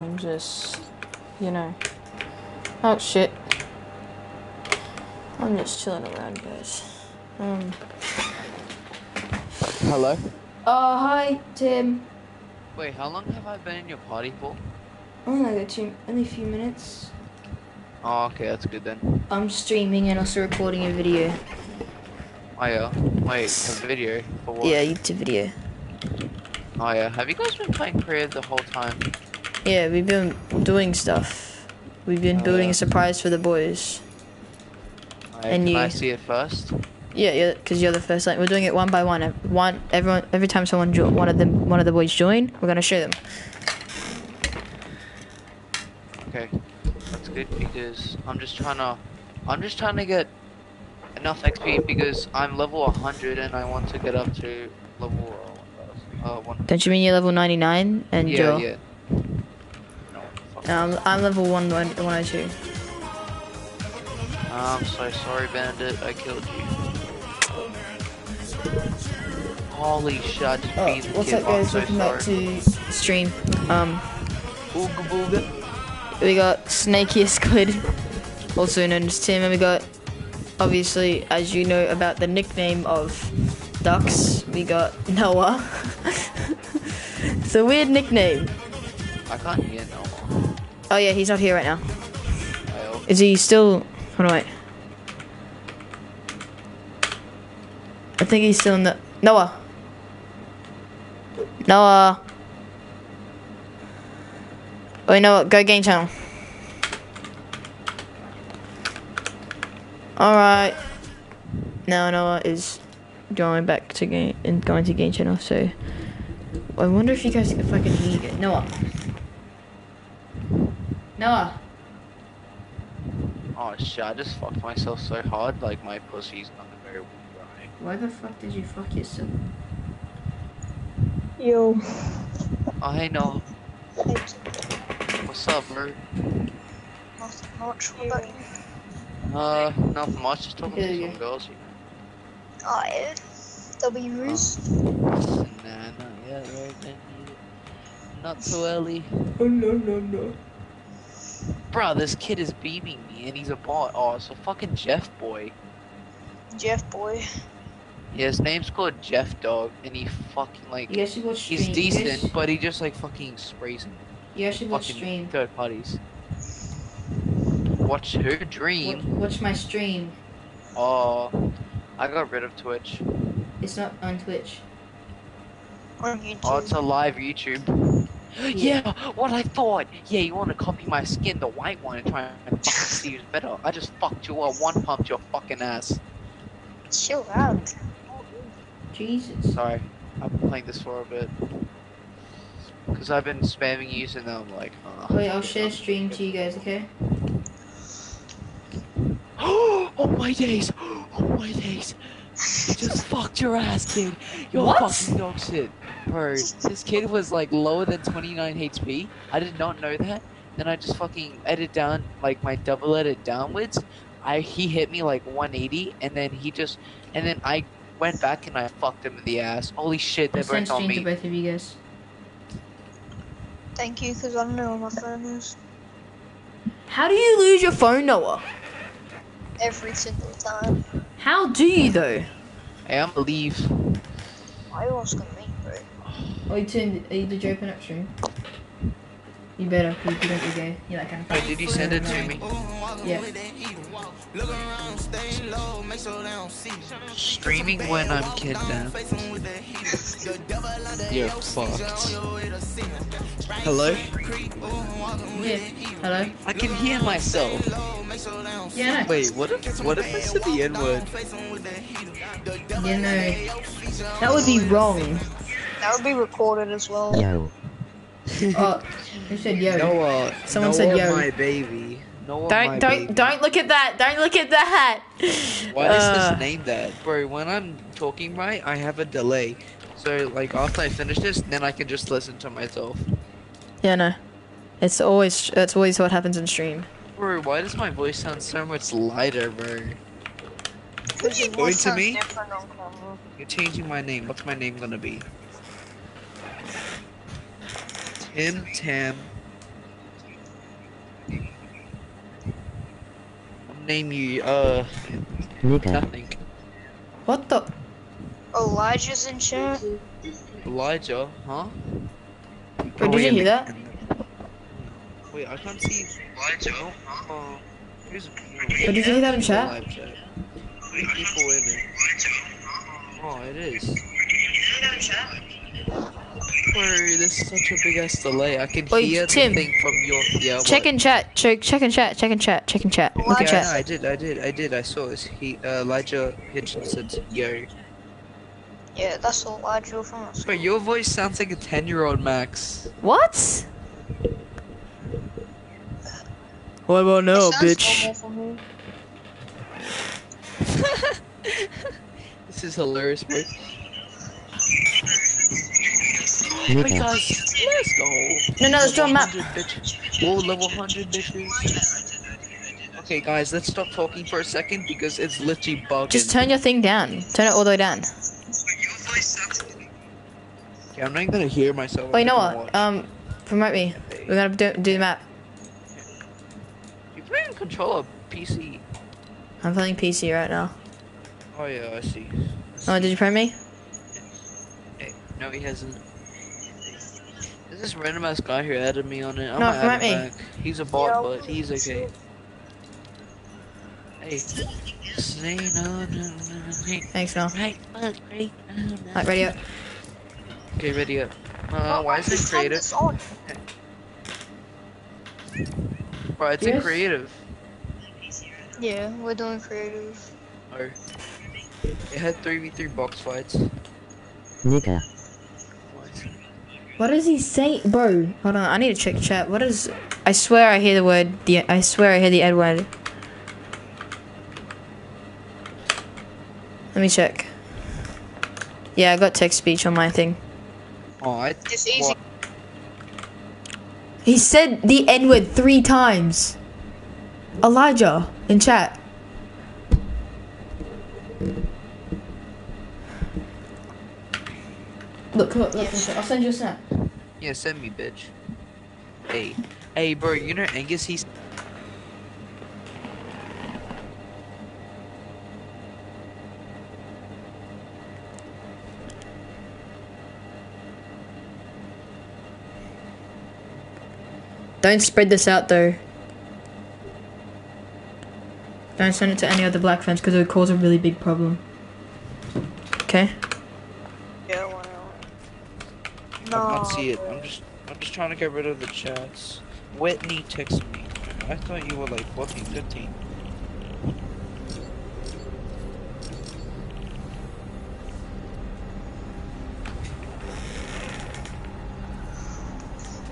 I'm just, you know. Oh shit. I'm just chilling around, guys. Um. Hello? Oh, hi, Tim. Wait, how long have I been in your party for? Only like two, only a few minutes. Oh, okay, that's good then. I'm streaming and also recording a video. Oh yeah. Wait, a video for what? Yeah, YouTube video. Oh yeah. Have you guys been playing Korea the whole time? Yeah, we've been doing stuff. We've been Oh, building yeah. a surprise for the boys. And can I you- see it first? Yeah, yeah, because you're the first. Like, we're doing it one by one. One, everyone, every time someone, jo- one of them, one of the boys join, we're gonna show them. Okay, that's good because I'm just trying to, I'm just trying to get enough XP because I'm level 100 and I want to get up to level uh, uh one. Don't you mean you're level 99 and Yeah, you're? yeah. Um, I'm level one, one, 102. I'm so sorry, Bandit. I killed you. Holy shit! I just Oh, beat the what's up, guys? So Welcome back to stream. Um, Ooga booga. we got Snakiest Squid, also known as Tim, and we got, obviously, as you know about the nickname of ducks, we got Noah. it's a weird nickname. I can't hear no more. Oh yeah, he's not here right now. Is he still? Hold on, wait. I think he's still in the Noah. Noah. oh Wait, Noah, go game channel. All right. Now Noah is going back to game and going to game channel. So I wonder if you guys if I can hear you. Noah. Noah. Oh shit! I just fucked myself so hard. Like my pussy's not very dry. Why the fuck did you fuck yourself? Yo. Oh hey no. What's up, bro? Nothing much. What about you? Uh, nothing much. Just talking Here to you some go. girls. Oh, yeah. W's. Nah, not yet, right? Not so early. Oh no no no. Bro, this kid is beaming me, and he's a bot. Oh, it's a fucking Jeff boy. Jeff boy. Yeah, his name's called Jeff Dog, and he fucking like You guys should watch he's You decent, guys, but he just like fucking sprays him. you guys should watch stream. third parties. Watch her Watch, dream. watch my stream. Oh, I got rid of Twitch. It's not on Twitch. On YouTube. Oh, it's a live YouTube. Yeah, what I thought. Yeah, you want to copy my skin, the white one, and try and fucking see who's better. I just fucked you up, one pumped your fucking ass. Chill out. Jesus. Sorry, I've been playing this for a bit. Because I've been spamming you, and now I'm like, oh, Wait, I'll share stream to you guys, okay? oh my days! Oh my days! You just fucked your ass, kid. You're What? fucking dog shit. Bro, this kid was like lower than 29 HP. I did not know that. Then I just fucking edit down, like my double edit downwards. I He hit me like 180, and then he just. And then I went back and I fucked him in the ass. Holy shit, I'll they send burnt on stream to both of you guys. Thank you, because I don't know where my phone is. How do you lose your phone, Noah? Every single time. How do you though? Hey, I'm gonna leave. Why are you asking me, bro? Oh, you turned. uh, Did you open up stream? You better, because you don't be gay. You that kind of. Wait, did you send it to me? Yeah. Streaming when I'm kidnapped. You're fucked. Hello? Yeah. Hello. I can hear myself. Yeah, I know. Wait, what if what if I said the N word? Yeah, no. That would be wrong. That would be recorded as well. Yo. Oh, who said yo? Noah. Someone said yo. my baby. Noah, Don't my don't baby. don't look at that! Don't look at that! Why is Uh, this name that? Bro, when I'm talking right, I have a delay. So like after I finish this, then I can just listen to myself. Yeah, no. It's always that's always what happens in stream. Bro, why does my voice sound so much lighter, bro? Because your Going voice to me? different on camera. You're changing my name. What's my name gonna be? Tim Tam Name you, uh, Nika. nothing. What the? Elijah's in chat. Elijah, huh? Wait, did you hear that? Wait, I can't see Elijah. Oh, who's, But did you hear that in chat? Live chat. People in it. Oh, it is. Bro, this is such a big ass delay. I can Wait, hear Tim. the thing from your yeah. Check what? in chat. Check check in chat. Check in chat. Check in chat. Look at Yeah, no, chat. I did, I did, I did. I saw this. He, uh, Elijah Hitchinson said, "Yo, Yeah, that's all Elijah from us. but your voice sounds like a ten-year-old Max." What? What about now, bitch? normal for me. This is hilarious, bro. Hey Nika. guys, let's go. No, no, let's do a map. 100 bitches. Whoa, level 100 bitches. Okay, guys, let's stop talking for a second because it's literally bugging. Just turn your thing down. Turn it all the way down. Okay, I'm not even gonna hear myself. Oh, you know what? gonna Um, promote me. We're gonna do, do the map. watch. You playing controller PC. I'm playing PC right now. Oh yeah, I see. Oh, did you promote me? No, he hasn't. There's this random ass guy who added me on it. I'm No, gonna come at me. back. He's a bot, Yeah, but he's okay. Hey. Say no, no, no, no, Thanks, Noel. Right, but ready up. Okay, ready up. Uh, Oh, why is it creative? this. Bro, it's in Yes. creative. Yeah, we're doing creative. Or it had three v three box fights. Nika. What? What does he say, bro? Hold on, I need to check chat. What is? I swear I hear the word. The I swear I hear the Ed word. Let me check. Yeah, I got text speech on my thing. Oh, It's easy. What? He said the N word three times. Elijah in chat. Look, look, look, look, I'll send you a snap. Yeah, send me, bitch. Hey, hey, bro. You know Angus? He's. Don't spread this out though. Don't send it to any other black fans because it would cause a really big problem. Okay? Yeah, why not? No. I can't see it. I'm just. I'm just trying to get rid of the chats. Whitney text me. I thought you were like 14, 15.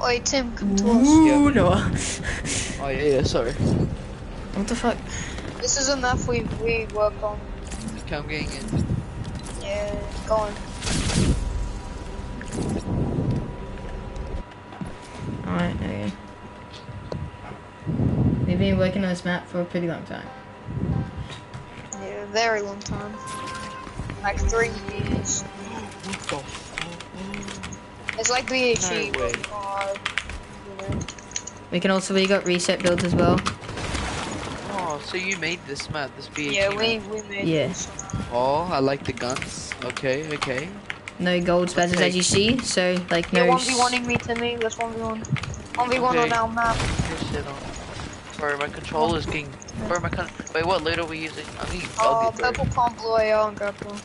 Oi, Tim, come to us. Ooh, Noah. Oh yeah, yeah. Sorry. What the fuck? This is a map we we worked on. Okay, I'm getting in. Yeah, go on. Alright, okay. We've been working on this map for a pretty long time. Yeah, very long time. Like three years. What the? It's like BHE. No way. uh, you. We can also, we got reset builds as well. Oh, so you made this map, this BHE Yeah, we we made Yeah. this. Oh, I like the guns. Okay, okay. No gold spazzes as you see, so like Yeah, no. one v one me to me. Let's one v one. One v one on our map. Good shit on. Sorry, my controller's getting. Where my con- Wait, what loot are we using? I'm using Uh, buggy, bro. purple comp, blue AR, and grapple.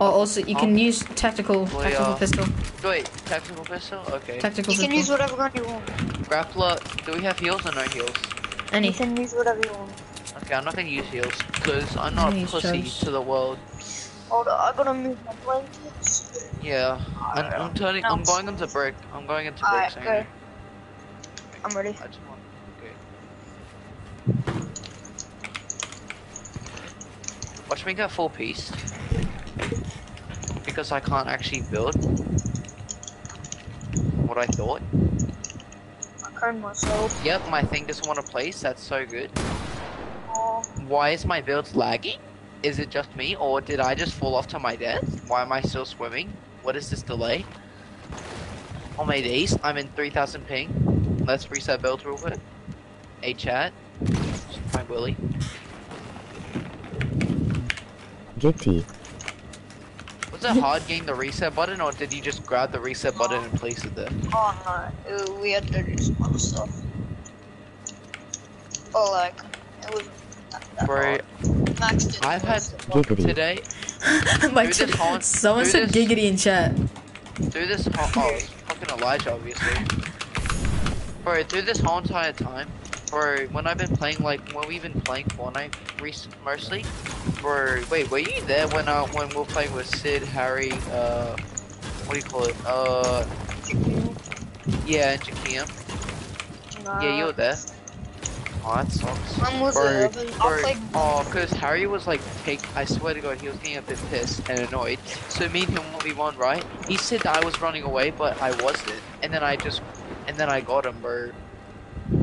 Or also, you can Huh? use tactical, Well, tactical yeah. pistol, Wait, tactical pistol? Okay. tactical pistol You can use whatever gun you want. Grappler. Do we have heals or no heals? You Any. can use whatever you want. Okay, I'm not gonna use heals because I'm not a pussy chugs. to the world. Hold on, I gotta move my blankets. Yeah, I'm, I'm turning. I'm going into brick. I'm going into Alright, brick. go. I'm ready. I just want. Okay. Watch me get full piece. Because I can't actually build what I thought. I cone myself. Yep, my thing doesn't want to place. That's so good. Oh, Why is my build lagging? Is it just me, or did I just fall off to my death? Why am I still swimming? What is this delay? On my days, I'm in 3000 ping. Let's reset build real quick. A chat. My Willie. Gitty. Was it hard getting the reset button, or did you just grab the reset button and place it there? Oh no, we had to do some other stuff. But like, it was not that Bro, hard. Max I've had- Giggity. today, My Do this whole- someone said this- giggity in chat. through this whole, oh, fucking Elijah, obviously. Bro, through this whole entire time, bro, when I've been playing, like, when we've been playing Fortnite rec- mostly, bro, wait, were you there when, uh, when we were playing with Sid, Harry, uh, what do you call it, uh, yeah, and Jakeem? Yeah, you were there. Oh, that sucks. I'm with Bro, it. I've been- I bro, played. oh, cause Harry was like, take, I swear to God, he was getting a bit pissed and annoyed. So me and him, when we won, right? He said that I was running away, but I wasn't. And then I just, and then I got him, bro.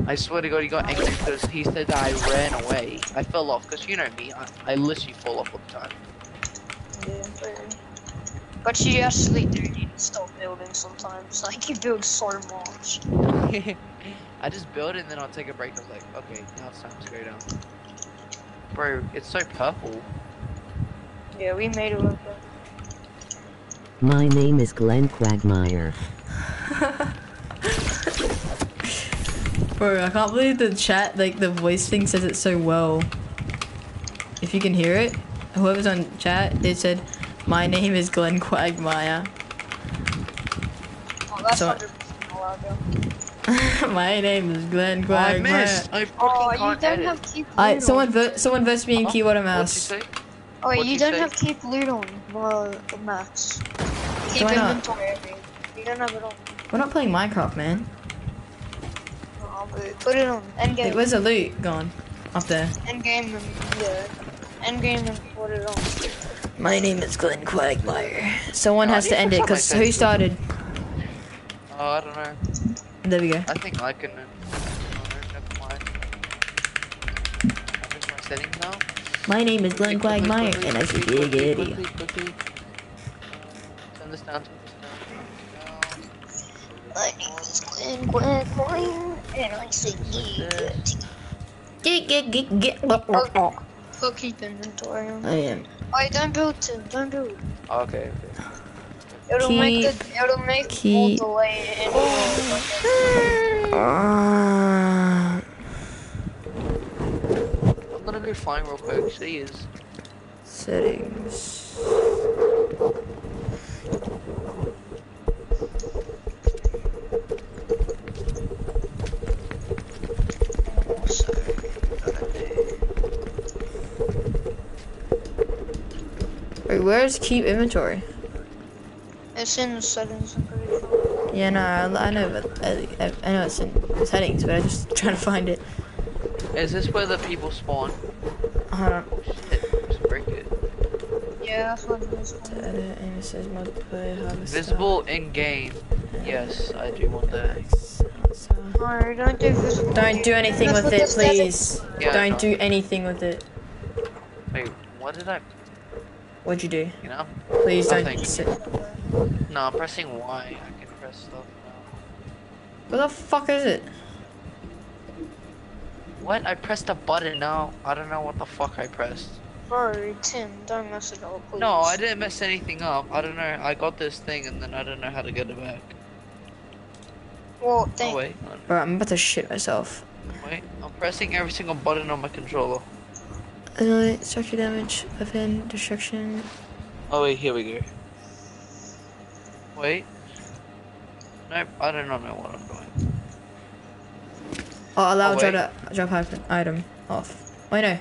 I swear to God, he got angry because he said that I ran away. I fell off, cause you know me, I, I literally fall off all the time. Yeah, but- But you actually do need to stop building sometimes. Like you build so much. I just build it and then I'll take a break. I was like, okay, now it's time to go down. Bro, it's so purple. Yeah, we made it like that. My name is Glenn Quagmire. Bro, I can't believe the chat, like the voice thing says it so well. If you can hear it, whoever's on chat, they said, my name is Glenn Quagmire. Oh, that's So- 100% allowed, though. my name is Glenn I Quagmire. missed. I Oh, fucking you can't don't edit. have keep loot Alright, someone vo- someone verse me in Huh? keyboard What'd you say? Oh, what'd you you don't say? have keep loot on, uh, Max. Keep Why inventory. I. You don't have it on. We're not playing Minecraft, man. Oh, but put it on. End Wait, game. where's the loot gone? Up there. End game and yeah. End game and put it on. My name is Glenn Quagmire. Someone Oh, has to end it, because who started? Oh, I don't know. There we go. I think I can. No, never mind. I think my settings now. My name is Glenn Quagmire, and I see quickly, giggity. quickly, quickly. Uh, Turn this down. Turn this down. My name is Glenn Glenn Glenn, and I say yeah. Get, get, get, get. Put keep inventory on. I am. Oh, don't build Tim. Don't build. Okay, okay. It'll make Keep- the it'll make all keep- delay the Uh, I'm gonna go find real quick. See is. settings. Wait, where's keep inventory? It's in the settings. I'm pretty sure. Yeah, no, I, I know, but I, I, I know it's in settings, but I'm just trying to find it. Is this where the people spawn? Hold on. Oh shit! Just break it. Yeah, that's what it is. Edit, and it says multiplayer harvest. Visible in game. Yes, I do want that. Alright, don't do visible. Don't do anything with it, please. Yeah, Don't no. do anything with it. Wait, what did I? What'd you do? You know? Please don't. Nothing. Sit. No, I'm pressing Y. I can press stuff now. What the fuck is it? What? I pressed a button now. I don't know what the fuck I pressed. Bro, Tim, don't mess it up, please. No, I didn't mess anything up. I don't know. I got this thing and then I don't know how to get it back. Well, Oh wait, hold Bro, I'm about to shit myself. wait. I'm pressing every single button on my controller. Annihilate, structure damage, weapon, destruction. Oh wait, here we go. Wait. Nope, I do not know what I'm doing. Oh, allow Oh, drop, wait. drop item, item off. Wait, no.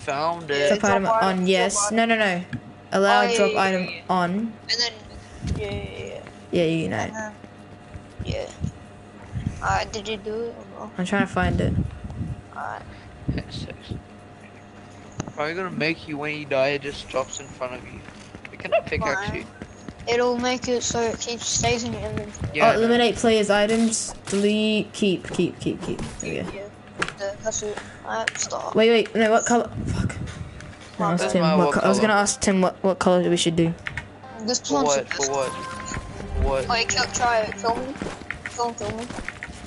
Found it. Drop drop item item, on, drop yes. No, no, no. Allow Oh, drop yeah, item yeah, yeah. on. And then, yeah, yeah, yeah. Yeah, you know. And then, yeah. Alright, did you do it or no? I'm trying to find it. Alright. Six. Probably gonna make you when you die, it just drops in front of you. Wait, Can I pickaxe you? It'll make it so it keeps stays in your inventory. Yeah. Oh, know. eliminate players' items. Delete. Keep. Keep. Keep. Keep. There we go. Yeah. The- That's it. Alright, stop. Wait, wait. No, what color? Fuck. I asked Tim what what co- I was gonna ask Tim what, what color we should do. This For what? For what? For what? Wait, kill, try it. Kill me. Kill, kill me.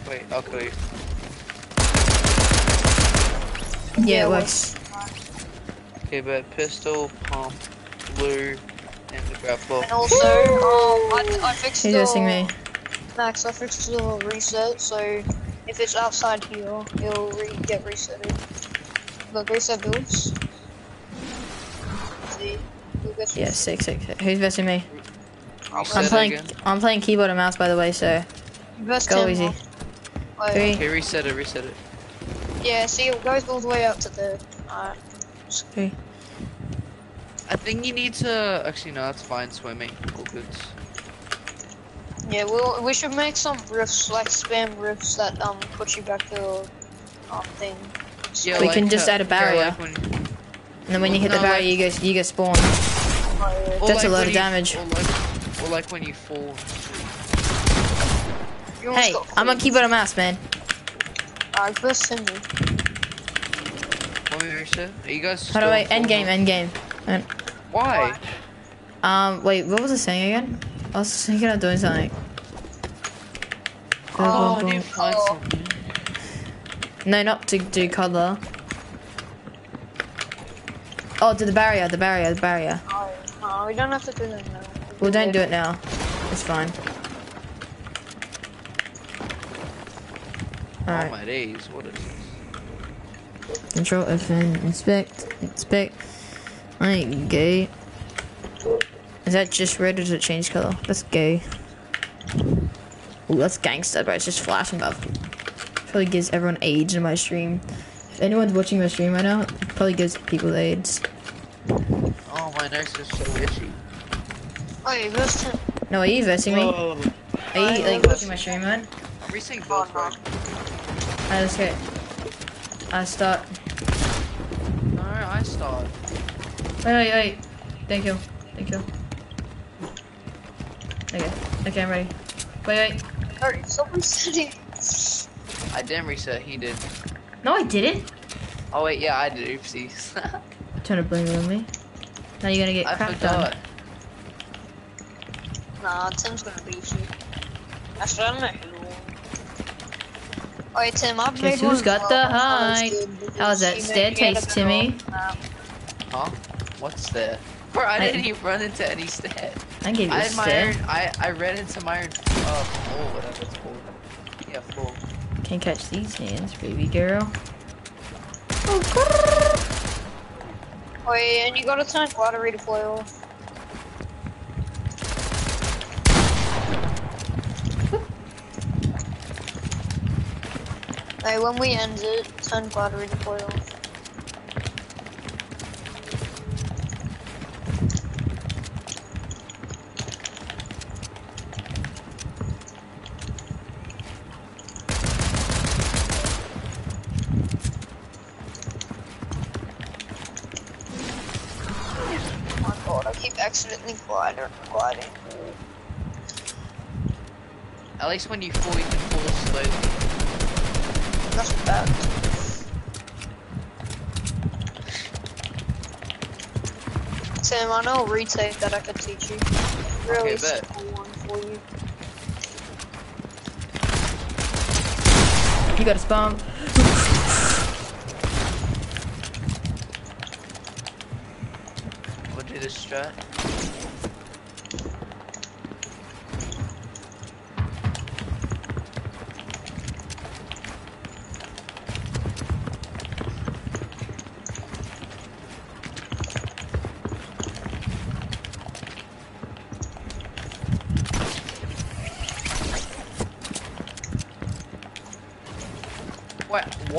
Wait, I'll kill you. Yeah, it well, works. Okay, but pistol, pump, blue, and the grappler. And also, um, I, I fixed Who's the dissing me? Max. I fixed the reset, so if it's outside here, it'll re get resetted. But reset builds. See, Yeah, sick, sick, sick. Who's versing me? I'll Reset I'm playing. again. I'm playing keyboard and mouse, by the way. So verse go easy. more. Wait, Three, Okay, reset it, reset it. Yeah, see, it goes all the way up to there. Alright. Three. I think you need to. Actually, no, that's fine. Swimming. All good. Yeah, we'll, we should make some riffs, like spam riffs that um put you back to um thing. Yeah, We like, can just uh, add a yeah, barrier. like when- And then when you hit the barrier, like- you go, you go spawn. Oh, or That's a lot when of you- damage. Or like, or like when you fall. You Hey, I'm on caught. keyboard and mouse, man. Alright, first send me. Let me reset. Are you guys? How do I end game? End game. And, Why? um, wait, what was I saying again? I was thinking of doing something. Oh, I Boom, need boom, to find Oh. something. boom. No, not to do color. Oh, to the barrier, the barrier, the barrier. Oh, no, we don't have to do that now. Well, don't do it now. It's fine. Oh my days, what is this? Control FN, inspect, inspect. I ain't gay. Is that just red or does it change color? That's gay. Ooh, that's gangster, but it's just flashing up. Probably gives everyone AIDS in my stream. If anyone's watching my stream right now, it probably gives people AIDS. Oh, my nose is so itchy. Oh, yeah, verse 10. No, are you versing me? Whoa. Are you like watching my stream, man? I'm resetting Oh, both, no. right? Alright, let's go. I start. No, I start. Wait, wait, wait. Thank you. Thank you. Okay. Okay, I'm ready. Wait, wait. Alright, someone said it. I didn't reset, he did. No, I didn't. Oh wait, yeah, I did. Oopsies. Trying to blame it on me. Now you're gonna get I crap forgot. done. Nah, Tim's gonna beat you. Actually, I don't know who will. Alright, Tim, I've Guess made who's one got the well. Height? was good because How's that he stair made- he had a taste, Timmy? Huh? What's there? Bro, I I- didn't even run into any stat. I gave you I a had iron. I I ran into my iron. Uh, floor, whatever it's called. Yeah, floor. Can't catch these hands, baby girl. Oh yeah, and you gotta turn glider redeploy off. Hey, when we end it, turn glider to keep accidentally glider, gliding. At least when you fall, you can fall slowly. That's bad. Sam, I know a retake that I could teach you. Really Okay, bet. simple one for you. You got a spawn. We'll do this strat.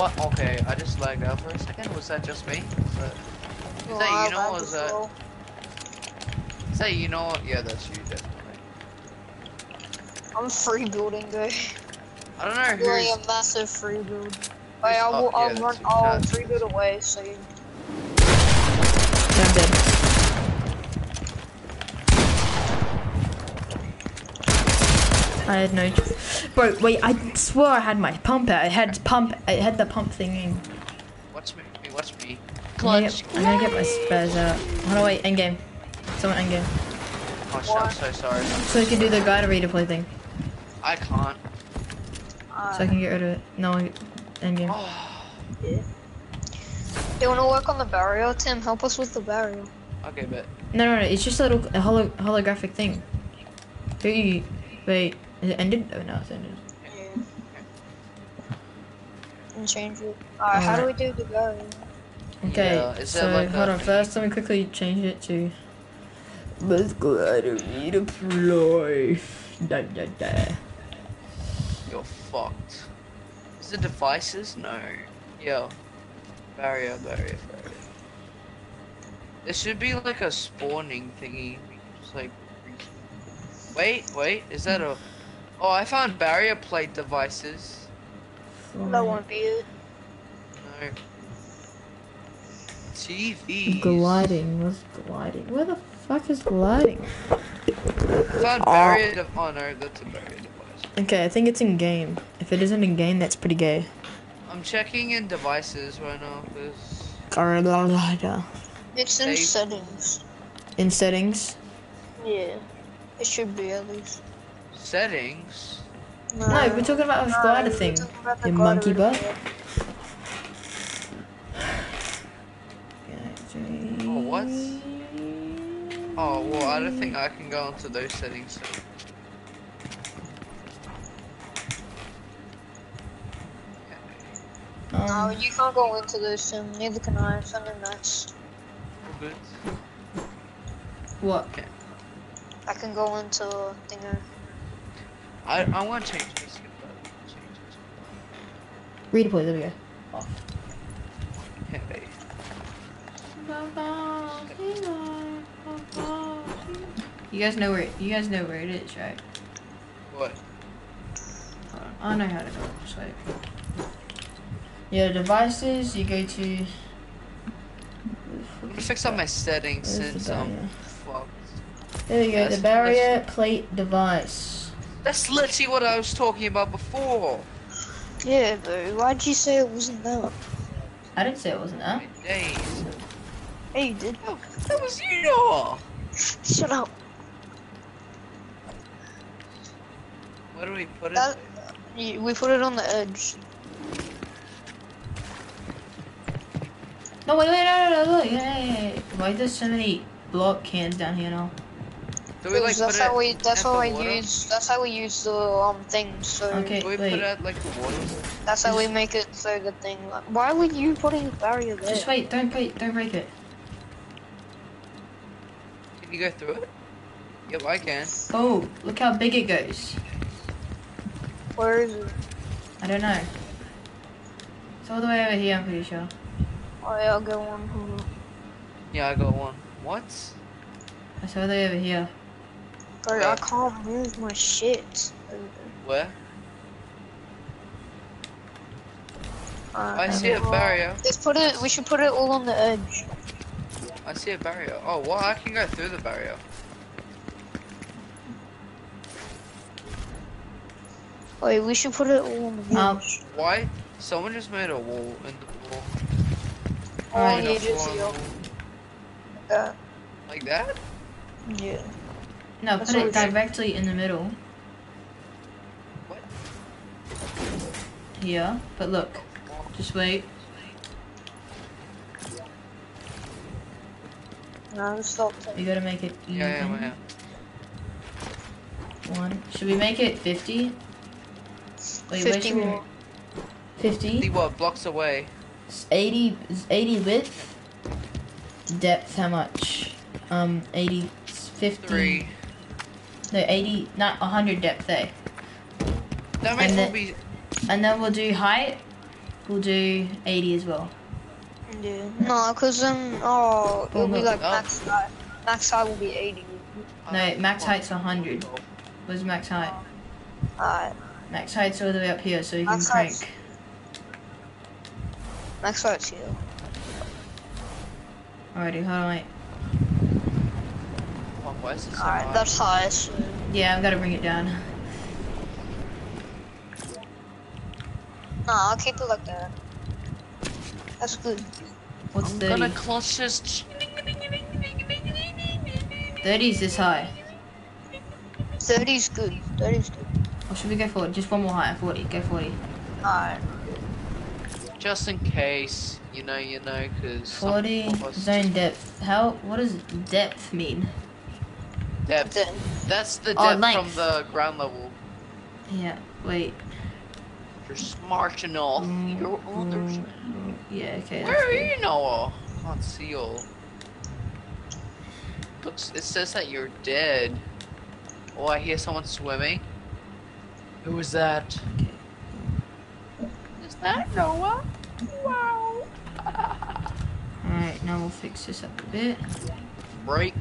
What? What? Okay, I just lagged out for a second. Was that just me? Was that, Well, that I you know lagged was as that- well. is that you know? Yeah, that's you definitely. I'm free building, though. I don't know Really who's. a massive free build. Wait, I'll, oh, I'll yeah, run, that's I'll exactly. free build away, so you... Yeah, I'm dead. I had no. Bro, wait, I swear I had my pump out. I had pump. I had the pump thing in. Watch me. Watch me. I'm gonna Clutch. get, I'm gonna get my spares out. Hold on, wait, endgame. Someone endgame. Oh shit, I'm so sorry. So I can do the guide redeploy thing. I can't. Uh, So I can get rid of it. No, endgame. Oh, You wanna work on the barrier, Tim? Help us with the barrier. Okay, but No, no, no. It's just a little a holo, holographic thing. Don't you? Wait, is it ended? Oh no, it's ended. Mm. Yeah. And change it. Alright, how do we do the barrier? Okay, Yeah, so like hold on. First, let me quickly change it to. Let's go ahead and redeploy. Da, da, da. you're fucked. Is it devices? No. Yo. Barrier, barrier, barrier. There should be like a spawning thingy. Just like. Wait, wait. Is that a? Oh, I found barrier plate devices. That won't be it. No. TV. Gliding. What's gliding? Where the fuck is gliding? Found ah. barrier. De- oh no, that's a barrier device. Okay, I think it's in game. If it isn't in game, that's pretty gay. I'm checking in devices right now. Cause Glider. It's in Save. settings. In settings. Yeah. It should be at least. Settings. No, we're talking about this No, glider we're thing. talking the You glider monkey butt. Oh, what? Oh well, I don't think I can go into those settings. So. No, Um, you can't go into those, Tim. Neither can I. It's under nice. All good. what? I can go into thinger. I I want to change this. but change Redeploy. There we go. Oh. it. Okay. You guys know where you guys know where it is, right? What? I know how to go. Just wait. Yeah, devices. You go to. I'm gonna fix up my settings Where's the since I'm fucked. There we go. Yes, The barrier plate device. That's literally what I was talking about before. Yeah, but why'd you say it wasn't that? I didn't say it wasn't that. Days. Hey, you did. Oh, that was you. know. Shut up. Where do we put it? That, you, we put it on the edge. No, wait, wait, no, no, no, look. Yeah, yeah, yeah. Why there's so many block cans down here now? Do we like that's put how it? we. That's how the we water? use. That's how we use the um thing. So Okay. Do we wait. put it like the water? that's how we make it so the thing. Why were you putting the barrier there? Just wait. Don't break. Don't break it. Can you go through it? Yep, I can. Oh, look how big it goes. Where is it? I don't know. It's all the way over here. I'm pretty sure. Oh yeah, I'll go one. Hold on. Yeah, I got one. What? It's all the way over here. Bro, I can't move my shit. Where? Uh, I see a barrier. Let's put it. We should put it all on the edge. I see a barrier. Oh, well, I can go through the barrier. Wait, we should put it all on the Um, edge. Why? Someone just made a wall in the wall. all alright. the Made a edges floor here. wall. Uh, Like that? yeah. No, That's put it what we should- directly in the middle. What? Here. But look. Just wait. No, stop. We gotta make it even. Yeah, yeah, yeah. One. Should we make it 50? Wait, where 50 should we? more. 50? See what blocks away. It's 80, it's 80 width. Depth, how much? Um, 80, 50. Three. No, 80, not 100 depth there. That might And then- be. And then we'll do height. We'll do 80 as well. Yeah. No, cause then oh, it'll be look. like Oh. max height. Max height will be 80. No, max height's 100. Where's max height? Alright. Max height's all the way up here, so you can Max height's- crank. Max height's here. Alrighty, hold on, wait. Why is it so Alright, that's high. Yeah, I've got to bring it down. Nah, I'll keep it like that. That's good. What's I'm 30? gonna clutch this. 30 is this high. 30's good. 30's good. Or should we go 40? Just one more higher, 40. Go 40. Alright. Just in case, you know, you know, because 40 zone depth. How? What does depth mean? Depth. That's the Oh, depth length. from the ground level. Yeah. Wait. You're smart enough. Mm, You're others. Yeah. Okay. Where are you, Noah? Can't see you. Looks. It says that you're dead. Oh, I hear someone swimming. Who is that? Is that Noah? Wow. Alright. Now we'll fix this up a bit. Break.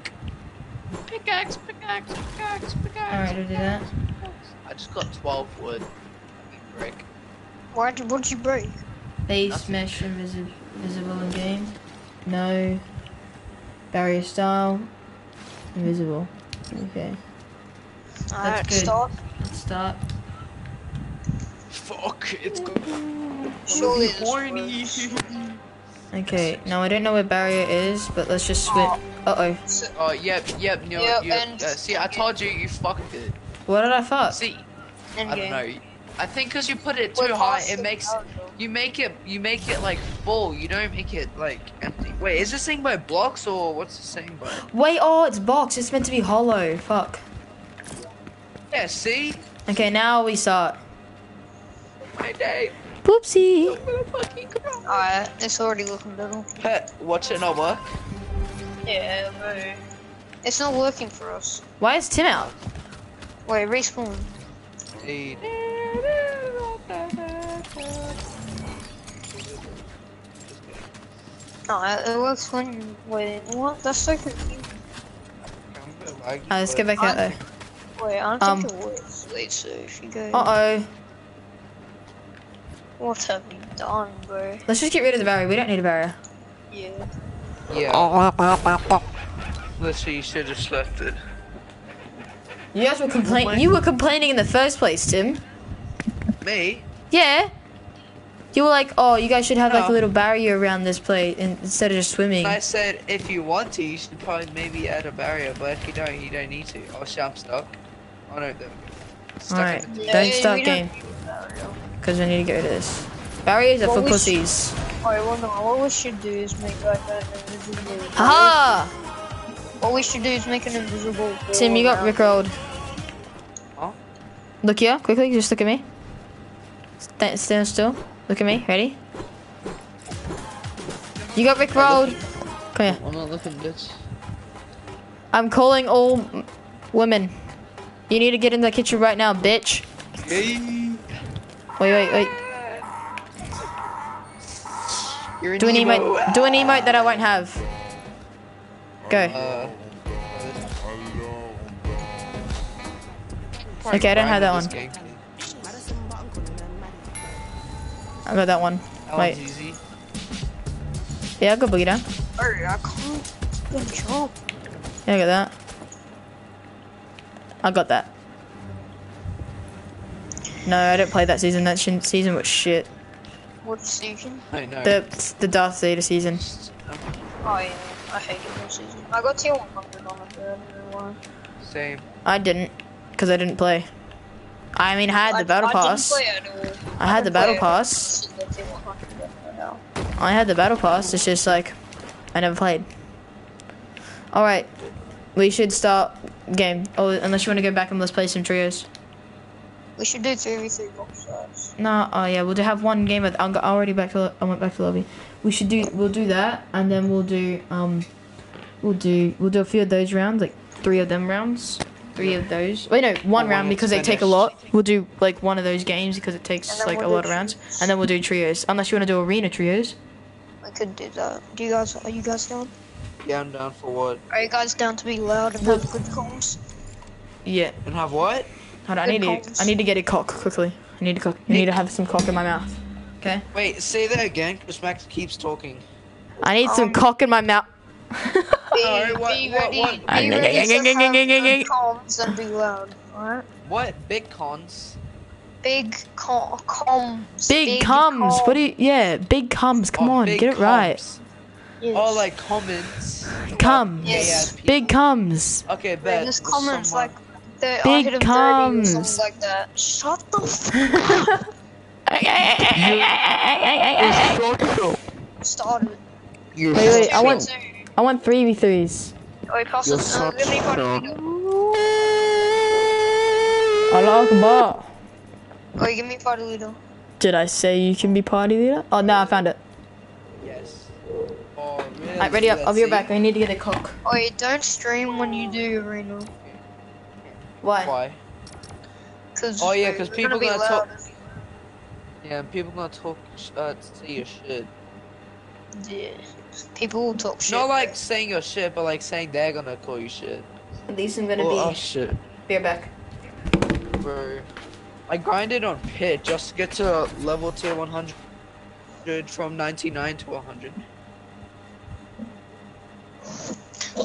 Pickaxe, pickaxe, pickaxe, pickaxe. Alright, I'll do that. I just got 12 wood. Break. why did what'd you break? Base Nothing. mesh invisi- visible in game. No. Barrier style. Invisible. Okay. Alright, good. stop. Let's start. Fuck, it's good. Surely this horny. works. Okay. Now I don't know where barrier is, but let's just switch. Uh oh. So- Oh, yep, yep, no, Yep, yep. and- Uh, see, I told you, you fucked it. What did I fuck? See, end I don't know. I think because you put it We're too high, it makes you make it you make it like full. You don't make it like empty. Wait, is this thing by blocks or what's this thing by? Wait. Oh, it's box. It's meant to be hollow. Fuck. Yeah, see, Okay. Now we start. my name. Poopsie. I'm gonna fucking cry. Alright, it's already looking better. Pet, watch it not work. Yeah, bro. It's not working for us. Why is Tim out? Wait, respawn. Hey. No, it it works when you wait. What? That's so confusing. Alright, let's get back out there. Wait, I don't Um. think it works. Wait, so if you go, Uh oh. What have you done, bro? Let's just get rid of the barrier. We don't need a barrier. Yeah. Yeah. Literally, you should have slept it. You guys were complaining. You were complaining in the first place, Tim. Me? Yeah. You were like, oh, you guys should have like a little barrier around this plate in- instead of just swimming. I said if you want to, you should probably maybe add a barrier, but if you don't, you don't need to. Oh shit, I'm stuck. Oh no, there we go. Stuck Alright. Don't yeah, start we don't game. Need a barrier. Because we need to get rid of this. Barriers are Well, for pussies. Alright, well, no, what we should do is make like an invisible. wall. Haha! What we should do is make an invisible. Tim, you got around rickrolled. Huh? Look here, quickly, just look at me. Stand, stand still. Look at me, ready? You got rickrolled. Come here. I'm not looking, bitch. I'm calling all women. You need to get in the kitchen right now, bitch. Hey. Wait, wait, wait. You're Do an emo. emote. Do an emote that I won't have. Go. Uh, Okay, I don't have that one. Game. I got that one. That Wait. Yeah, I got boogie down. Alright, I can't even jump. Yeah, I got that. I got that. No, I didn't play that season. That sh- season was shit. What season? I know. The the Darth Vader season. Oh yeah, I hate that season. I got tier 100 on it, but I don't know why. Same. I didn't, cause I didn't play. I mean, I had the battle I pass. Didn't play at all. I had the battle pass. at all. Tier 100 right now. I had the battle pass. It's just like I never played. All right, we should start game. Oh, unless you want to go back and let's play some trios. We should do 3v3 box shots. No, oh yeah, we'll do have one game. Of, I'm already back to. I went back to lobby. We should do. We'll do that, and then we'll do. Um, we'll do. We'll do a few of those rounds, like three of them rounds. Three of those. Wait, no, one when round because they take a lot. We'll do like one of those games because it takes like we'll a lot of rounds, and then we'll do trios. Unless you want to do arena trios. We could do that. Do you guys, are you guys down? Yeah, I'm down for what? Are you guys down to be loud and have good comms? Yeah. And have what? Hold on, I Good need to. I need to get a cock quickly. I need to cock. I need to have some cock in my mouth. Okay. Wait, say that again, because Max keeps talking. I need some Um, cock in my mouth. Be, Alright, what- be what- ready, what- be ready to have comms and be loud. Alright? What? Big cons? Big com- comms. Big, comes. What do you? Yeah, big comes. Come Oh, on, get it right. comms. Yes. Oh, like comments. Comes. Yes. Yeah, Big comes. Okay, Big bet. just comments like the, I Big hit him 30 or comms. something like that. Shut the fuck It's started. You're Wait, wait, I so- want- I want three v threes. Wait, pass You're us. Uh, such give me a- Padalito. Allah Akbar. Wait, give me Padalito. Did I say you can be party leader? Oh no, I found it. Yes. Oh, really? Alright, ready up. Let's I'll be right see. back. I need to get a cock. Wait, don't stream when you do arena. Why? Why? Cause Oh, yeah, 'cause we're people gonna gonna talk- Yeah, people gonna talk, uh, say your shit. Yeah. People will talk shit. Not like saying your shit, but like saying they're gonna call you shit. At least I'm gonna Oh, be. oh shit, Be right back. bro. I grinded on pit just to get to level tier 100 from 99 to 100.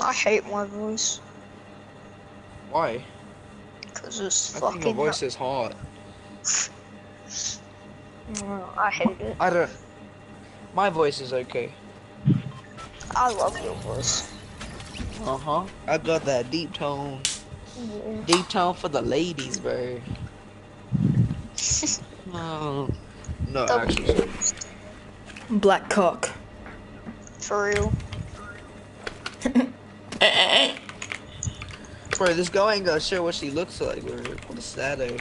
I hate my voice. Why? Cause it's I think fucking. your voice is hot. Mm, I hate it. I don't. My voice is okay. I love your voice. Uh huh. I got that deep tone. Yeah. Deep tone for the ladies, bro. Oh. No, Double actually. Black cock. For real. Bro, this girl ain't gonna show what she looks like, bro. What a shadow.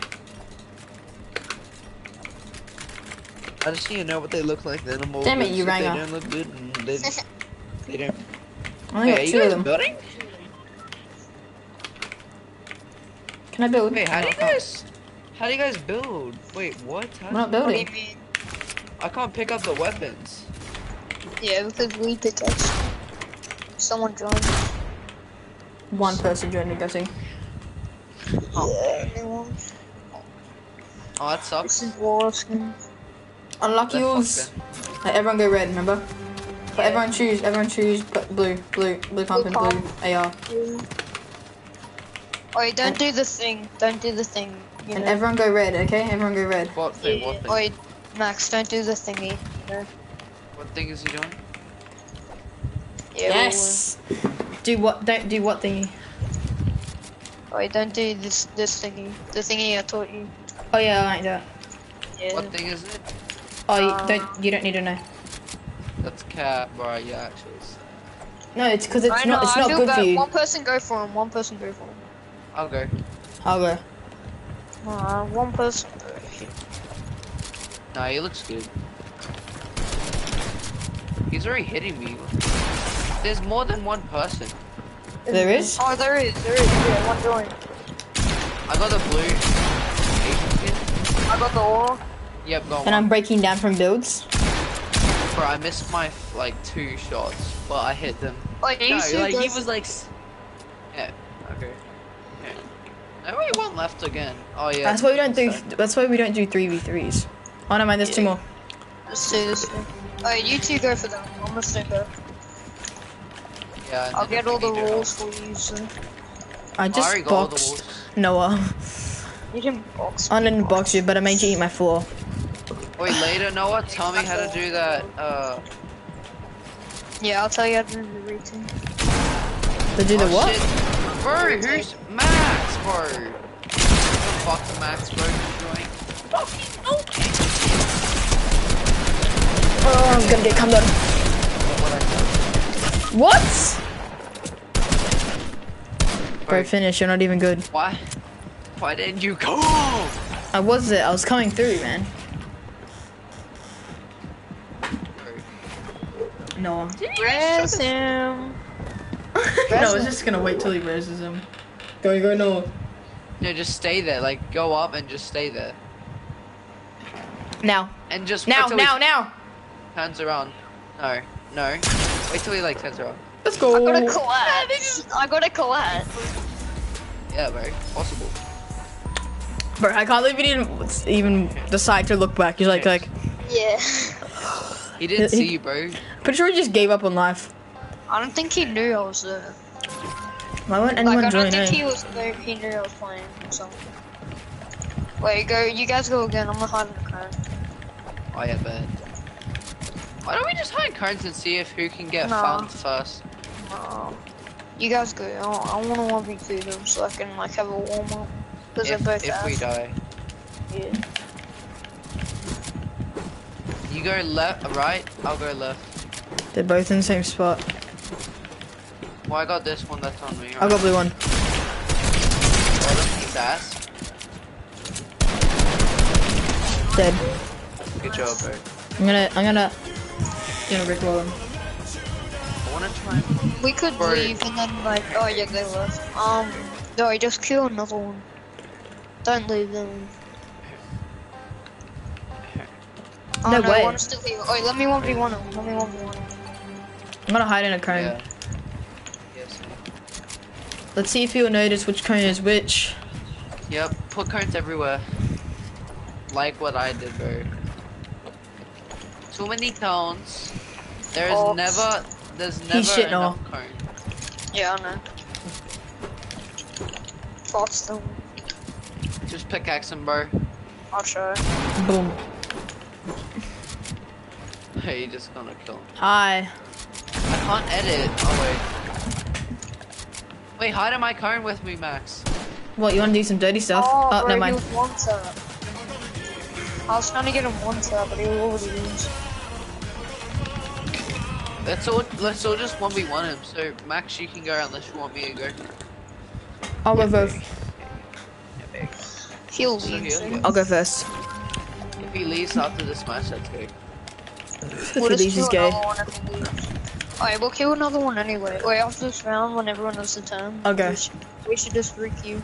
I just need to know what they look like, then I'm all Damn it, good. you If rang They her. don't look good, and they, they don't. I only Hey, are got you two of them. building? Can I build? Wait, how do you guys? How do you guys build? Wait, what? How I'm not What building. I can't pick up the weapons. Yeah, because we pickaxe. Someone joined. One person joined me, guessing. Yeah, anyone. Oh, that This sucks. is war skin. Unlucky That rules. Like, everyone go red, remember? But Yeah. everyone choose, everyone choose but blue, blue, blue pump and pump. blue AR. Wait, don't And- do the thing. Don't do the thing. You And know? everyone go red, okay? Everyone go red. What thing? What thing? Wait, Max, don't do the thingy. You? What thing is he doing? Yeah, we'll Yes! Do what, don't do what thingy. win. Wait, don't do this this thingy. The thingy I taught you. Oh yeah, I like that. Yeah. What thing is it? Oh, you Uh, don't, you don't need to know. That's cat, bro. Yeah, actually. No, it's because it's I not, know, it's I not feel good bad. for you. One person go for him. One person go for him. I'll go. I'll go. Uh, one person. Nah, he looks good. He's already hitting me. There's more than one person. There is? Oh, there is. There is. Yeah, one join. I got the blue I got the ore. Yep, got And one. I'm breaking down from builds. Bro, I missed my like two shots, but I hit them. Wait, No, you two like he was like. s- Yeah. Okay. Yeah. No, only one left again. Oh yeah. That's why we don't do. That's why we don't do three v threes. Oh no, mind. There's two more. Let's do this. Alright, you two go for them. I'm gonna stay back. Yeah. I'll get all the need rules for you, so. I I just already got all the boxed. Noah. You can box. I didn't box you, but I made you eat my floor. Wait, later, Noah, tell me how to do that. Uh. Yeah, I'll tell you how to do the routine. To do the oh, what? shit. Bro, who's Max, bro? Fuck the Max, bro. Joining. Oh, I'm gonna get come down. What I said. What? Bro, Bro, finish. You're not even good. why? Why didn't you go? I was it. I was coming through, man. Noah. Res him. no, I was just gonna wait till he raises him. Go, go, Noah. No, just stay there. Like, go up and just stay there. Now, And just now, wait till now, he now. turns around. No, no. Wait till he like turns around. Let's go. I go. got a collapse. I got a collapse. Yeah, bro. Possible. Bro, I can't believe he didn't even decide to look back. He's like, like, Yeah. He didn't He- see you, bro. pretty sure he just gave up on life. I don't think he knew I was there. Why won't Like, anyone I join don't think in? he was there. He knew I was playing or something. Wait, go. You guys go again. I'm gonna hide in the car. Oh yeah, bet. Why don't we just hide cones and see if who can get No. found first? Um, you guys go. I, I want to one v two them so I can like have a warm up. Because they're If, both if we die. Yeah. You go left, right, I'll go left. They're both in the same spot. Well, I got this one that's on me. I got blue one. Oh, his ass. Dead. Good job, bro. I'm gonna, I'm gonna, gonna rickroll him. I wanna try and... We could Right. leave and then like, oh yeah, they left. Um, no, I just kill another one. Don't leave them. Oh, No way. One's still here. Oh, let me one v one him. Let me one v one. I'm gonna hide in a cone. Yeah. Yes. Let's see if he'll notice which cone is which. Yep, put cones everywhere. Like what I did, bro. Too many cones. There's Oh. never, there's never shitting enough off. cone. Yeah, I know. Fox them. Just pickaxe him, bro. I'll try. Boom. Hey, you just gonna kill him. Hi. I can't edit. Oh wait. Wait, hide in my cone with me, Max. What, you wanna do some dirty stuff? Oh, Oh, bro, never mind. was one tap. I was trying to get him one tap, but he already was. Let's all let's all just one v one him. So Max, you can go unless you want me to go. I'll go first. He'll So leave. he'll. I'll go first. If he leaves after this match, that's good. If We'll he just leaves, he's kill gay. another one if he leaves. Alright, we'll kill another one anyway. Wait, after this round, when everyone has the turn, Okay. we should, we should just re-queue.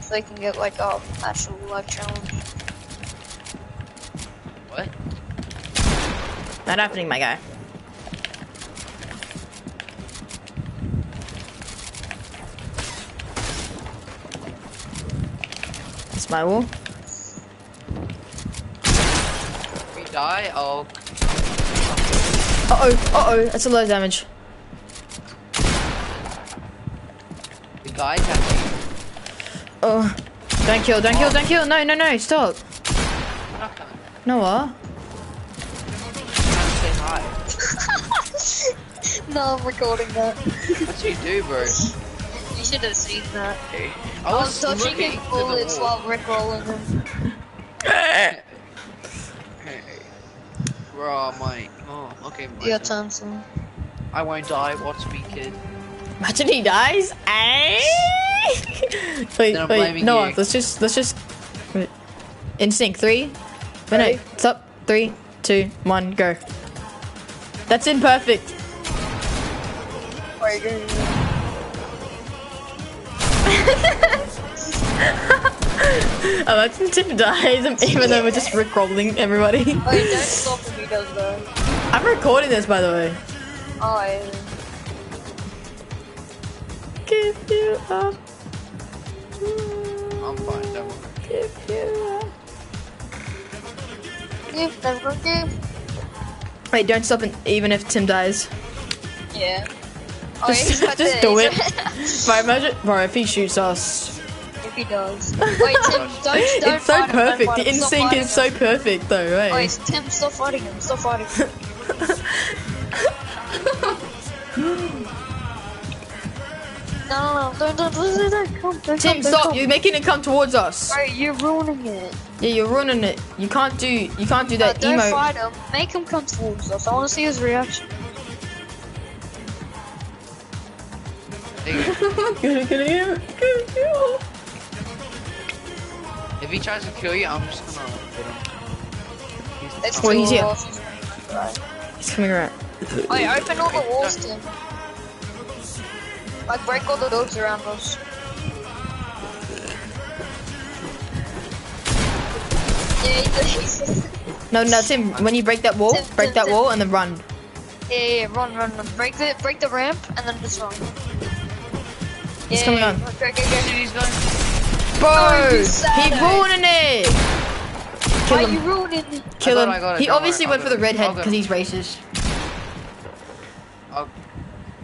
So they can get like a actual life challenge. What? Not happening, my guy. It's my wall. We die, I'll. Uh oh, uh oh, that's a low damage. The guy catching. Oh, don't kill, don't kill, don't kill. No, no, no, stop. I'm Noah. say hi. no, I'm recording that. What you do, bro? You should have seen that. Hey, I was touching looking his to the bullets wall. while rickrolling him. Hey. Where are my? Oh, okay. my Your turn. turn, son. I won't die. Watch me, kid. Imagine he dies. Eh? wait, wait, blaming Noah, you. let's just, let's just. wait. Instinct, three. Wait, no, stop. Three, two, one, go. That's imperfect. Oh, that's Tim dies, even though we're just rickrolling everybody. Wait, don't stop if he does that. I'm recording this, by the way. Oh, Alright. Give you up. I'm fine. Give. Wait, don't stop, it, even if Tim dies. Yeah. Oh, Just- the- do it. Bro, imagine, bro, if he shoots us. if he does. Wait, Tim, don't, don't it's so fight him, don't perfect. The him, stop instinct is so him. perfect, though, right? Wait, Tim, stop fighting him. Stop fighting him. No, no, no, don't, don't, don't, don't, don't, come, don't, come, Tim, don't stop! come. You're making it come towards us. You're ruining it. Yeah, you're ruining it. You can't do. You can't do No, that don't emo. fight him. Make him come towards us. I want to see his reaction. There you go. If he tries to kill you, I'm just gonna hit him. He's It's Well, he's here. Right. He's coming around. Wait, open all the walls, Tim. Like, break all the doors around us. No, no, Tim. When you break that wall, Tim, break Tim, that Tim. wall and then run. Yeah, yeah, yeah, run, run, run. Break the, break the ramp, and then just run. He's yeah, coming yeah, on. yeah. Okay, okay, Dude, okay. he's going. Bro, you he sad. ruining it. Kill Why him. you ruining it? Kill I him. got it, I got it, he don't obviously worry, went I'll for the go. redhead I'll go. because he's racist. Oh.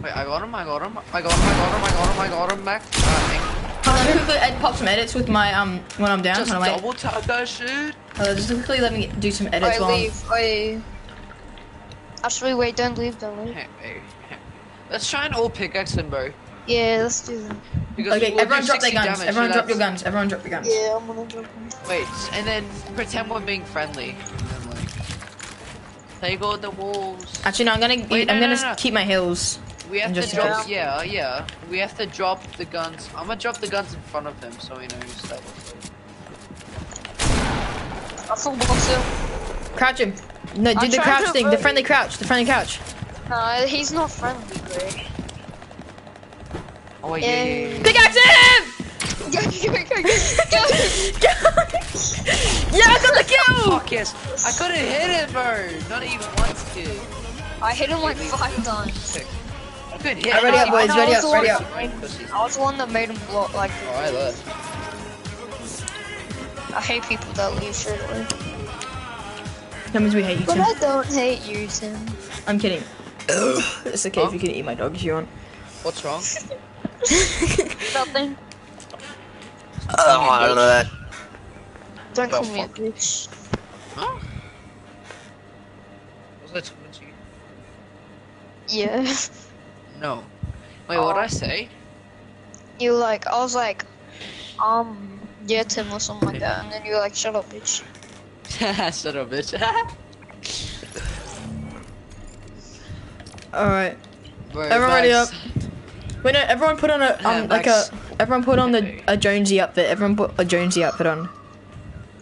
Wait, I got him. I got him. I got him. I got him. I got him. I got him. Max. Uh, Can I quickly ed- pop some edits with my um when I'm down? just Hold on, wait. double tap that shit. Uh, just quickly let me do some edits Alright, while I'm- leave. Wait. Actually, wait, don't leave, don't leave. Hey, hey, hey. Let's try and all pickaxe him, bro. Yeah, let's do that. Because Okay, we'll everyone drop their guns. damage, everyone so drop your guns. Everyone drop your guns. Yeah, I'm gonna jump in. Wait, and then pretend we're being friendly. And then, like, Take all the walls. Actually, no. I'm gonna. Wait, I'm no, gonna no, no. keep my heals. We have to drop. case. Yeah, yeah. We have to drop the guns. I'm gonna drop the guns in front of him so he knows that. I saw Boxer. Crouch him. No, do I'm the crouch thing. The friendly crouch. The friendly crouch. No, he's not friendly, Greg. Oh wait, yeah, yeah, yeah. Yeah. Pickaxe him! Go, go, go, go, go. yeah, I got the kill! Fuck yes. I couldn't hit him, bro. Not even once, kid. I hit him like five times. I couldn't hit Alright, ready up, boys, I ready was up, ready up. I was the one that made him block like. Oh, Alright, look. I hate people that leave straight away. That means we hate you, But I don't hate you, Tim. I'm kidding. it's okay Huh? if you can eat my dog if you want. What's wrong? Nothing. Oh, Don't The call me a fuck? bitch. Huh? Was I talking to you? Yeah. No. Wait, what'd I say? You like, I was like, um, yeah, Tim or something like that, and then you're like, shut up, bitch. Shut up, bitch. Alright. Bro, Everyone ready Max. Wait, no, everyone put on a, Uh, um, like a, everyone put on the, a Jonesy outfit. Everyone put a Jonesy outfit on.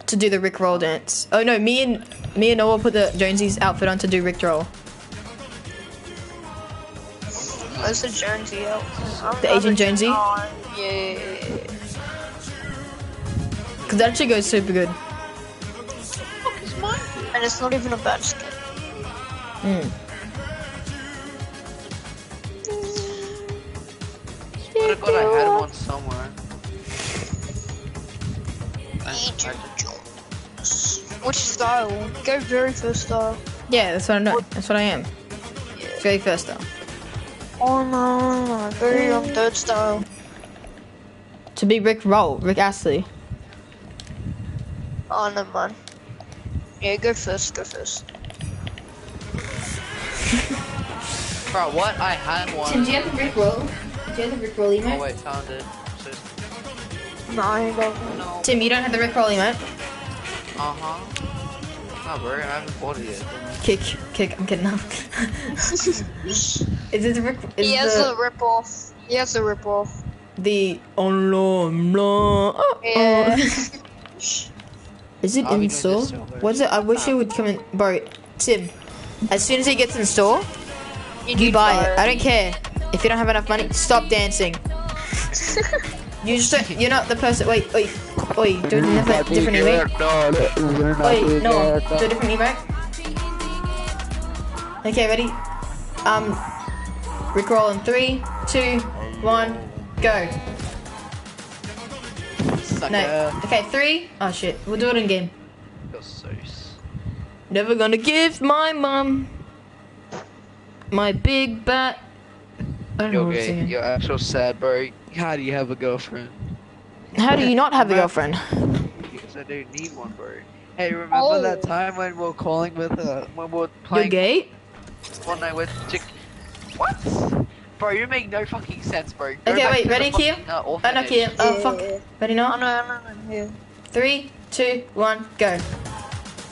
To do the Rick Roll dance. Oh no, me and, me and Noah put the Jonesy's outfit on to do Rick Roll. Where's the Jonesy out? I'm The Asian Jonesy? Yeah. Cause that actually goes super good. Fuck is mine? And it's not even a bad skin. Mm. But I thought I had one somewhere. Which style? Go very first style. Yeah, that's what I'm doing. That's what I am. Very first though. Oh no, no, no, very um, third style. To be Rick Roll, Rick Astley. Oh, never mind. Yeah, go first, go first. Bro, what? I had one. Tim, do you have the Rick Roll? Do you have the Rick Roll Oh wait, found it. No, I don't. no. Tim, you don't have the Rick Roll emote? Uh huh. No, bro, I haven't bought it yet. Kick, kick. I'm kidding. Up. Is it the Rick? Is He has the, a rip off. He has a rip off. the on lo, lo, oh, Yeah. oh. Is it I'll in store? What's it? I wish it would come in. Bro, Tim, as soon as it gets in store, you need buy it. I don't care if you don't have enough money. Stop dancing. You just don't, you're not the person. Wait, wait, wait. Do a different, different emote. Wait, no, do a different emote. Okay, ready? Um, Rickroll in three, two, one, go. Sucker. No. Okay, three. Oh shit. We'll do it in game. You're so Never gonna give my mum my big bat. I don't You're what gay. You're actual sad, bro. How do you have a girlfriend? How do you not have a girlfriend? Because I don't need one, bro. Hey, remember Oh. that time when we were calling with, uh, when we were You're playing gay? one night with chick? What? Bro, you make no fucking sense, bro. Go Okay, wait, to the ready, fucking, Kim? uh, Oh, not orphanage. Kim. Oh, fuck. Yeah. Ready Oh now? no, no, no, yeah. Three, two, one, go.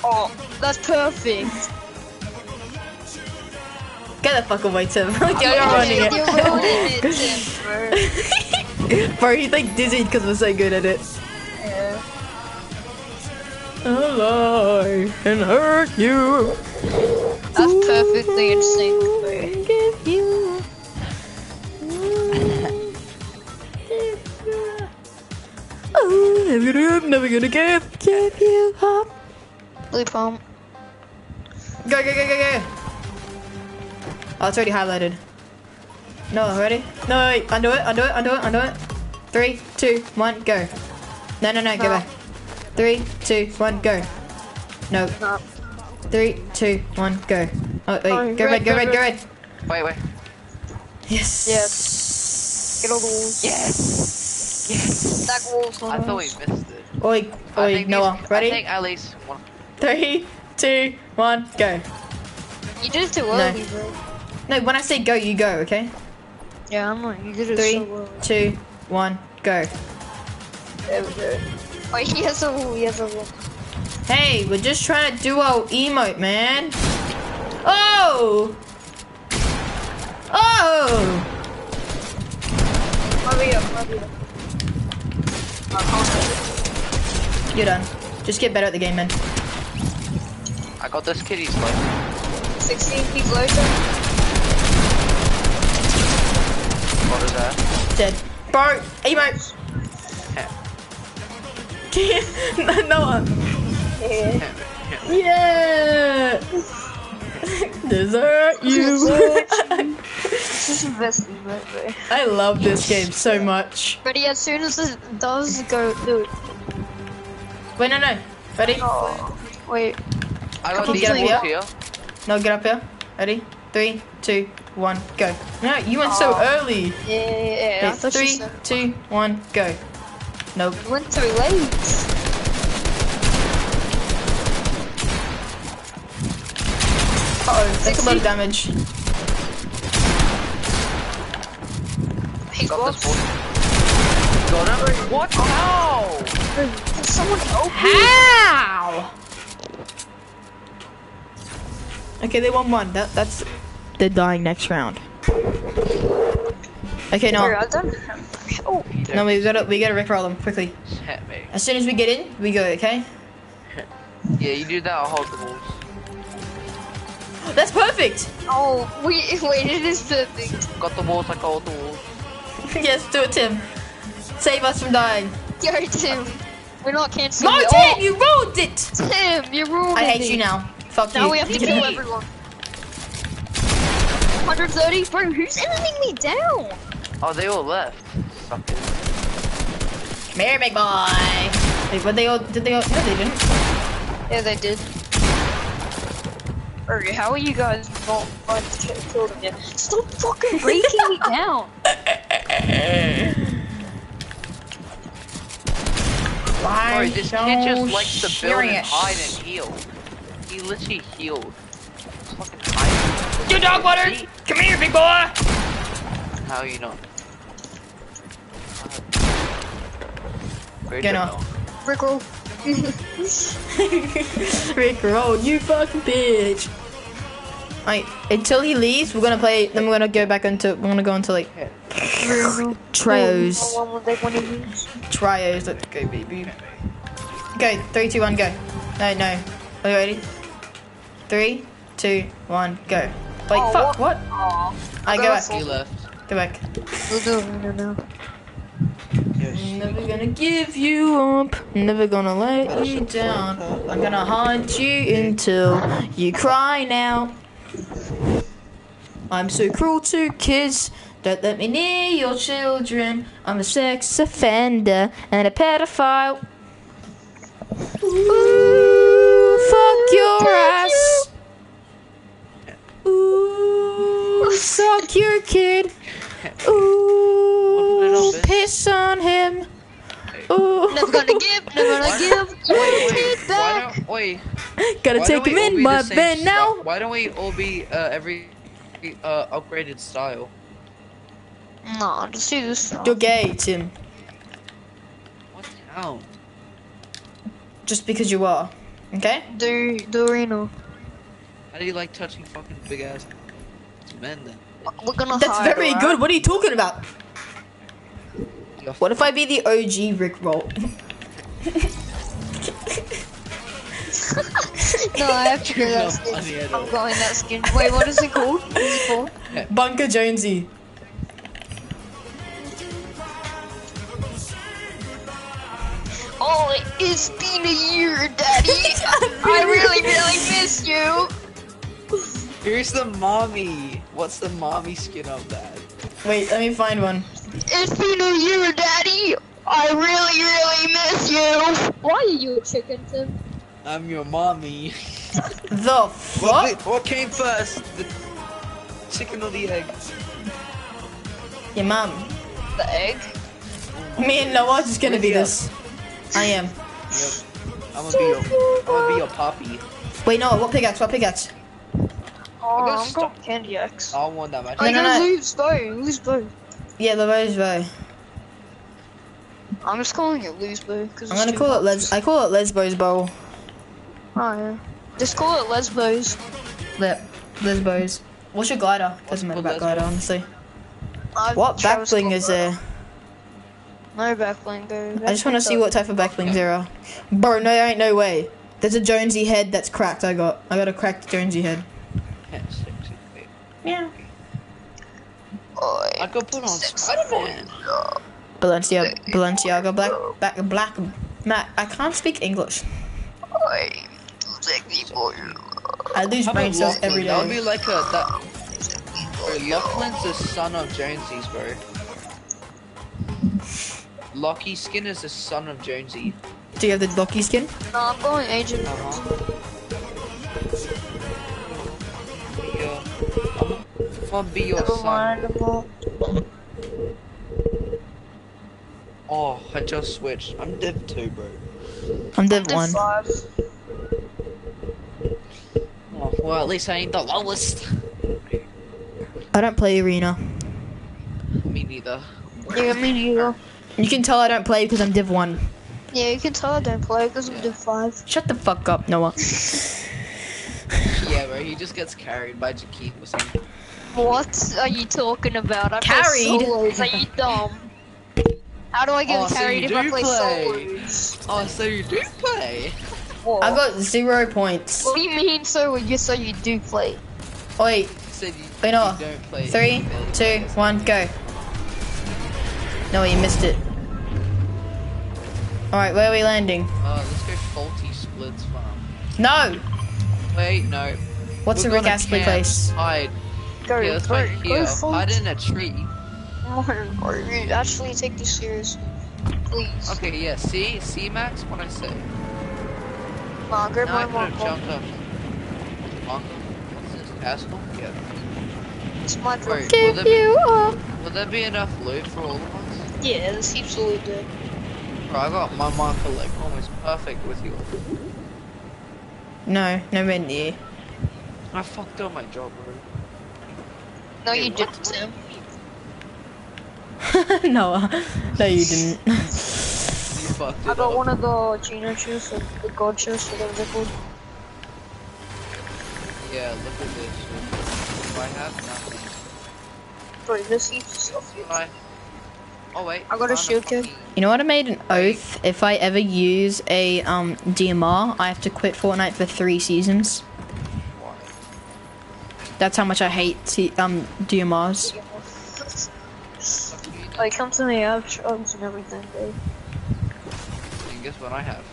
Oh, that's perfect. Get the fuck away, Tim. You're You're running You're it. it, Tim, bro. Bro, he's like dizzy because we're so good at it. Yeah. Lie and hurt you. That's perfectly in sync, bro. Oh, never gonna, never gonna give, give you up. Blue pump. Go, go, go, go, go. Oh, it's already highlighted. No, ready? No, wait, undo it, undo it, undo it, undo it. Three, two, one, go. No, no, no, go back. Three, two, one, go. No. Three, two, one, go. Oh, wait, go red, go red, go red. Wait, wait. Yes. Yes. Get all the walls. Yes. Yes. Stack walls on I thought we missed it. Oi, oi, think Noah, these, ready? I think at least one. Three, two, one, go. You did it too No. early, bro. No, when I say go, you go, okay? Yeah, I know. You did it Three, so well. two, one, go. There we go. Oh, he has a wall. He has a wall. Hey, we're just trying to do our emote, man. Oh! Oh! Hurry up, hurry up. I. You're done. Just get better at the game, man. I got this kid, he's like, 16 feet later. what is that? Dead. Bro, emote. no one. Yeah. Desert you. This is the best emote, bro. I love this game so much. Ready, as soon as it does, go do it. Wait, no, no. Ready? Oh, wait. I don't these get up here. here. No, get up here. Ready? Three, two, one, go. No, you went so Oh. early. Yeah, yeah, yeah. Wait, three, said two, one, go. Nope. you went too late. Uh oh, that's a lot of damage. Got got this ball. Got him. What? How? Can someone help? How? Okay, they won one. That that's they're dying next round. Okay, no, I don't Oh, no, we gotta we gotta rickroll them quickly. Hit me. As soon as we get in, we go. Okay. Yeah, you do that, I'll hold the balls. That's perfect. oh, wait, wait, it is perfect. Got the balls, I got the balls. yes, do it, Tim. Save us from dying. Go, Tim. We're not canceling No, it. Tim, you ruined it. Tim, you ruined it. I hate it. you now. Fuck Now you. we have to kill everyone. 130? Bro, who's ending me down? Oh, they all left. Suckers. Come here, big boy. Wait, what they all did they all? No, they didn't. Yeah, they did. Bro, how are you guys not going to kill kill them yet? Stop fucking breaking me down. Why? Bro, this so kid just likes to build and serious? hide and heal. He literally healed. Just fucking hide. You dog water. Come here, big boy. How are you know? Where'd Get you off. know? Rickroll. Rick roll, you fucking bitch. Alright, until he leaves, we're gonna play. Then we're gonna go back into. We're gonna go into like trios. One will take one of these. Trios. Let's go, baby. Go. Three, two, one, go. No, no. Are you ready? Three, two, one, go. Wait, Oh, fuck. What? Aw. I go Go back. for- He left. Go back. We'll do it no, no. Never gonna give you up. Never gonna let you down. I'm gonna haunt you until you cry now. I'm so cruel to kids. Don't let me near your children. I'm a sex offender and a pedophile. Ooh, fuck your ass. Ooh, suck your kid. Ooh, piss on him. Ooh, Never gonna give, never gonna give. Wait, Your wait, kid why back. don't, wait, gotta why take him in my the bed now. Why don't we all be uh, every uh, upgraded style? Nah, just do this. You're gay, Tim. What town? Just because you are. Okay? Do the arena. How do you like touching fucking big ass men then? We're gonna That's hide, very alright? good. What are you talking about? What if I be the OG Rick Roll? No, I have to go No, that skin. I'm going that skin. Wait, what is it called? What is it called? Bunker Jonesy. Oh, it's been a year, Daddy. I really, really miss you. Here's the mommy. What's the mommy skin of that? Wait, let me find one. It's been a year, Daddy. I really, really miss you. Why are you a chicken, Tim? I'm your mommy. The What, fuck? what came first? The chicken or the egg? Your mom. The egg. Me and Noah just gonna be Yeah. this. I am. Yep. I'm gonna be your, I'm gonna be your poppy. Wait, no, what pickaxe? What pickaxe? Oh, gonna I'm stop- going Candy Axe. I want that much. I No, no, gotta no. lose bow, lose bow. Yeah, the rose bow. I'm just calling it lose bow because I'm gonna call it Les. I call it Lesbo's bowl. Oh yeah. Just call it lesbos. Yep. those bows. What's your glider? Doesn't matter What's about called glider, honestly. I've What back Travis bling is there? No back bling, dude. I just want to see what type of back blings there are. Bro, no, there ain't no way. There's a Jonesy head that's cracked. I got. I got a cracked Jonesy head. Yeah, six, six, eight. Yeah. I could put on Spider-Man. Balenciaga, Balenciaga, black, black, black. Matt, I can't speak English. I lose How brain cells Lachlan? every That would be like a that. Bro, Lachlan's the son of Jonesy's, bro. Lockie Skin is the son of Jonesy. Do you have the Loki skin? No, I'm going Agent. Uh-huh. Yeah. I'm gonna be your son. mind. I'm not. Oh, I just switched. I'm Div 2, bro. I'm Div Div one. Oh, well, at least I ain't the lowest. I don't play arena. Me neither. Yeah, me neither. You can tell I don't play because I'm Div one. Yeah, you can tell I don't play because I'm Div five. Shut the fuck up, Noah. Yeah, bro, he just gets carried by Jakeem or something. What are you talking about? I Carried? play solos. Are you dumb? How do I get Oh, so carried you if I play, play. solos? Oh, so you do play? What? I got zero points. What do you mean so? you so you do play? Oh, wait, You you, Wait, no. you don't play. three, you barely two, go. No, you missed it. Alright, where are we landing? Uh, let's go faulty splits farm. No! Wait, no. What's We're a Rick gonna Astley camp, place? Hide. Go, Yeah, let's go, hide go, Hide in a tree. Come on. You Actually, take this seriously, please. Okay, yeah. See, see, Max, what I say. Nah, grab Now I my could have mom. jumped up. Monk. What's this castle? Yeah. It's my drop. Wait, will there, be, up. will there be enough loot for all of us? Yeah, there's heaps of loot there. Bro, I got my marker like almost perfect with you. No, nowhere near. I fucked up my job, bro. No, you what? didn't, Tim. no, no, you didn't. You fucked it I got up. one of the Geno chests, or the God chests, whatever they're called. Yeah, look at this shit. I have nothing. Bro, there's heaps of stuff Oh wait. I got a shield kit. You know what? I made an oath. If I ever use a um DMR, I have to quit Fortnite for three seasons. Why? That's how much I hate T- um DMRs. Fuck you. Like, come to me, I have drugs and everything, dude. And guess what I have?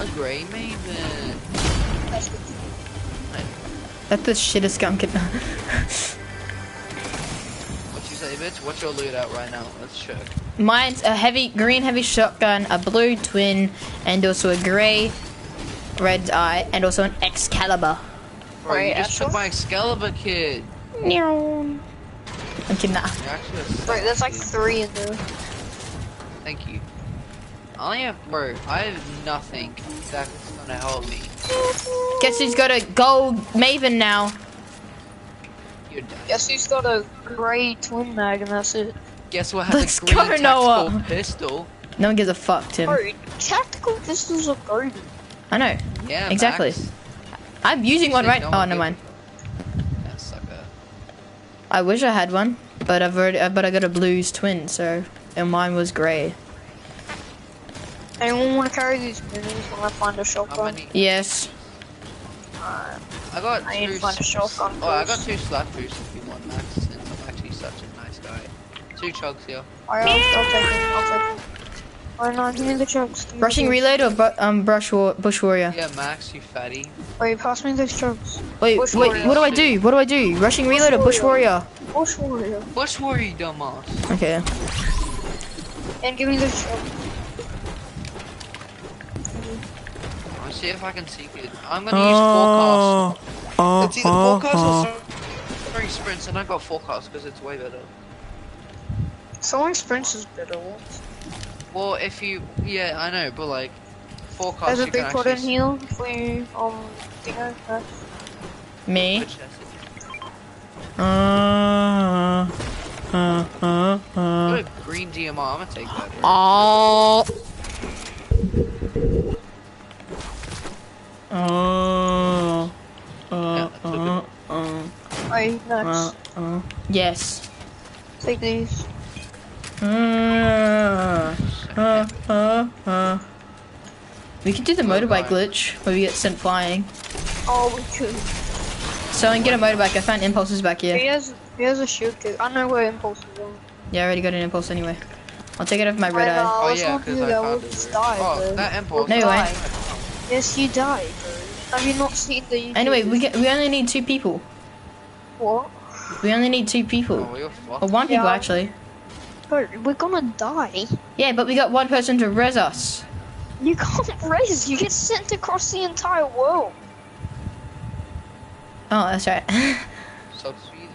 A grey maven. That's the shittest skunk. in- What you say, bitch? What's your loot out right now? Let's check. Mine's a heavy green heavy shotgun, a blue twin, and also a grey red eye, and also an Excalibur. Bro, Right, you just took Astro? my Excalibur kid. I'm kidding. Nah. You're actually Bro, there's like three in there. Thank you. I only have, bro, I have nothing that's gonna help me. Guess who's got a gold Maven now? You're dead. Guess who's got a grey twin mag and that's it. Guess what has Let's a green go, tactical Noah. pistol? No one gives a fuck, Tim. Bro, tactical pistols are gold. I know. Yeah, Exactly. Max. I'm using one right. no Oh, one never mind. That sucker. I wish I had one, but I've already. uh, But I got a blues twin, so and mine was grey. Anyone want to carry these minis when I find a How shotgun? many? Yes. Uh, I got I need two. to find a s- shotgun Oh, I got two slap boosts if you want, Max. Since I'm actually such a nice guy. Two chugs here. Alright, I'll, I'll take them. I'll take them. Alright, now give me the chugs. give me Rushing the- reload or bu- um brush war- bush warrior? Yeah, Max, you fatty. Wait, pass me those chugs. Wait, Bush wait. warrior. What do I do? What do I do? Rushing reload or bush warrior? Bush warrior. Bush warrior, you dumbass. Okay. And give me the chugs. I'll see if I can see it. I'm gonna use forecast. Oh. Uh, it's either forecast uh, or uh. spring sprints, and I got forecast because it's way better. Someone sprints is better. What? Well, if you, yeah, I know, but like, forecast. There's a you can big pot in actually here for you. Um, think Me. Uh, uh, uh, uh. Got a green DMR. I'm gonna take that. Oh. Oh. Yeah, Uh, that's a good uh, Hey, Max, Uh, uh, yes. take these. Uh, uh, uh, uh. We could do the Oh, motorbike glitch where we get sent flying. Oh, we could. So I can get a motorbike. I found impulses back here. He here. has, he has a shield keg. I know where impulse is on. Yeah, I already got an impulse anyway. I'll take it off my red eye. no, Oh yeah, because I that. found We'll it. just die, Oh, bro. that impulse. No way. Die. Yes, you die, bro. Have you not seen the? Anyway, we get we only need two people. What? We only need two people. you're Or fucked. one people actually. Bro, we're gonna die. Yeah, but we got one person to res us. You can't raise. You get sent across the entire world. Oh, that's right. Stop speeding.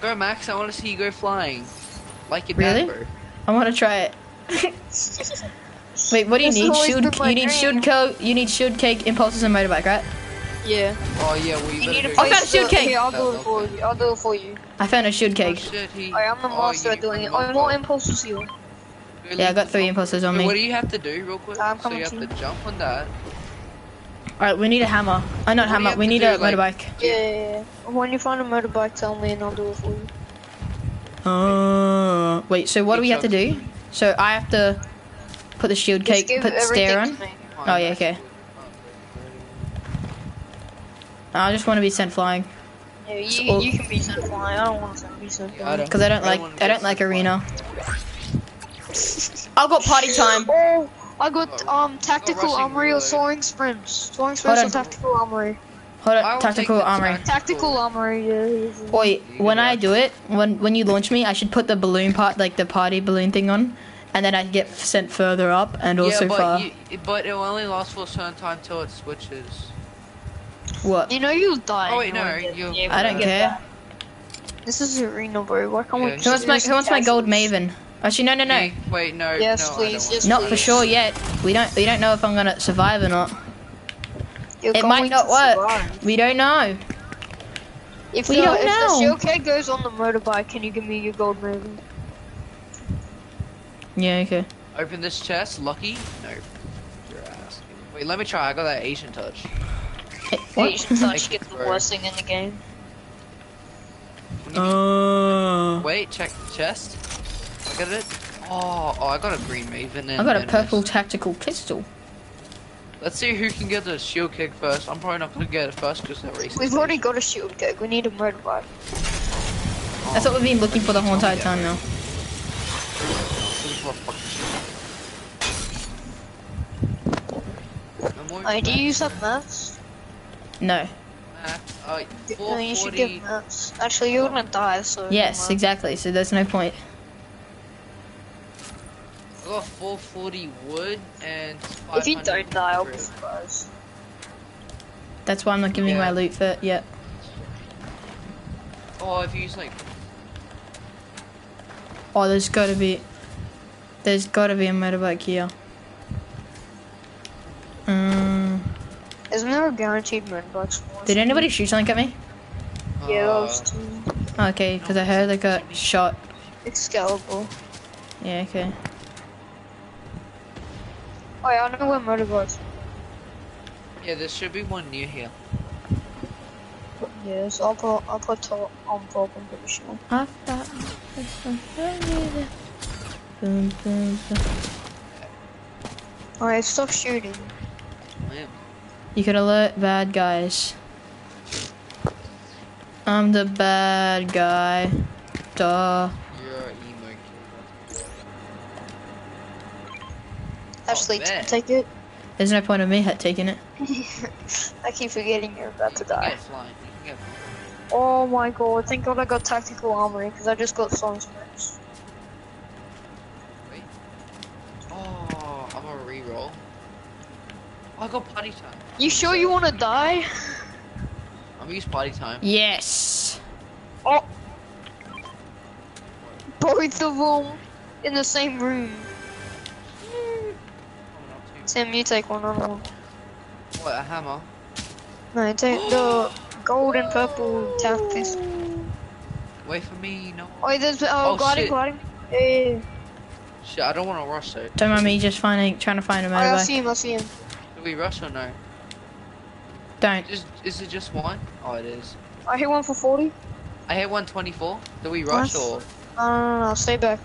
Go, Max. I want to see you go flying. Like your Really? dad. I want to try it. Wait, what do you That's need? Shield. You need dream. shield code. You need shield keg, impulses, and motorbike, right? Yeah. Oh yeah, well you, You better need to go. I found a shield keg. Here, I'll do Oh, it for okay. you. I'll do it for you. I found a shield Oh cake. shit, he. I am the oh, master you at doing it. found Oh, more what motorbike. impulses you? Really? Yeah, I got three impulses on Wait, me. What do you have to do, real quick? I'm so coming you have to to jump on that. All right, we need a hammer. I oh, not What hammer. We need do, a like- motorbike. Yeah, yeah, yeah. When you find a motorbike, tell me and I'll do it for you. Uh, wait. So what do we have to do? So I have to put the shield keg, put the everything stair on. Oh, yeah, okay. I just want to be sent flying Yeah, So- you, you can be sent flying. I don't want to be sent Yeah, I flying. don't- because I don't I like wanna I don't like arena. I've got party time. Oh, I got Oh, um tactical rushing armory or soaring sprints. Soaring sprints or tactical armory. Hold on, tactical armory. tactical- Tactical armory. Yeah. yeah, yeah. Wait, when I do do it, when when you launch me, I should put the balloon part, like the party balloon thing on, and then I get sent further up and also yeah, but far. you, but it will only last for a certain time till it switches. What? You know you'll die. Oh, wait, no, order to get- you- yeah, I don't care. This is arena, bro. Why can't Yeah, we? Who wants my Who wants my gold maven? Actually, no, no, no, Me? Wait, no. Yes, no, I please, don't yes, want not please. for sure yet. We don't we don't know if I'm gonna survive or not. You're It might not work. survive. We don't know. If We the, don't if know. the shield keg goes on the motorbike, can you give me your gold maven? Yeah, okay. Open this chest. Lucky? No. Your ass. Wait, let me try. I got that Asian touch. Hey, what? Asian touch Thank you, gets the bro. worst thing in the game. Uh, Wait, check the chest. I got it. Oh, oh, I got a green maven. And I got a purple this. tactical pistol. Let's see who can get the shield keg first. I'm probably not gonna get it first because they're racist. We've already got a shield keg. We need a motorbike. That's what we've been looking for the whole entire time now. Hey, do you use up maths? No. Uh, No, you should give maths. Actually, you're gonna die, so. Yes, exactly. So there's no point. I got 440 wood and. If you don't die, I'll be brick. surprised. That's why I'm not giving Yeah. my loot for it yet. Oh, if you use like. Oh, there's gotta be. There's gotta be a motorbike here. Um, Isn't there a guaranteed motorbike box? did anybody shoot something at me? Yeah, uh, those two. Okay, because I heard like a shot. Excalibur. Yeah, okay. Oh yeah, I know where motorbikes. Yeah, there should be one near here. Yes, I'll put I'll put top on top. I'm pretty sure. I thought- Boom, boom, boom. Alright, stop shooting. Man. You could alert bad guys. I'm the bad guy. Duh. You're emo kid. Actually, man. take it. There's no point of me taking it. I keep forgetting you're about to die. get flying. You can get flying. Oh my god, thank god I got tactical armory because I just got song sprints. Wait. Oh, I'm gonna reroll. Oh, I got party time. You sure you want to die? I'm gonna use party time. Yes. Oh! Both of them in the same room. Coming up to- Sam, you take one on one. What, a hammer? No, take the gold and purple tactics. Wait for me, no. Oh, wait, there's oh, Oh, gliding, shit. gliding. Yeah. Shit, I don't wanna rush it. Don't mind me just finding, trying to find a Oh, I motorbike. see him, I see him. Do we rush or no? Don't. Just, is it just one? Oh, it is. I hit one for 40. I hit 124. Do we rush Nice. or? No, no, no, no, stay back.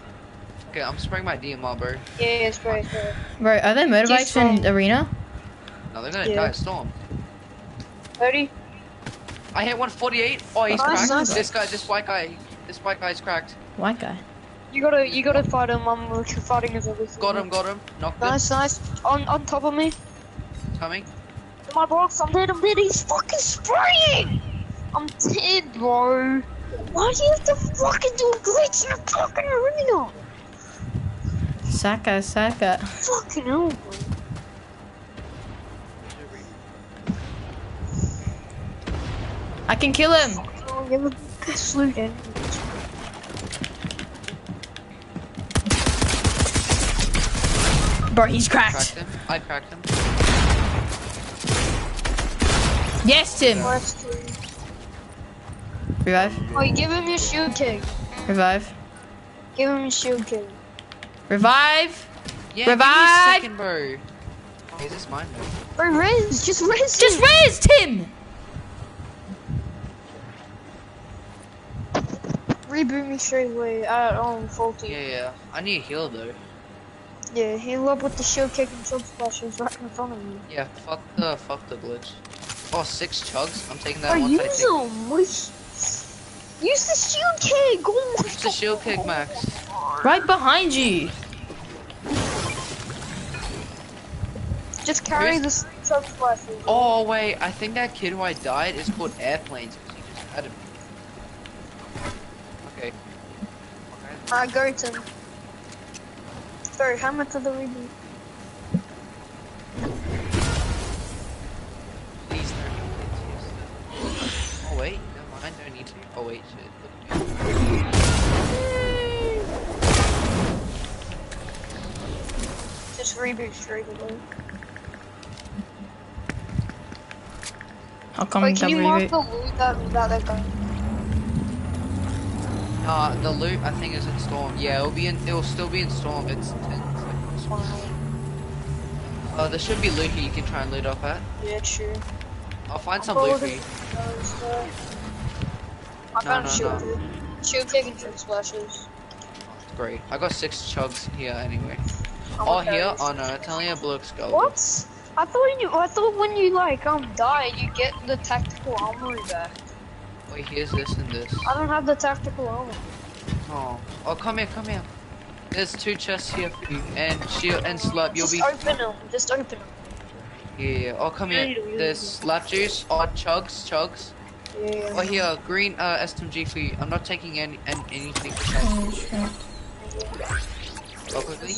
Okay, I'm spraying my DMR, bro. Yeah, yeah, spray, spray. Bro, are there motorbikes in arena? No, they're gonna Yeah. die at storm. 30. I hit 148. Oh, he's Nice, cracked. nice. This guy, this white guy, this white guy's cracked. White guy. You gotta, you gotta fight him. I'm literally fighting his everything. Got him, got him. Knocked him. Nice, nice. On, on top of me. Coming. In my box. I'm dead. I'm dead. He's fucking spraying. I'm dead, bro. Why do you have to fucking do a glitch in a fucking arena? Saka, Saka. Fucking hell, bro. I can kill him. Oh, you have a salute in. Bro, he's Cracked cracked. him. I cracked him. Yes, Tim. Revive. Oh, give him your shield keg. Revive. Give him your shield keg. Revive. Yeah, give me a Revive! second, bro. Oh, is this mine? bro? Bro, res, just res. Just him. res Tim. Reboot me straight away. I own faulty. Yeah, yeah. I need a heal though. Yeah, heal up with the shield keg and chug splashes right in front of you. Yeah, fuck the fuck the glitch. Oh, six chugs. I'm taking that Bro, once I use take. them. What is- Use the shield keg. Oh my It's the shield keg, Max. Right behind you. Just carry Where's- the chug splashes. Oh wait, I think that kid who I died is called airplanes because he just had ah, him. Okay. Okay. Alright, go Tim. Sorry, how much of the reboot? Please Oh wait, never mind. Don't need to. Oh wait, shit. Look at. Just reboot straight away. How come Wait, can you mark the loot that, that they're going? Uh, the loot I think is in storm. Yeah, it'll be in. It'll still be in storm. It's ten seconds. Uh, there should be loot here. You can try and loot up at. Yeah, true. I'll find some loot for you. uh, I No, found no, shield no. Shield keg and chug splashes. Great. I got six chugs here anyway. Oh, okay. here? Oh no, telling you blue skull. What? I thought you. I thought when you like um die, you get the tactical armory back. Wait, here's this and this. I don't have the tactical armor. Oh, oh, come here, come here. There's two chests here for you, and shield and slap. You'll Just be open them. Just open them. Yeah. yeah. Oh, come here. yeah, There's yeah. slap juice. Oh, chugs, chugs. Yeah. Oh, here, green uh SMG for you. I'm not taking any, any anything for that. Oh, quickly.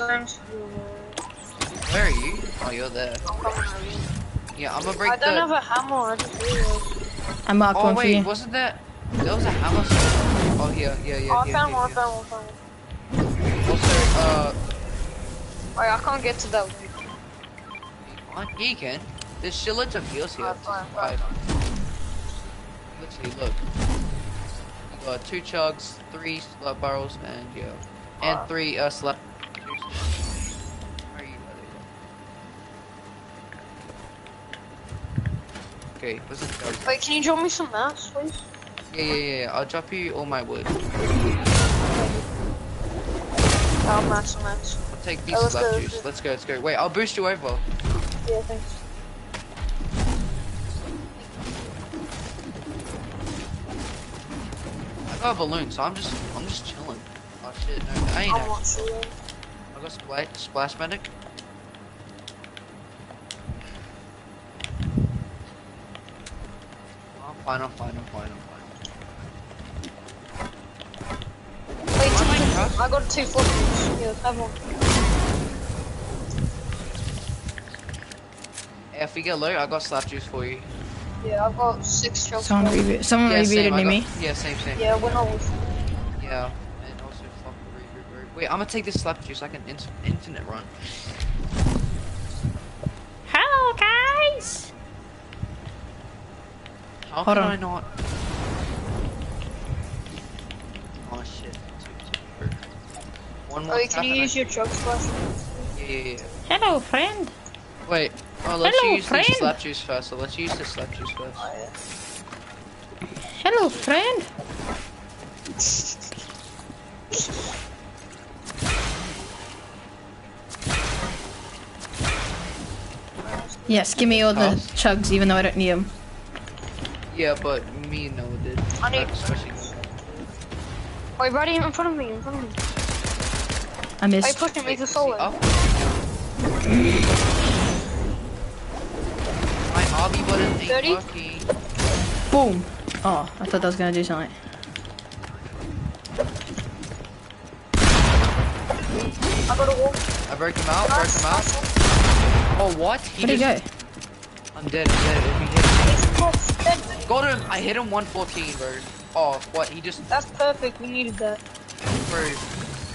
Where are you? Oh, you're there. I'm coming over you. Yeah, I'm gonna break the... I don't the. have a hammer. I just realized. I marked oh one for wait, you. wasn't that? There was a hammer. somewhere. Oh, here, yeah, yeah. Oh, I here, found here, one. I found one. I found one. Also, uh, Wait, I can't get to that. loot. On can. There's shitloads of heals here. Fine, Right. Literally, look. You got two chugs, three slap barrels, and yeah, and Alright. three uh slap. Where are you? There you go. Okay, what's the chugs? Wait, can you drop me some mats, please? Yeah, yeah, yeah, yeah. I'll drop you all my wood. Oh, mats, mats. I'll take these Oh, let's slap go, let's juice. go. Let's go, let's go. Wait, I'll boost you over. Yeah, thanks. I got a balloon, so I'm just, I'm just chilling. Oh shit, no, I ain't. Actually- sure. I got splash, splash medic. Oh, I'm fine, I'm fine, I'm fine, I'm fine. Wait, I I got two floppies. Yeah, have one. If we get low, I got slap juice for you. Yeah, I've got six shots. Someone reboot. Someone yeah, same, rebooted I near got- me. Yeah, same, same. Yeah, we're not with Yeah, and also fuck the reboot, bro. Wait, I'm gonna take this slap juice like an in infinite run. Hello, guys. How Hold can on. I not? Oh shit. Two, two, three. One more oh, Wait, tap can you and I- use your chug splash? Yeah, yeah, yeah. Hello, friend. Wait. Oh, let's Hello, use friend. the slap juice first. So let's use the slap juice first. Oh, yeah. Hello, Hello, friend. Yes, give me all the House? chugs, even though I don't need them. Yeah, but me and Noah did. I need- Especially- Wait, right in front of me, in front of me. I Are you missed. pushing me Wait, to is solo? Up? My RB button ain't 30? working. Boom. Oh, I thought that was gonna do something. I got a wall. I broke him out, broke him out. Oh, what? He Where'd he go? I'm dead, I'm dead. If he hit me. He's close. Dead. Got him! I hit him 114, bro. Oh, what? He just. That's perfect. We needed that. Bro.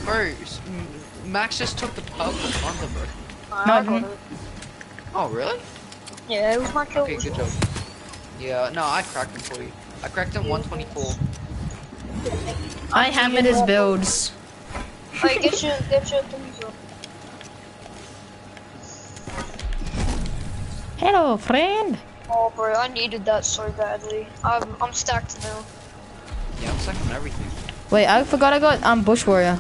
Bro. s- M- Max just took the oh, pub from under, bro. No, I I got it. Oh, really? Yeah, it was my kill. Okay, good job. Yeah, no, I cracked him for you. I cracked him 124. I hammered his builds. Hey, get your, get your things up. Hello, friend. Oh, bro, I needed that so badly. I'm, I'm stacked now. Yeah, I'm second everything. Wait, I forgot I got um bush warrior.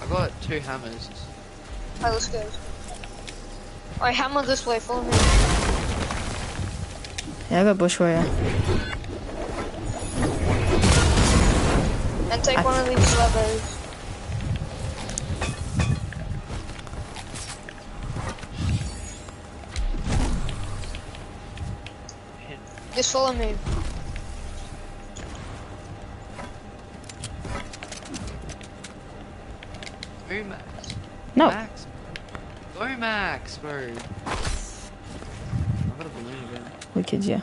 I got two hammers. Alright, let's go. Alright, hammer this way, follow me. Yeah, I got bush warrior. And take one of these levers. Hit. Just follow me. Go Max. No. Max. Go Max, bro. I got a balloon again. Wicked, yeah.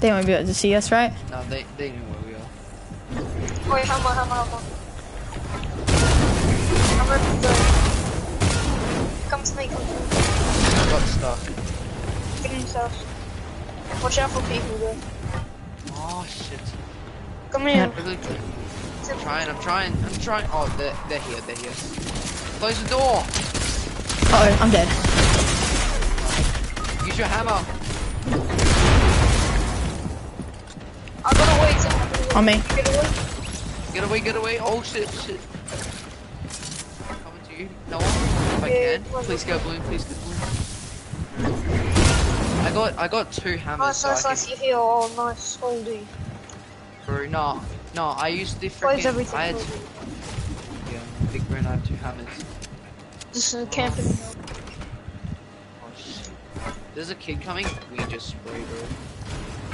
They won't be able to see us, right? No, they they know where we are. Wait, hammer, hammer, hammer. Hammer, go. Come to me, come to me. I got stuck. Get in. Watch out for people, though. Ah, oh shit. Come here. Really good. I'm trying, I'm trying, I'm trying. Oh, they're, they're here, they're here. Close the door! Oh, I'm dead. Use your hammer! I gotta wait. I gotta wait. On me. Get away. Get away, get away! Oh shit, shit. Coming to you. No one? If I can. well, Please go balloon, please go balloon. I got, I got two hammers, Nice, so nice, I nice. can... You here? Oh, nice. Holy. Bro, no, no, I used the freaking... I had... Yeah, big brain, I have two hammers. Just uh, camping. Oh shit. There's a kid coming. We just spray, bro.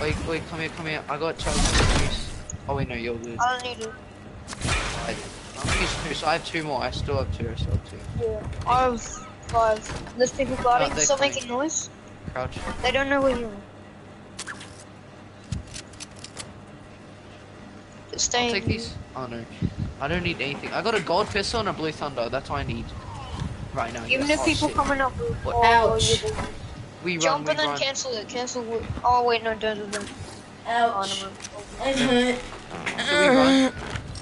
Wait, wait, come here, come here. I got Charles juice. Oh wait, no, you're good. I don't need it. I, I'm used two, so I have two more. I still have two. I still have two. Yeah. I have five. There's people guarding. they're Stop making noise. Crouch. They don't know where you are. Just stay I'll take these. Oh no, I don't need anything. I got a gold pistol and a blue thunder. That's all I need. Right now. Even yes. if Oh, people shit. coming up, What? Ouch. yeah, we run, jump we and then run. cancel it. Cancel it. Oh wait, no, don't do that. Ouch. never mind. I'm hurt. Uh, should we run?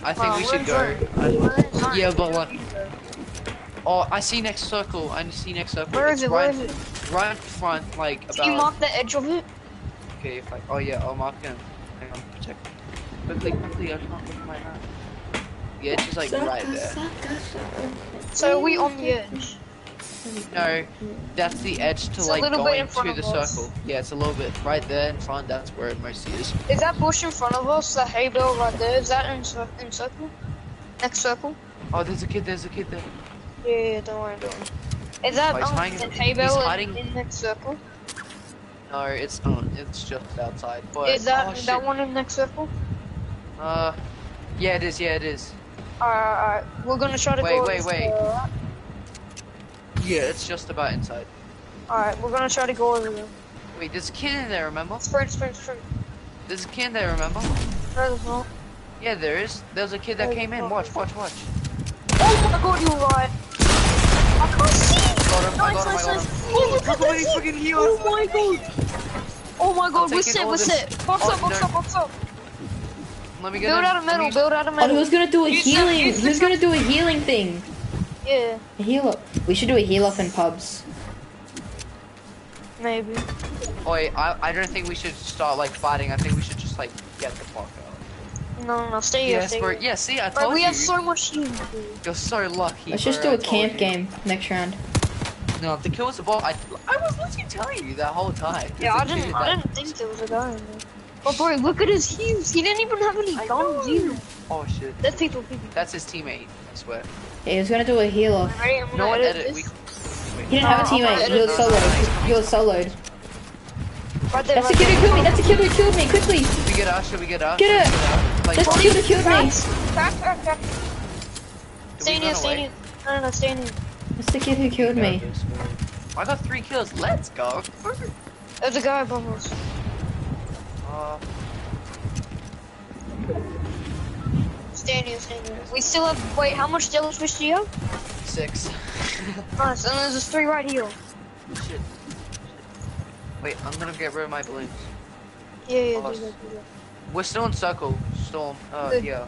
I think Oh, we should go. I- We're in zone. Yeah, but what- don't need to go. Oh, I see next circle. I see next circle. Where is It's it? Right, is it? right front, like Can you mark the edge of it? Okay, if I. Oh yeah, I'll mark him. Hang on, protect. Quickly, quickly. I can't look at my map. The edge is like right there. So are we on the edge? No, that's the edge to It's like little bit going in front to the us. circle. Yeah, it's a little bit right there in front. That's where it mostly is. Is that bush in front of us? The hay bale right there? Is that in, cir- in circle? Next circle? Oh, there's a kid. There's a kid there. Yeah, yeah, don't worry, don't worry. Is that Oh, he's um, hiding- in hay bale in, hiding- in next circle? No, it's not. It's just outside. But Is that oh, that one in next circle? Uh, yeah, it is. Yeah, it is. Alright, alright. We're gonna try to Wait, go. wait, this wait. Yeah, it's just about inside. Alright, we're gonna try to go over there. Wait, there's a kid in there. Remember? Sprint, sprint, sprint. There's a kid in there. Remember? No, there's not. Yeah, there is. There's a kid that Oh, came in. Watch, watch, watch. Oh my god, you're right. I can't see. Got him. I Nice, got him. I nice, got nice. him. Oh, look Look at how many heals. Oh my god. Oh my god, we're set, we're set. Box Oh, up, box no. up, box up. Let me get Build him. out of metal, build out of Oh, metal. he was gonna do a Use healing. use He the was gonna do a healing thing. Yeah. A heal up. We should do a heal up in pubs. Maybe. Oh, wait, I, I don't think we should start like fighting. I think we should just like get the fuck out. No, no, no. Stay here. Yes, stay bro. here. Yeah, see, I Bro, told we you. have so much heat. dude. You're so lucky. Let's just do bro, a I told camp you. game next round. No, the kill was a ball. I, I was literally telling you that whole time. Yeah, I didn't. I didn't think there was a guy in there. But boy, look at his heels. He didn't even have any I guns know. either. Oh shit. There's people. people. That's his teammate. I swear. Yeah, he was gonna do a heal off. Ready? I'm No gonna one edit, edit. We, He didn't have a teammate. He was soloed. He was soloed. Right there. That's the right kid there. who killed me. That's the kid who killed me. Quickly, should we get out? Should we get out? Get Should we her. Like, that's the do kid who killed me. Crack, crack, crack. Stay in here. Stay in away? here. No, no, no. Stay in here. That's the kid who killed me. I got three kills. Let's go. There's a guy above us. Uh, Stay here. Stay here. We still have. Wait, how much jellyfish do you have? six. Nice. And there's just three right here. Shit. Wait, I'm gonna get rid of my balloons. Yeah, yeah. Oh, Do that, do that. We're still in circle. Storm. Uh, yeah.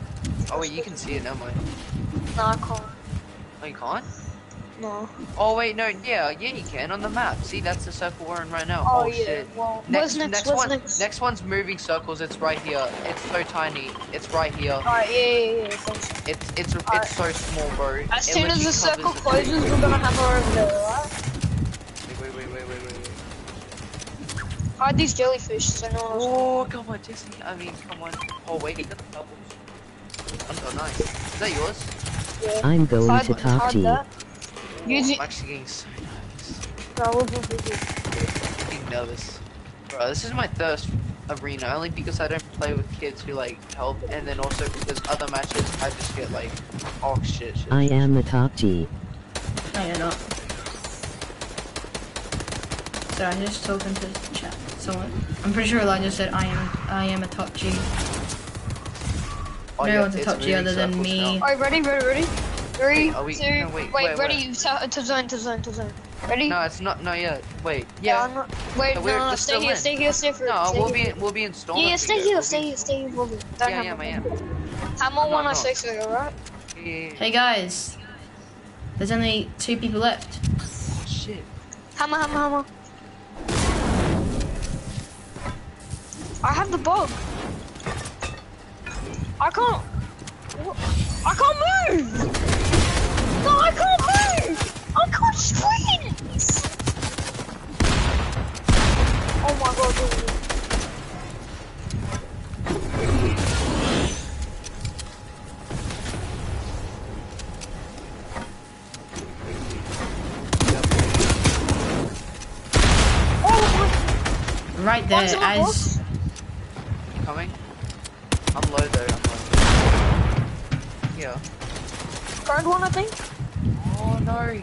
Oh wait, you can see it. Never mind. No, I can't. Oh, you can't? No. Oh wait, no. Yeah, yeah, you can on the map. See, that's the circle we're in right now. Oh, Oh, yeah. shit. Well, Next, what's next? next what's one, next? next one's moving circles. It's right here. It's so tiny. It's right here. Alright, yeah, yeah, yeah. Thanks. It's it's Alright. it's so small, bro. As It soon as the circle closes, the we're gonna have her over there, alright? Wait, wait, wait, wait, wait, wait. Hide these jellyfish so no. Oh, come on, Jesse. I mean, come on. Oh wait, he got the doubles. Oh, nice. Is that yours? Yeah. I'm going Hide, to talk to you. that. Use it. I'm actually getting so nervous. No, we'll do, we'll. I'm getting nervous. Bro, this is my first arena only because I don't play with kids who like help, and then also because other matches I just get like, oh shit, shit. I am the top G. No, you're not. So I just talking to chat. Someone, I'm pretty sure Elijah said I am. I am a top G. Oh, no yeah, one's a it's top G other than me. now. Alright, ready, ready, ready? Three, Are we- two, no, wait, wait, wait, ready, To, to zone, to zone, to zone. Ready? No, it's not. No, yet. Wait. Yeah, Yeah. I'm not, wait, No, no, we're- no, we're stay here, in. stay here, stay for No, stay we'll here. be we'll be in storm. Yeah, yeah, if we stay here, We'll stay be- here, stay here, Bobby. Don't Yeah, have yeah, I am. problem. Hammer No, one no. or six ago, right? Yeah, yeah, yeah. Hey guys, there's only two people left. Oh, shit. Hammer, hammer, hammer. I have the bug. I can't. What? I can't move. No, I can't move. I can't sprint. Oh my god. Oh Right there, One's in my as coming? I'm low though. Yeah. Card one, I think. Oh no.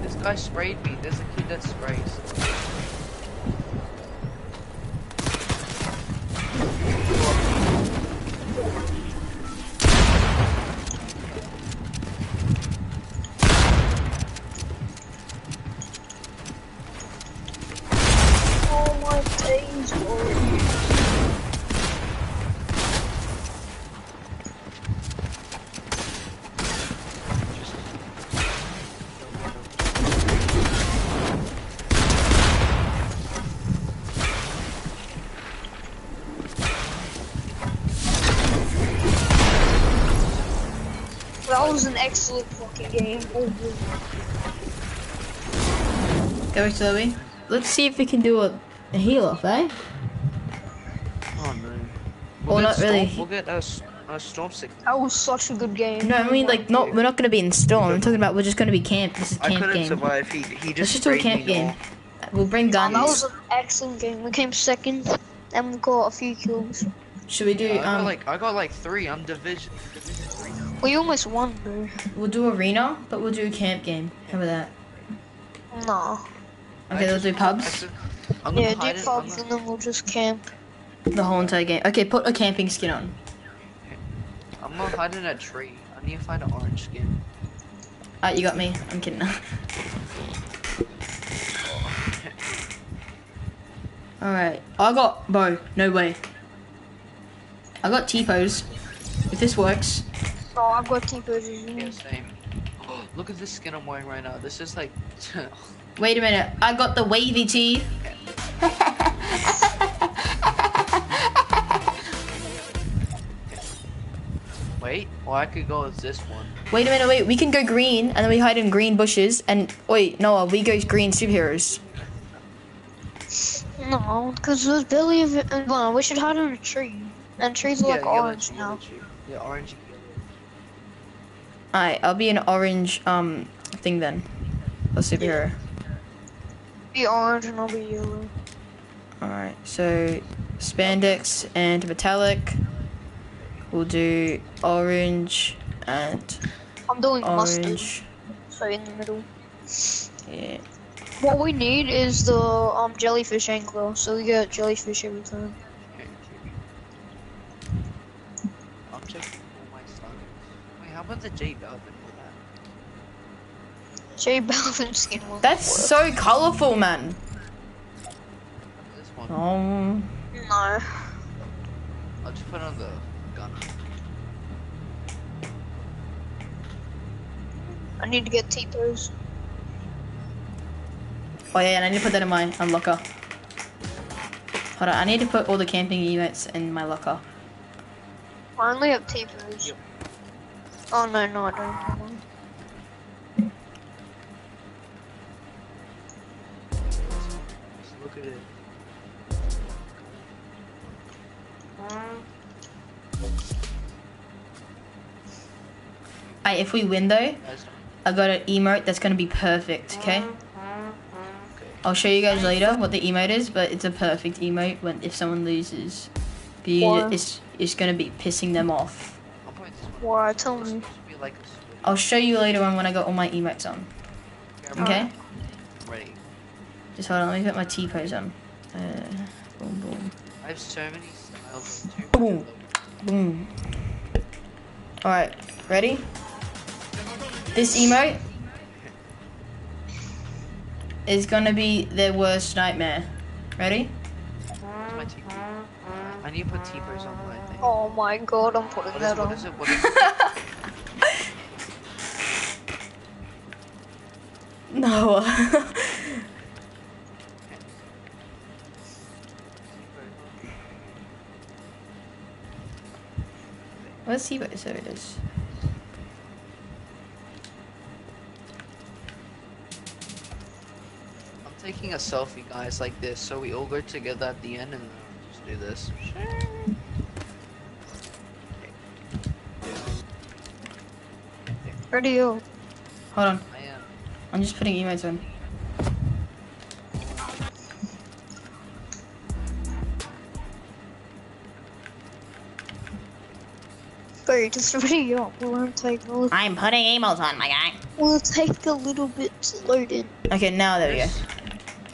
This guy sprayed me. There's a kid that sprays. Oh excellent fucking game. Oh, boy. go slowly. Let's see if we can do a, a heal off, eh? Oh no. Well, get not storm, really. We'll get a, s- a storm sick. That was such a good game. No, I mean like not. We're not gonna be in storm. I'm talking about we're just gonna be camp. This is camp I camp couldn't game. survive. He he Let's just just do a camp game. all. We'll bring Oh, that was an excellent game. We came second, and we got a few kills. Should we do? I got Um, like I got like three. I'm division. division three now. We almost won, though. we'll do arena, but we'll do a camp game. How about that? Nah. Okay, I we'll do pubs. I'm gonna Yeah, do pubs, and then we'll just camp. The whole entire game. Okay, put a camping skin on. I'm gonna hide in a tree. I need to find an orange skin. Alright, you got me. I'm kidding. Alright, I got bow. No way. I got T-pose. If this works. Oh, I've got T-poses. Yeah, same. Look at this skin I'm wearing right now. This is like Wait a minute. I got the wavy tee. Wait, or I could go with this one. Wait a minute. Wait. We can go green, and then we hide in green bushes. And wait, Noah, we go green superheroes. No, because those Billy. Of, well, we should hide in a tree. And trees are like orange now. Yeah, orange and yellow. Alright, I'll be an orange um thing then. A superhero. Be orange and I'll be yellow. Alright, so spandex and metallic. We'll do orange and I'm doing mustard, orange. so in the middle. Yeah. What we need is the um jellyfish angler, so we get jellyfish every time. Okay, okay. I'm checking all my stuff. Wait, how the J Balvin for that? J Balvin skin one. That's so colorful, man. This one. Um, no. I'll just put on the gunner. I need to get T-pose. oh yeah, and I need to put that in my um, locker. Hold on, I need to put all the camping emotes in my locker. I only have T-pose. Yep. Oh no, no, I don't. Hold on. Just look at it. Alright, if we win though, I got an emote that's gonna be perfect, okay? okay. I'll show you guys later what the emote is, but it's a perfect emote when if someone loses. Be Why? it's it's gonna be pissing them off. Why? Tell me. supposed to be like. I'll show you later on when I got all my emotes on. Okay? Ready. Just hold on, let me put my T pose on. Uh, boom boom. I have so many styles. Boom. Boom. Alright, ready? This emote is gonna be their worst nightmare. Ready? I need to put T-pose on my. Oh my god, I'm putting What is that on. is it? What is it? no. Where's T pose? There it is. I'm taking a selfie, guys, like this, so we all go together at the end and just do this. Ready you? Hold on. I am. I'm just putting emotes on. Wait, just ready up. Will take a little, I'm putting emotes on, my guy. We'll take a little bit to load in. Okay, now there we go.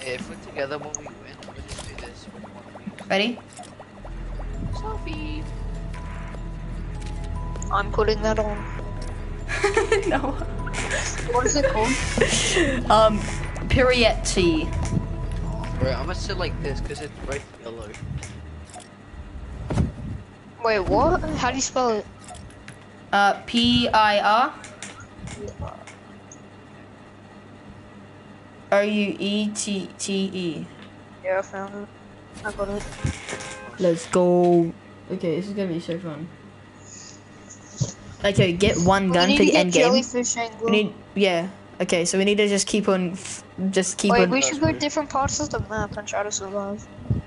If we're together when we win, we'll just do this. with one of these. Ready? Selfie. I'm putting that on. no. What is it called? Um, Pirietti. Bro, I'm gonna sit like this because it's bright yellow. Wait, what? How do you spell it? Uh, P I R O U E T T E. Yeah, I found it. I got it. Let's go. Okay, this is gonna be so fun. Okay, get one gun for the end game. jellyfish angler. We need, yeah. Okay, so we need to just keep on, f- just keep Wait, on. we should go different parts of the map and try to survive.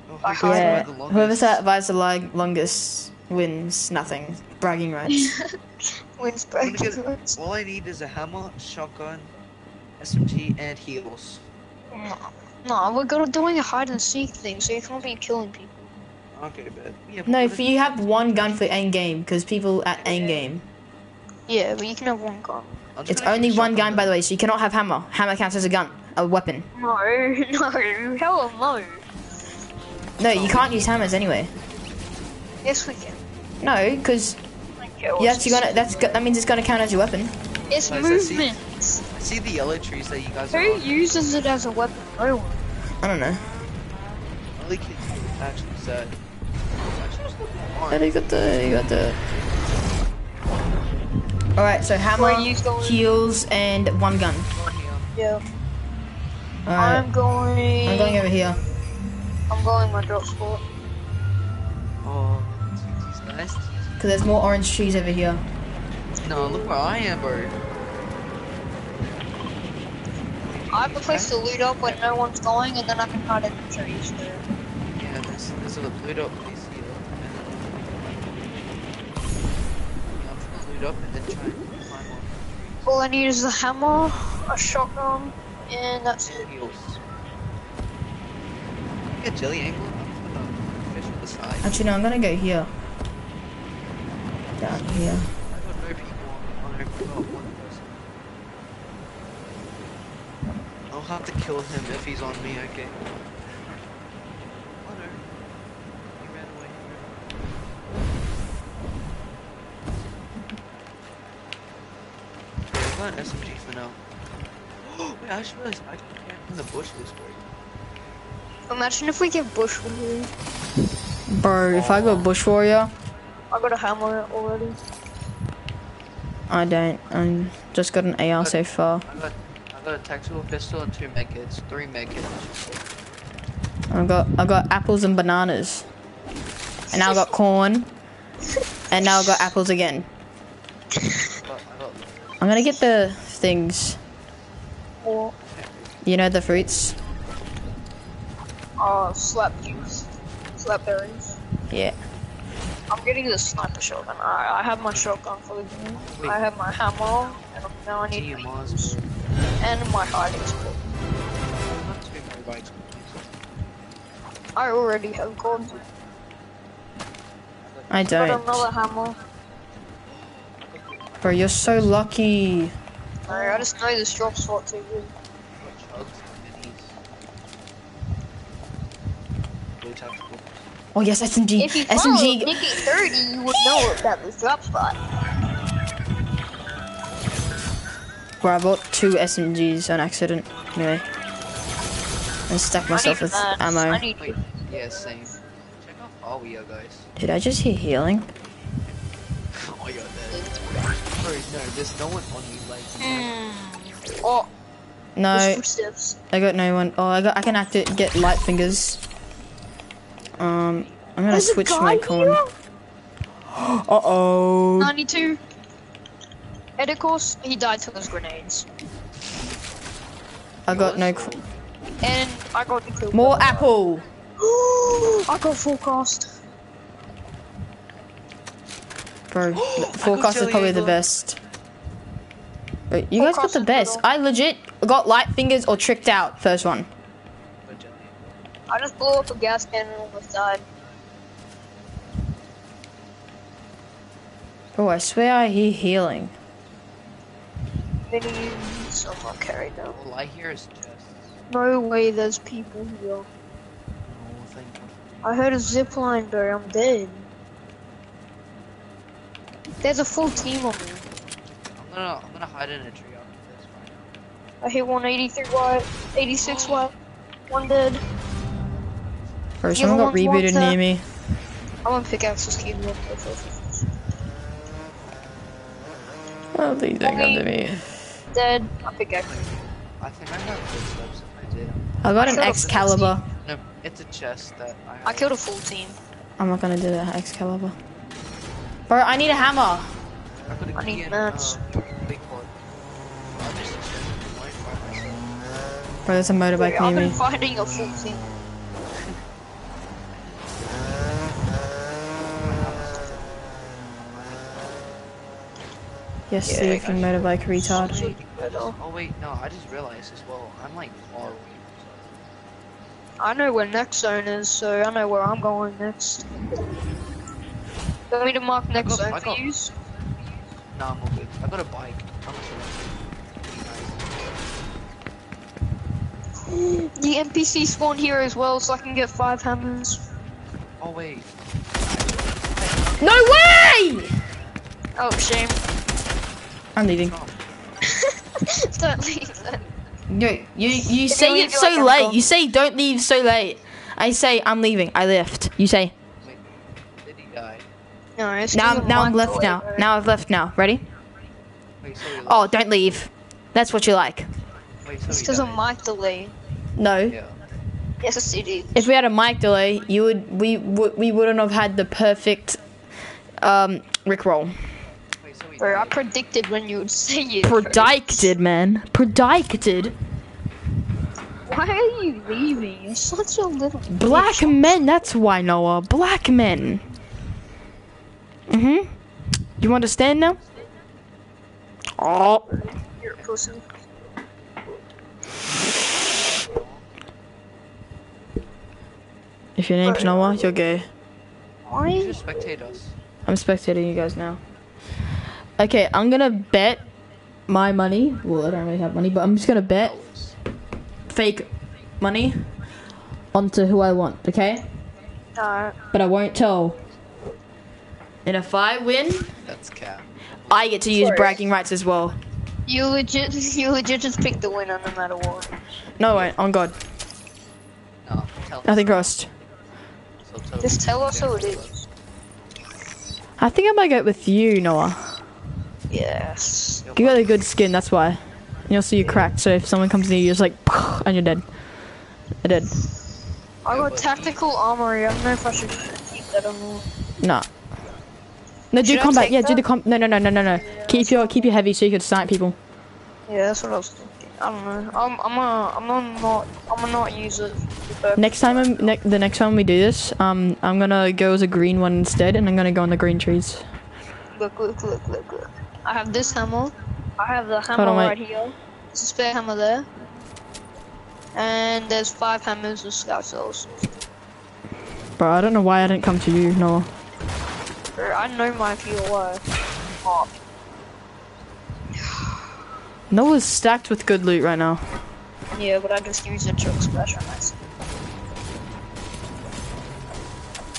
Oh, I who can Yeah, survive the whoever longest? survives the li- longest wins nothing. Bragging rights. Wins I'm back. gonna get- All I need is a hammer, shotgun, SMG, and heals. No, no, we're gonna doing a hide and seek thing, so you can't be killing people. Okay, but yeah. no, if you have one gun for end game because people at end game. Yeah, but you can have one gun. It's only one shotgun gun, by the way, so you cannot have hammer. Hammer counts as a gun, a weapon. No, no, hell no. No, you can't use hammers anyway. Yes, we can. No, because Okay, yeah, that's you gonna. That's go- that means it's gonna count as your weapon. It's Guys, I see- movement. See the yellow trees that you guys are Who on? uses it as a weapon? No one. I don't know. Only kids who actually said. Actually, just look at you got the. You got the. All right, so hammer, Where you going? heals, and one gun. Yeah. Alright, I'm going. I'm going over here. I'm going my drop spot. Oh, these nice. Because there's more orange trees over here. No, look where I am, bro. I have a place to loot up when no one's going, and then I can hide in the trees there. Yeah, there's, there's a loot up place here. Yeah, I'm trying to loot up and then try and climb on All I need is a hammer, a shotgun, and that's it. heels. Get jelly angle. Fish on the side. Actually, no, I'm gonna go here. Down here. I got no people on, on over got one person. I'll have to kill him if he's on me, okay? I just realized I can camp in the bush this way. Imagine if we get bush removed. Bro, if I go bush warrior, I got a hammer already. I don't. I'm just got an AR so far. I got, I got a tactical pistol and two medkits. Three medkits. I got I got apples and bananas. And now I got corn. And now I got apples again. I got, I got I'm gonna get the things. Or You know the fruits? uh, slap juice, slap berries. Yeah. I'm getting the sniper shotgun. I, I have my shotgun for the game. Wait. I have my hammer, and now I need T my Mars, use, and my hiding spot. Not too many bikes. I already have gold. I Got don't. another hammer. Bro, you're so lucky. No, I just know this drop spot too good. Chugs and minis. Blue tactical. Oh yes, SMG. If you followed SMG. Nicky 30, you would know about this drop spot. Bro, I bought two SMGs on accident. Anyway. And stacked myself with mats. ammo. I need Wait, yeah, same. Check how far we are, guys. Did I just hear healing? Oh, you're dead. Bro, no, there's no one on you, like. Oh, No. I got no one. Oh, I got. I can act it. Get light fingers. Um, I'm gonna There's a switch guy my corn. here. Uh oh. 92. Edit course, he died to those grenades. I got no. co- And I got the kill. More apple. I got forecast. Bro, forecast is probably the angle. best. Wait, you guys got the best. I legit got light fingers or tricked out first one. But jelly. I just blew up a gas can and almost died. Bro, I swear I hear healing. Mini, someone carried them. All I hear is chests. No way there's people here. Oh, thank God. I heard a zipline, bro. I'm dead. There's a full team on me. I'm gonna, I'm gonna hide in a tree after this. Fine. I hit 183 white, 86 white, one dead. Bro, The someone other got one's rebooted water. near me. I'm on pickaxes, keep me up. Oh, please don't think they come to me. Dead. I pickaxe. I think I have footsteps if I did. I got an I killed Excalibur. No, it's a chest that I have. I killed a full team. I'm not gonna do that Excalibur. Bro, I need a hammer. I got a I need key and, mats. uh, big pot. I'm just waiting by myself. Bro, there's a motorbike Wait, I've near been me. finding a full team. Yes, Yeah, Steve, I you got motorbike retard. Should better. Oh wait, no, I just realized as well. I'm like far away. I know where next zone is, so I know where I'm going next. Want me to mark next I got- zone I for you? Nah, I'm all good. I got a bike. I'm gonna The NPC spawn here as well, so I can get five hammers. Oh wait. No way! Oh, shame. I'm leaving. Don't leave then. No, you you you say leave, it so like, late. You say don't leave so late. I say I'm leaving. I left. You say Wait, did he die? No, it's now. I'm, now I'm left month now. Now I've left now. Ready? Wait, so Oh, don't leave. That's what you like. Wait, so It's he because of died. delay. No. Yeah. Yes, it is. If we had a mic delay, you would we would we wouldn't have had the perfect um Rickroll. Wait, Bro, I predicted when you would say it. bro. Predicted, man. Predicted. Why are you leaving? You're such a little. Black bitch. men. That's why Noah. Black men. Mhm. You understand now? Oh. You're a pussy. If your name's Noah, you're gay. Why? You just spectate us. I'm spectating you guys now. Okay, I'm gonna bet my money. Well, I don't really have money, but I'm just gonna bet fake money onto who I want. Okay, Alright. but I won't tell. And if I win, That's cap. I get to use Sorry. bragging rights as well. You legit, you legit just pick the winner no matter what. No, wait, on God, No, tell nothing crossed. So tell Just tell us who it different is. I think I might go with you, Noah. Yes. was. You got a good skin, that's why. And also you cracked, so if someone comes near you, you're just like, and you're dead. You're dead. I got but- tactical armory. I don't know if I should keep that on me. Nah. No, do combat. Yeah, do the that? com. No, no, no, no, no, no. Keep your keep your heavy so you can snipe people. Yeah, that's what I was thinking. I don't know. I'm, I'm gonna, I'm gonna not, I'm gonna not use it. for. Next time, I'm, ne- the next time we do this, um, I'm gonna go as a green one instead, and I'm gonna go on the green trees. Look, look, look, look, look. I have this hammer. I have the hammer on, right here. There's a spare hammer there. And there's five hammers with scout cells. Bro, I don't know why I didn't come to you, Noah. Bro, I know my POI. Oh, Noah's stacked with good loot right now. yeah, but I just use it to splash on myself.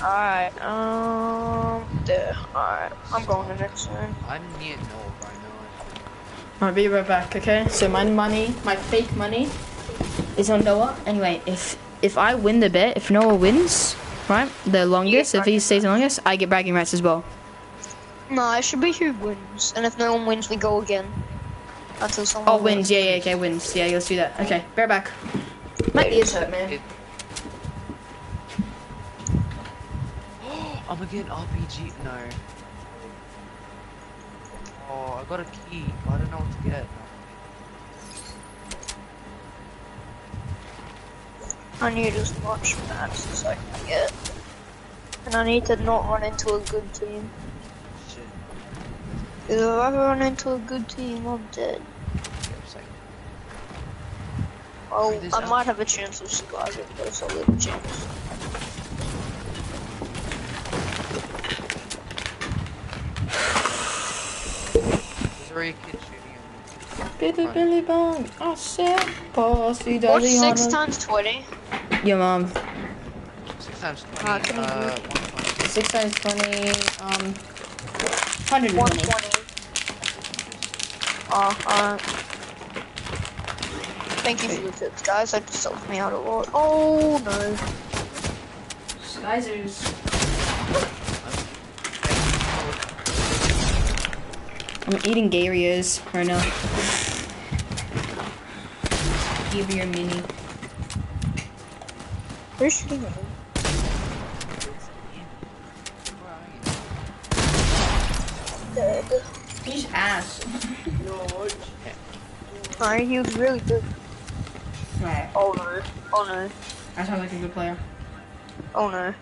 Alright, um, there. Alright, I'm going to next one. I'm near no right now. I'll be right back, okay? So my money, my fake money, is on Noah. Anyway, if if I win the bet, if Noah wins, right, the longest, if he stays the longest, I get bragging rights as well. No, it should be who wins. And if no one wins, we go again. Until someone Oh, wins. Yeah, yeah, okay, wins. Yeah, let's do that. Okay, bear back. My ears hurt, man. It- I'm gonna get an RPG. No. Oh, I got a key. I don't know what to get. I need as much maps as I can get. And I need to not run into a good team. Shit. If I run into a good team, I'm dead. Okay, a second. Oh, I no- might have a chance of surviving, but it's a little chance. There's already a kid shooting at me. Billy Billy Bong, I said, boss, he does What's the 6 times 20? Your mom. Six times twenty. can you do uh, it? one twenty. Six times twenty, um, hundred and twenty. 120. Oh, alright. Thank you for the tips, guys. That just helped me out a lot. Oh, no. Skysers. I'm eating Gary's right now. Give me your mini. Where's shooting at? Dead. He's ass. Alright, he was really good. Right. Oh no. Oh no. I sound like a good player. Oh no.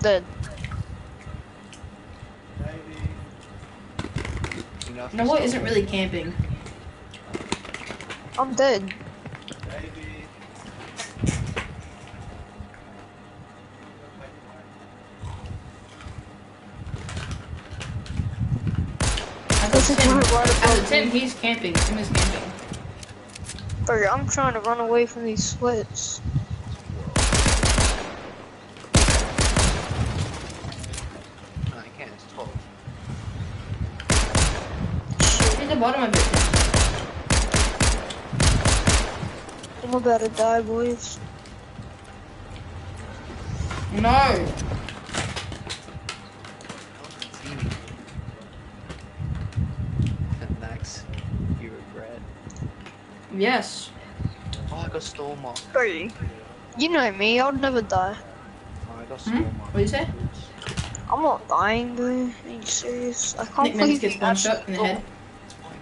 Dead. You know, if No, you what stop- isn't really camping? I'm dead. This is right, right As a Tim, he's camping. Tim is camping. Bro, I'm trying to run away from these sweats. No, I can't. It's twelve. Hit the bottom of it. I'm about to die, boys. No. No one can see me. Max, you regret. Yes. Oh, I got got storm mark. Bro, you know me, I'd never die. Oh, I got Hmm? storm mark. What do you say? I'm not dying, bro. Are you serious? I can't Nicknames believe gets you one shot in the head.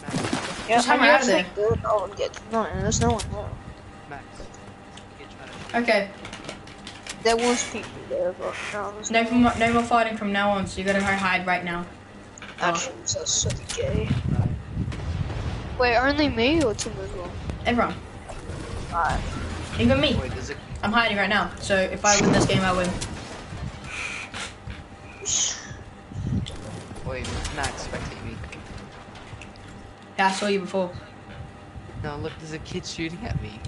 It's fine, Max. Yeah, Just and hammer you out of actually good. I get no, there's no one there. Max. You're trying to- Okay, There was people there, but no, there's no no. more, no more fighting from now on, so you gotta go hide right now. Actually, that's oh. so gay. Wait, only me or Tim as well? Everyone, Alright. even me. Wait, there's a I'm hiding right now, so if I win this game, I win. wait, Max, spectate me. Yeah, I saw you before. No, look, there's a kid shooting at me.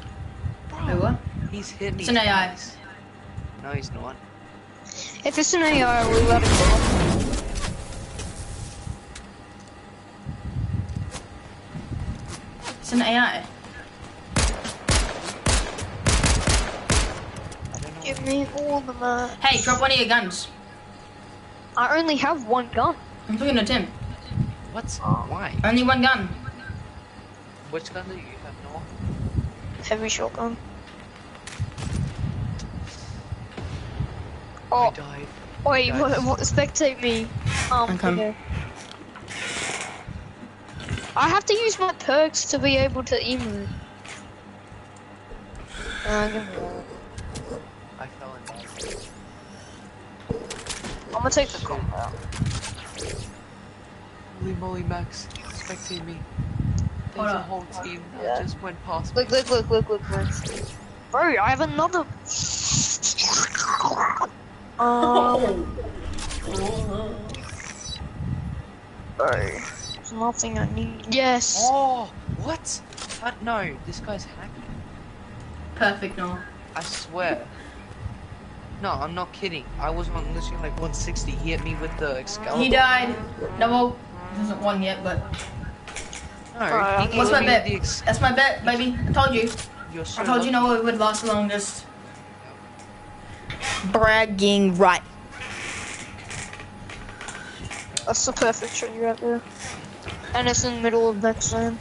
Wait, what? He's hit me. It's an AI. twice. No, he's not. If it's an AI, we let it go. It's an AI. I don't know. Give me all the money. Hey, drop one of your guns. I only have one gun. I'm talking to Tim. What? Why? Only one gun. Which gun do you have, Noah? Heavy shotgun. I Oh, died. wait, guys. what, what, spectate me. Um, I'm okay. I have to use my perks to be able to emote. Uh, give me that. I fell in. I'm gonna take the combat. Holy moly, Max. Spectate me. There's a whole team that Yeah. just went past me. Look, look, look, look, look, look. Bro, I have another. Um, bro, there's nothing I need. Yes. Oh, what? But no, this guy's hacking. Perfect, no. I swear. No, I'm not kidding. I was on literally like 160. He hit me with the Excalibur. He died. No, well, hasn't won yet, but Alright, he what's my bet? That's my bet, baby. I told you. So I told you no, Noah would last the longest. Bragging right. That's the perfect tree right there. And it's in the middle of next land.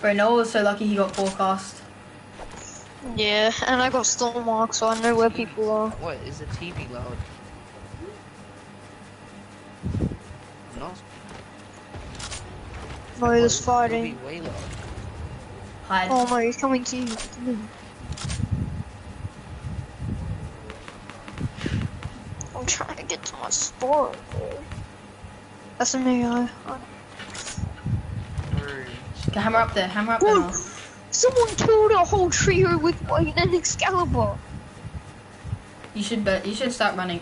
Bro, Noah was so lucky he got forecast. Yeah, and I got storm mark, so I know where people are. What is the TV loud? No, there's It'll fighting. be way loud. Hide. Oh no, he's coming to you. I'm trying to get to my spot. That's an AI. Bird. Okay, hammer up there. Hammer up there. Whoa! Someone killed a whole trio with Wayne and Excalibur. You should bet. You should start running.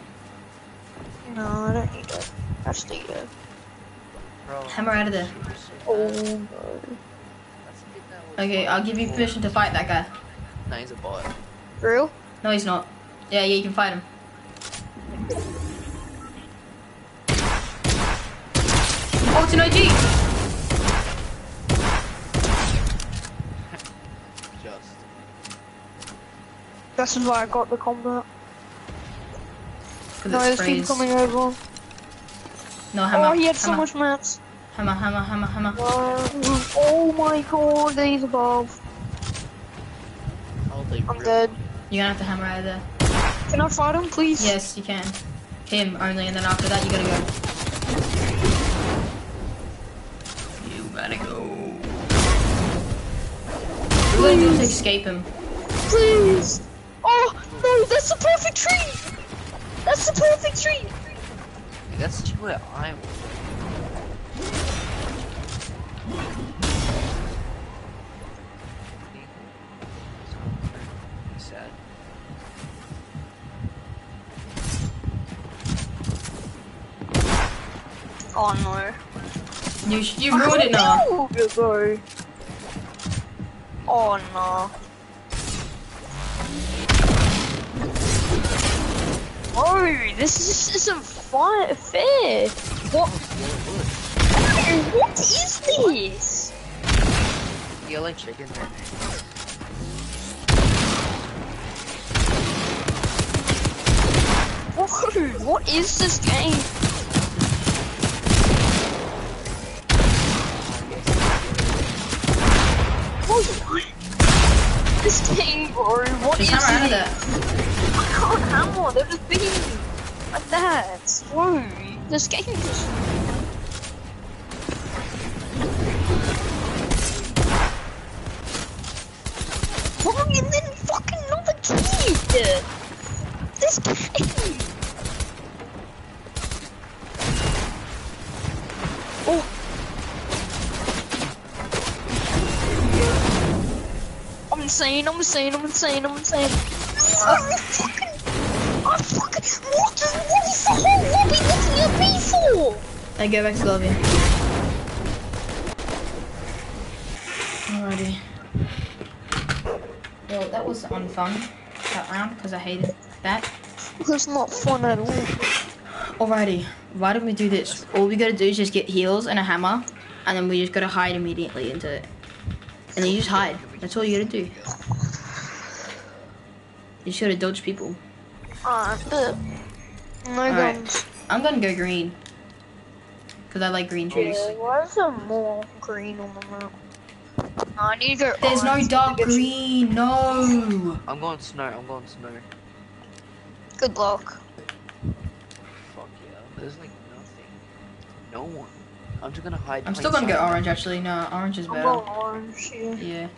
No, I don't need that. Actually, yeah. Bro, Hammer out of there. super, super Oh fast. no. That's the thing that was Okay, I'll give you permission to fight that guy. Nah, he's a bot. Real? No, he's not. Yeah, yeah, you can fight him. Oh, it's an OG! Just. This is why I got the combat. No, it's there's people coming over. No, hammer. Oh, he had so much mats. Hammer, hammer, hammer, hammer. Oh my god, he's above. Oh, I'm real- dead. You're gonna have to hammer out of there. Can I fight him, please? Yes, you can. Him only, and then after that, you gotta go. You gotta go. We're gonna do escape him. Please! Oh, no, that's the perfect tree! That's the perfect tree! That's where I was. Oh no. You you ruined it now. Oh. Oh no. Oh, this is, isn't fun, fair. What? What is this? Yellow chicken. What? What is this game? What? This this game, bro? What is hammer it? I can't hammer. They're just beating me like that. Bro, this game just. Bro, and then fucking another kid. This game. Oh. I'm insane, I'm insane, I'm insane, I'm insane. I'm ah. fucking. I'm fucking. What, is- what is the whole lobby looking at me for? I go back to lobby. Was unfun that round because I hated that. It's not fun at all. Alrighty, why don't we do this? All we gotta do is just get heals and a hammer, and then we just gotta hide immediately into it. And then you just hide. That's all you gotta do. You just gotta dodge people. Ah, but. No Alright. guns. I'm gonna go green. Cause I like green trees. Yeah, why is there more green on the map? No, I need to go. There's no dark green, no! I'm going snow. I'm going snow. Good luck. Fuck yeah. There's like nothing. No one. I'm just gonna hide. I'm still gonna get sight. orange actually. No, orange is I'm better. going orange. Yeah. Yeah.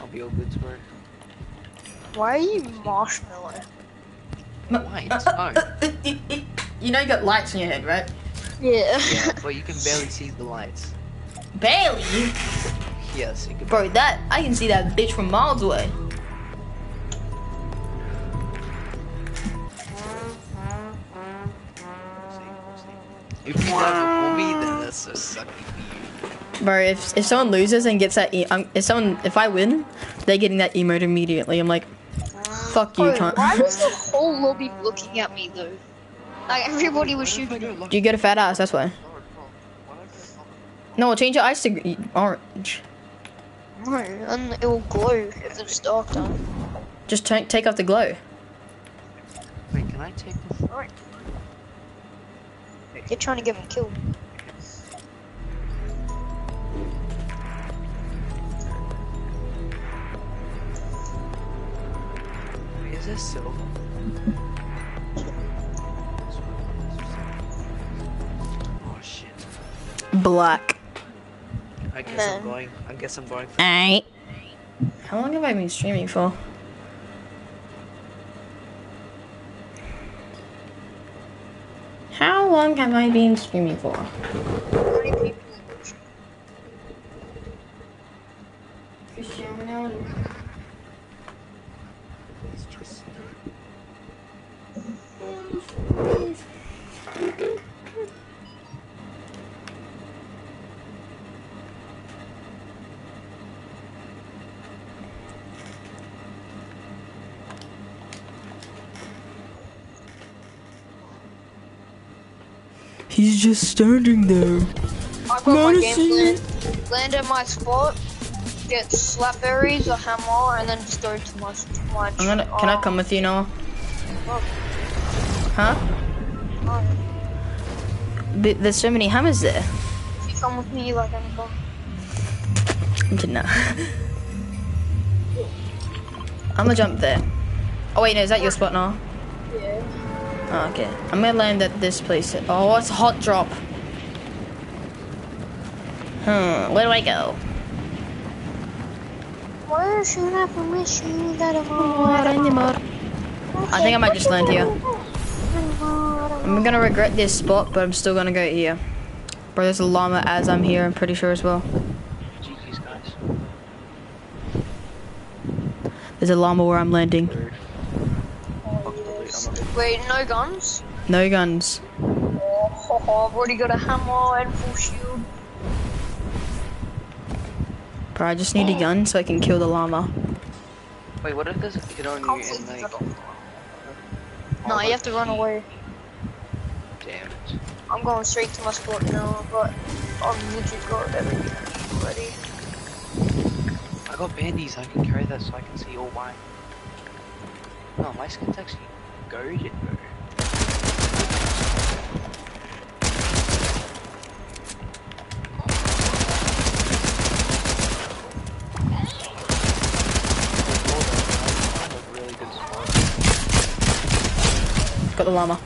I'll be all good, bro. Why are you marshmallow? Lights? No. You know you got lights in your head, right? Yeah. Yeah, but you can barely see the lights. Barely. Yes, you can. Bro, that I can see that bitch from miles away. If you die before me, then that's so sucky for you. Bro, if if someone loses and gets that, e- um, if someone if I win, they're getting that emote immediately. I'm like, fuck you, Bro, cunt. why was the whole lobby looking at me though? Like everybody was shooting at you get a fat ass. That's why. No, change your eyes to orange. No, and it will glow if it's dark down. Just ta- take off the glow. Wait, can I take the Alright. You're trying to get me killed. Is this silver? Black. I guess Man. I'm going. I guess I'm going. For Alright. How long have I been streaming for? How long have I been streaming for? How many? It's just- He's just standing there. I got my game Madison. plan. Land at my spot, get slap berries, a hammer, and then just go to my to my. I'm gonna. Can I come with you, Noah? Oh. Huh? Oh, But there's so many hammers there. if you come with me, like I'm come. No. I'm gonna jump there. Oh wait, no, is that your spot now? Yeah. Oh, okay. I'm gonna land at this place. Oh, it's a hot drop. Hmm, where do I go? I permission that I think I might just land here. I'm gonna regret this spot, but I'm still gonna go here. Bro, there's a llama as I'm here, I'm pretty sure as well. There's a llama where I'm landing. Third. Wait, no guns? No guns. Oh, I've already got a hammer and full shield. Bro, I just need a gun so I can kill the llama. Wait, what if there's a kid on you Can't and believe like? that. No, you have to run away. Damn it. I'm going straight to my spot now, but I've literally got everything ready. I got bandies. I can carry that so I can see all white. No, my skin's actually goes it. Got the llama.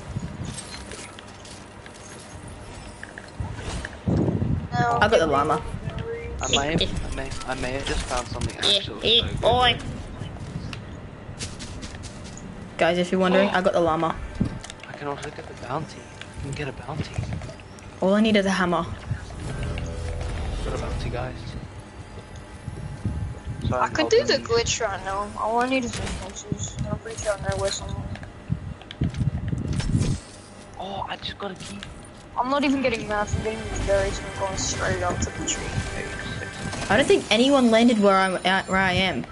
No, I got the llama. I may I may, I may have just found something actually. So Guys, if you're wondering, I got the llama. I can also get the bounty. I can get a bounty. All I need is a hammer. Got a bounty, guys. So I could do the hoping- glitch right now. All I need is impulses. and I'm pretty sure I know where someone. Oh, I just got a key. I'm not even getting math. I'm getting these berries and I'm going straight up to the tree. I don't think anyone landed where I'm at, where I am.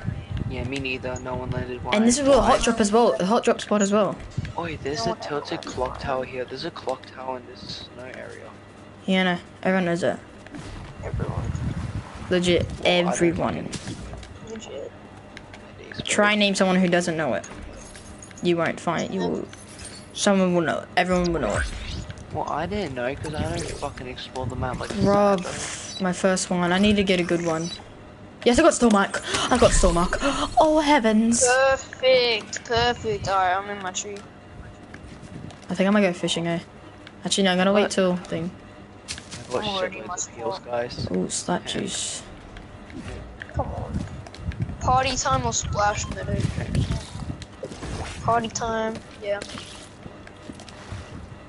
Yeah, me neither. No one landed one. And this is a hot drop as well, a hot drop spot as well. Oh, wait, there's a tilted clock tower here. There's a clock tower in this snow area. Yeah, no, everyone knows it. Everyone. Legit, Well, everyone. Legit. Try name someone who doesn't know it. You won't find it. You will. Someone will know it. Everyone will know it. Well, I didn't know because I don't fucking explore the map like. Rob, my first one. I need to get a good one. Yes, I got Stormark. I got Stormark. Oh heavens! Perfect. Perfect. Alright, I'm in my tree. I think I'm gonna go fishing. Eh? Actually, no. I'm gonna wait till thing. I've got I'm already shitloads must of heals, guys. Oh, statues. Come on. Party time or splash medic? Party time. Yeah.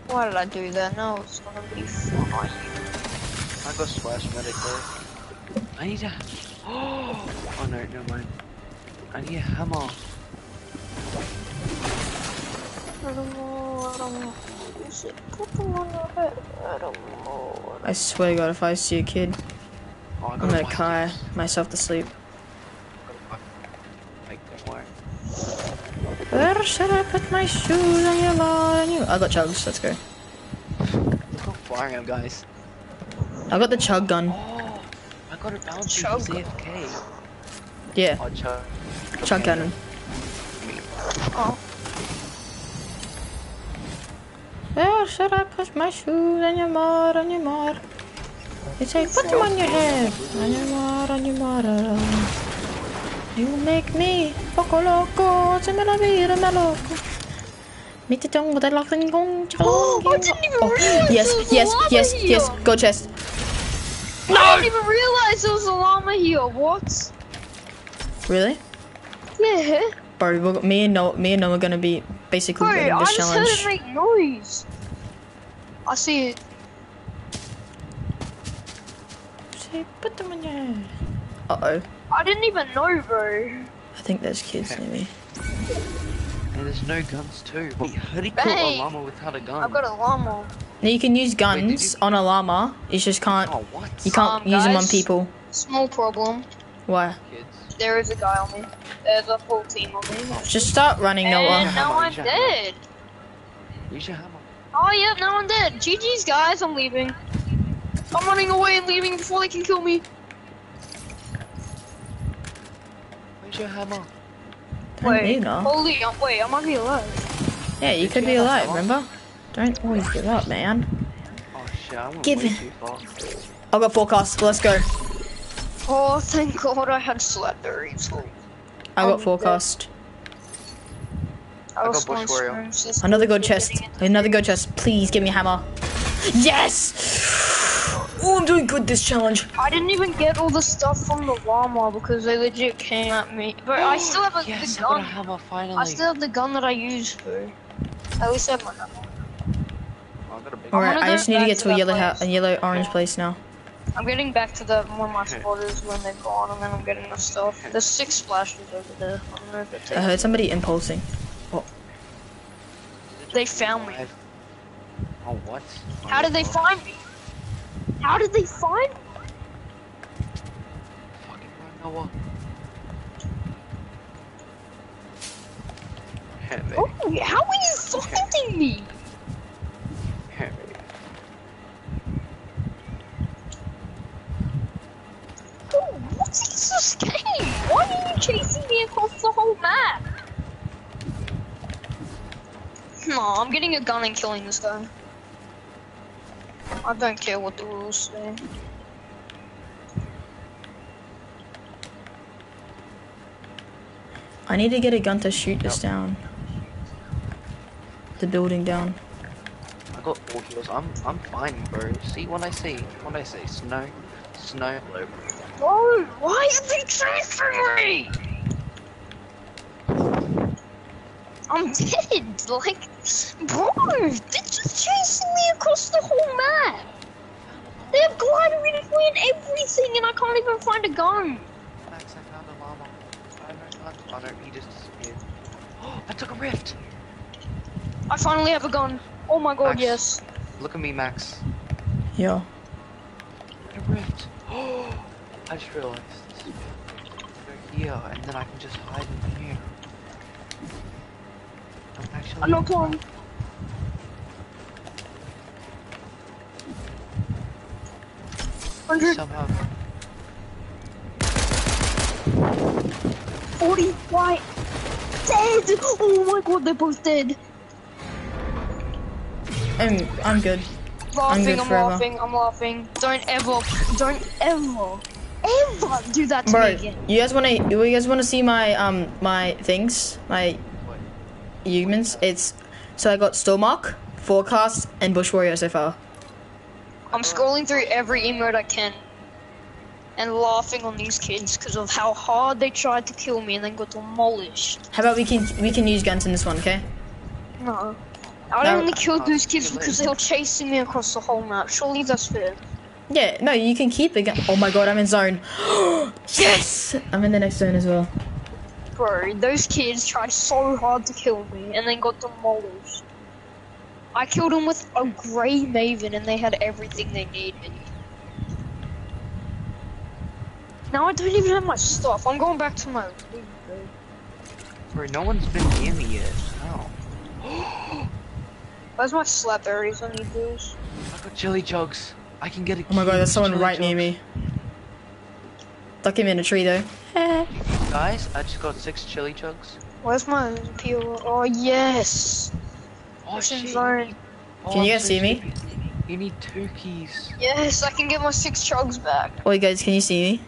Why did I do that? No, it's gonna be fun. I got splash medic. I need a. Oh no, never mind. I need a hammer. I don't know. I don't know. Is it Pokemon or what? I don't know. I swear to God, if I see a kid, Oh, I'm gonna cry myself to sleep. Where should I put my shoes on your you? I got chugs. Let's go. Look how far I am, guys. I got the chug gun. Oh, got a bounty. Chug. He's AFK. Yeah, Oh, chug. chug cannon. Oh, Where should I put my shoes on your mar on your mar? They say put them on your head. On your mar on your mar. You make me poco loco. Se me la vida me loco. Meet the tongue with a laughing gong. Oh, I didn't even Oh, realize yes, there was yes, yes, yes. Go chest. I didn't even realize there was a llama here. What? Really? Yeah. Bro, we're, me and no, me and Noah are gonna be basically Bro, winning I this just challenge. heard it make noise. I see it. Say, put them on your head. Uh oh. I didn't even know, bro. I think there's kids near me. And there's no guns too. Wait, how do you kill a Bang. llama without a gun? I've got a llama. Now you can use did guns you- on a llama. You just can't. Oh, what? You can't Um, use them on people. Small problem. Why? Kids. There is a guy on me. There's a full team on me. Just start running, Noah. And now I'm Use dead. Use your hammer. Oh, yeah, now I'm dead. GG's, guys. I'm leaving. I'm running away and leaving before they can kill me. Where's your hammer? Don't Wait, leave now. holy, I'm, wait, I might be alive. Yeah, you Did could you be have a alive. hammer? Remember? Don't always give up, man. Oh shit, I went Give way it- too far. I got forecast. Let's go. Oh, thank God I had slapberries. I I'm got forecast. I got oh, Bush Warrior. Another good chest. Another good chest. Please give me a hammer. Yes! Oh, I'm doing good this challenge. I didn't even get all the stuff from the llama because they legit came at me. But I still have a, Yes, the I got a gun. hammer finally. I still have the gun that I used for. At least I have my hammer. Oh, I got a big Alright, I just need to get to to a yellow ha- place. a yellow orange place now. I'm getting back to the one of my spotters when they're gone, and then I'm getting the stuff. There's six splashes over there. I don't know if I heard somebody impulsing. Oh. They found me. Oh, what? Oh, How did they oh. find me? How did they find me? Fucking run, Noah. Oh, how are you finding me? What is this game? Why are you chasing me across the whole map? No, I'm getting a gun and killing this guy. I don't care what the rules say. I need to get a gun to shoot this down. the building down. I got four heals. I'm I'm fine, bro. See what I see. What I see. Snow, snow globe. Why are they chasing me? I'm dead. Like, bro, they're just chasing me across the whole map. They have glider in between everything, and I can't even find a gun. Max, I found a llama. I know, oh no, he just disappeared. Oh, I took a rift. I finally have a gun. Oh my god, Max. yes. Look at me, Max. Yeah. A rift. I just realized. Go here, and then I can just hide in here. I'm actually. I'm not going. Hundred Somehow. forty white. Dead! Oh my god, they're both dead. I'm I'm good. Laughing, good I'm, laughing, I'm laughing. Don't ever, don't ever, ever do that to Bro, me again. you guys wanna you guys wanna see my um my things my humans? It's so I got Stormark, Forecast, and Bush Warrior so far. I'm scrolling through every emote I can and laughing on these kids because of how hard they tried to kill me and then got demolished. How about we can we can use guns in this one, okay? No. I No. only killed those kids because they were chasing me across the whole map. Surely that's fair. Yeah, no, you can keep the gun. Oh my god, I'm in zone. yes, I'm in the next zone as well. Bro, those kids tried so hard to kill me and then got demolished. I killed them with a grey Maven and they had everything they needed. Now I don't even have my stuff. I'm going back to my loot, bro. Bro, no one's been near me yet. How? Where's my slap berries? I need those. I got chili chugs. I can get a Oh my god, there's someone chili right near me. Duck him in a tree though. Guys, I just got six chili chugs. Where's my peel? Oh yes. Oh It's in shit. zone. Oh, Can you I'm guys see me? You need two keys. Yes, I can get my six chugs back. Oh, Wait, guys, can you see me?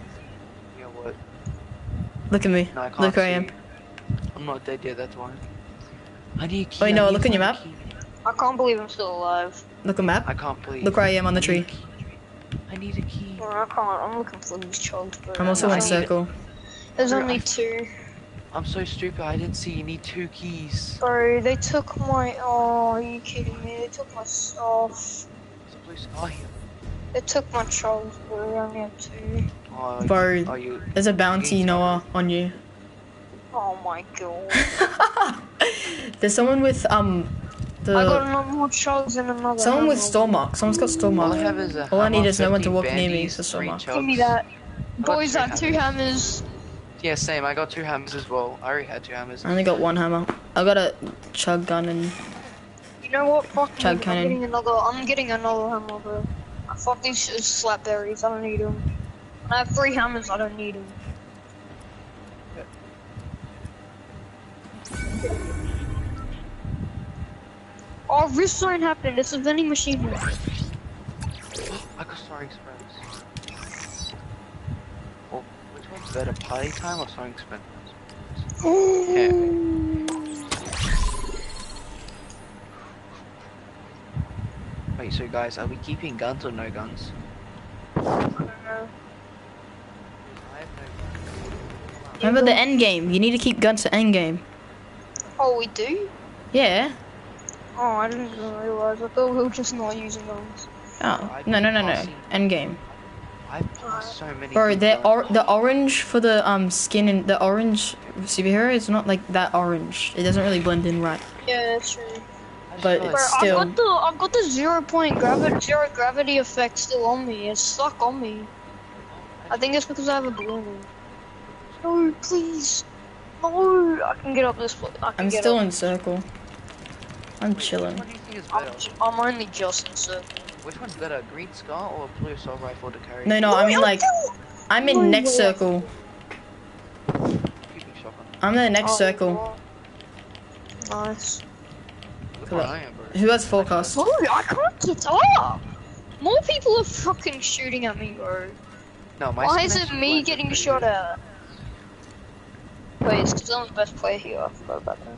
You know what? Look at me. No, I can't Look where I am. you. I'm not dead yet, that's why. I need a key. Wait, I Noah, need look on your map. key. I can't believe I'm still alive. Look at map. I can't believe. Look where I am on the tree. key. I need a key. Bro, I can't. I'm looking for these chugs, bro. I'm also I in need it. circle. There's Bro, only I- two. I'm so stupid. I didn't see you need two keys. Bro, they took my. Oh, are you kidding me? They took my stuff. There's a blue star here. They took my chugs, bro. I only have two. Oh, Bro. you- Are you? There's a bounty, Noah, on you. Oh my god. There's someone with um I got the another more chugs and another. someone with hammer. Stormark. Someone's got All I Stormark. have is a All I need is no one to 50 walk near me, bandies, so three someone- Give me that. I Boys, two I have two hammers. Yeah, same. I got two hammers as well. I already had two hammers. I only got one hammer. I got a chug gun and You know what? Fuck me. Chug I'm getting another. I'm getting another hammer, bro. I fuck these sh- uh, slap berries. I don't need them. I have three hammers. I don't need them. Oh, rift zone happened. It's a vending machine. here. I got Starring Express. Well, which one's better, Party Time or Starring Express? Wait, so guys, are we keeping guns or no guns? I don't know. I have no remember the end game. You need to keep guns to end game. Oh, we do? Yeah. Oh, I didn't even realize. I thought we were just not using those. Oh no no no no end game. I've passed so many. Bro, the or the orange for the um skin and the orange superhero is not like that orange. It doesn't really blend in right. Yeah, that's true. But Bro, it's- Still. I've got the I've got the zero point gravity zero gravity effect still on me. It's stuck on me. I think it's because I have a balloon. No, please. No, I can get up this. pla- I can I'm get still up. in circle. I'm Wait, chilling. Which one do you think is I'm. I'm only just in circle. Which one's better, Green Scar or a Blue Assault Rifle to carry? No no I mean like I'm in next circle. I'm in the next Oh, circle. wow. Nice. Look Cool. where I am, bro. Oh, Who has forecast? Bro, I can't get up. More people are fucking shooting at me, bro. No, my Why is it me getting shot at? Wait, it's because I'm the best player here. I forgot about that.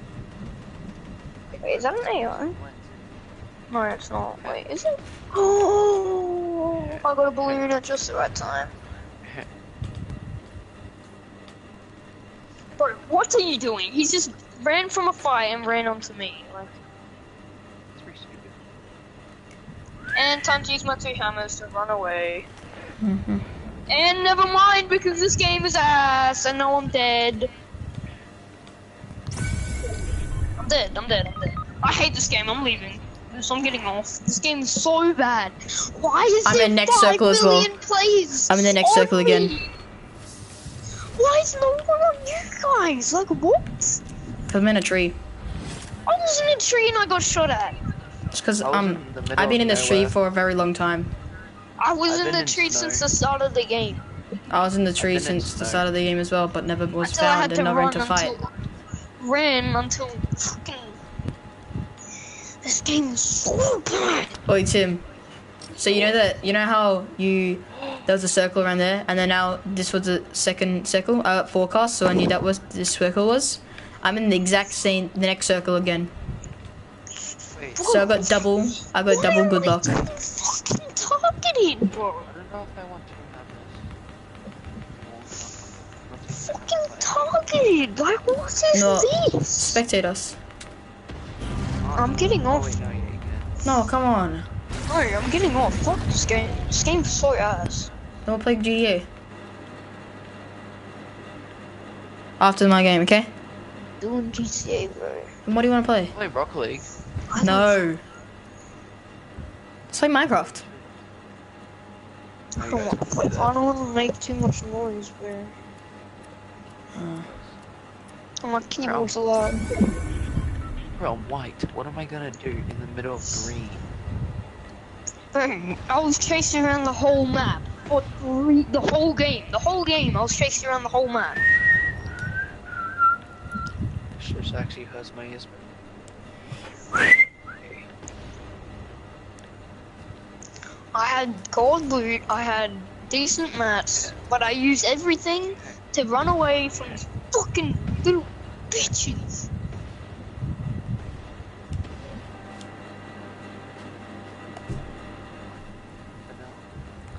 Wait, is that an AI? No, it's not. Wait, is it? Oh, I got a balloon at just the right time. Bro, what are you doing? He just ran from a fire and ran onto me. Like, It's pretty stupid. and time to use my two hammers to run away. Mhm. And never mind because this game is ass and now I'm dead. Dead, I'm dead, I'm dead. I hate this game, I'm leaving. So I'm getting off. This game is so bad. Why is I'm there in next five circle as well. million players I'm in the next on circle again. Why is no one on you guys? Like what? I'm in a tree. I was in a tree and I got shot at. It's because I was um, in the middle I've been in this tree for a very long time. I was I've in the tree snow. since the start of the game. I was in the tree since the start of the game as well, but never was until found and not run ready to fight. Until ran until fucking this game is so bad. Oi, Tim. So you know that you know how you there was a circle around there, and then now this was a second circle. I got forecast, so I knew that was this circle was. I'm in the exact same the next circle again. Wait, So I got double. I got double good luck. Why Fucking targeted, bro. I don't know if I want to have this. Fucking targeted. Like what is No. this? Spectate us. I'm getting off. no, yeah, you can. No, come on. No, I'm getting off. Fuck this game. This game's so ass. Then we'll play GTA. After my game, okay? Doing GTA, bro. And what do you want to play? Play Rocket League. I No. Let's play Minecraft. I don't want to play. I don't want to make too much noise, bro. And my keyboard's a lot. Bro, I'm white. What am I gonna do in the middle of green? Bro, I was chasing around the whole map. For three, the whole game. The whole game. I was chasing around the whole map. This actually hurts my ears. I had gold loot. I had decent mats, but I used everything to run away from these fucking little bitches.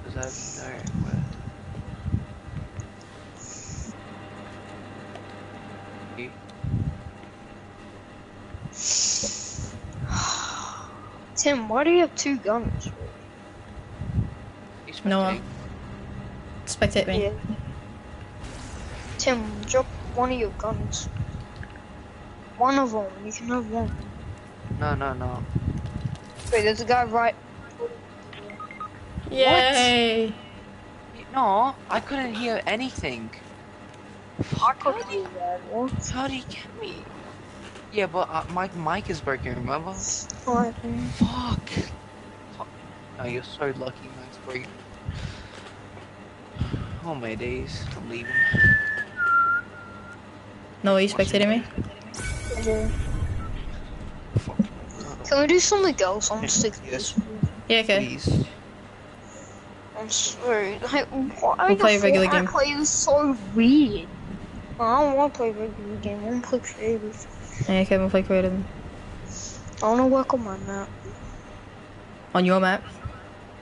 Because I have no where. You- Tim, why do you have two guns? you Noah. spectate? spectate me. Yeah. Tim, drop one of your guns. One of them. You can have one. No, no, no. Wait, there's a guy right. Yay! No, I couldn't hear anything. I couldn't do that. How did he get me? Yeah, but uh, my mic is broken, remember? Alright. Fuck. Fuck. No, you're so lucky, Max. Break. Oh my days, I'm leaving. No, are you spectating me? Fuck. Can we do something else? I'm sick of Yes. this. Yeah, okay. Please. I'm sorry. Like, why We'll play a the regular Fortnite game. play is so weird. I don't want to play a regular game. I want to play creative. Yeah, okay, we'll play creative. I want to work on my map. On your map.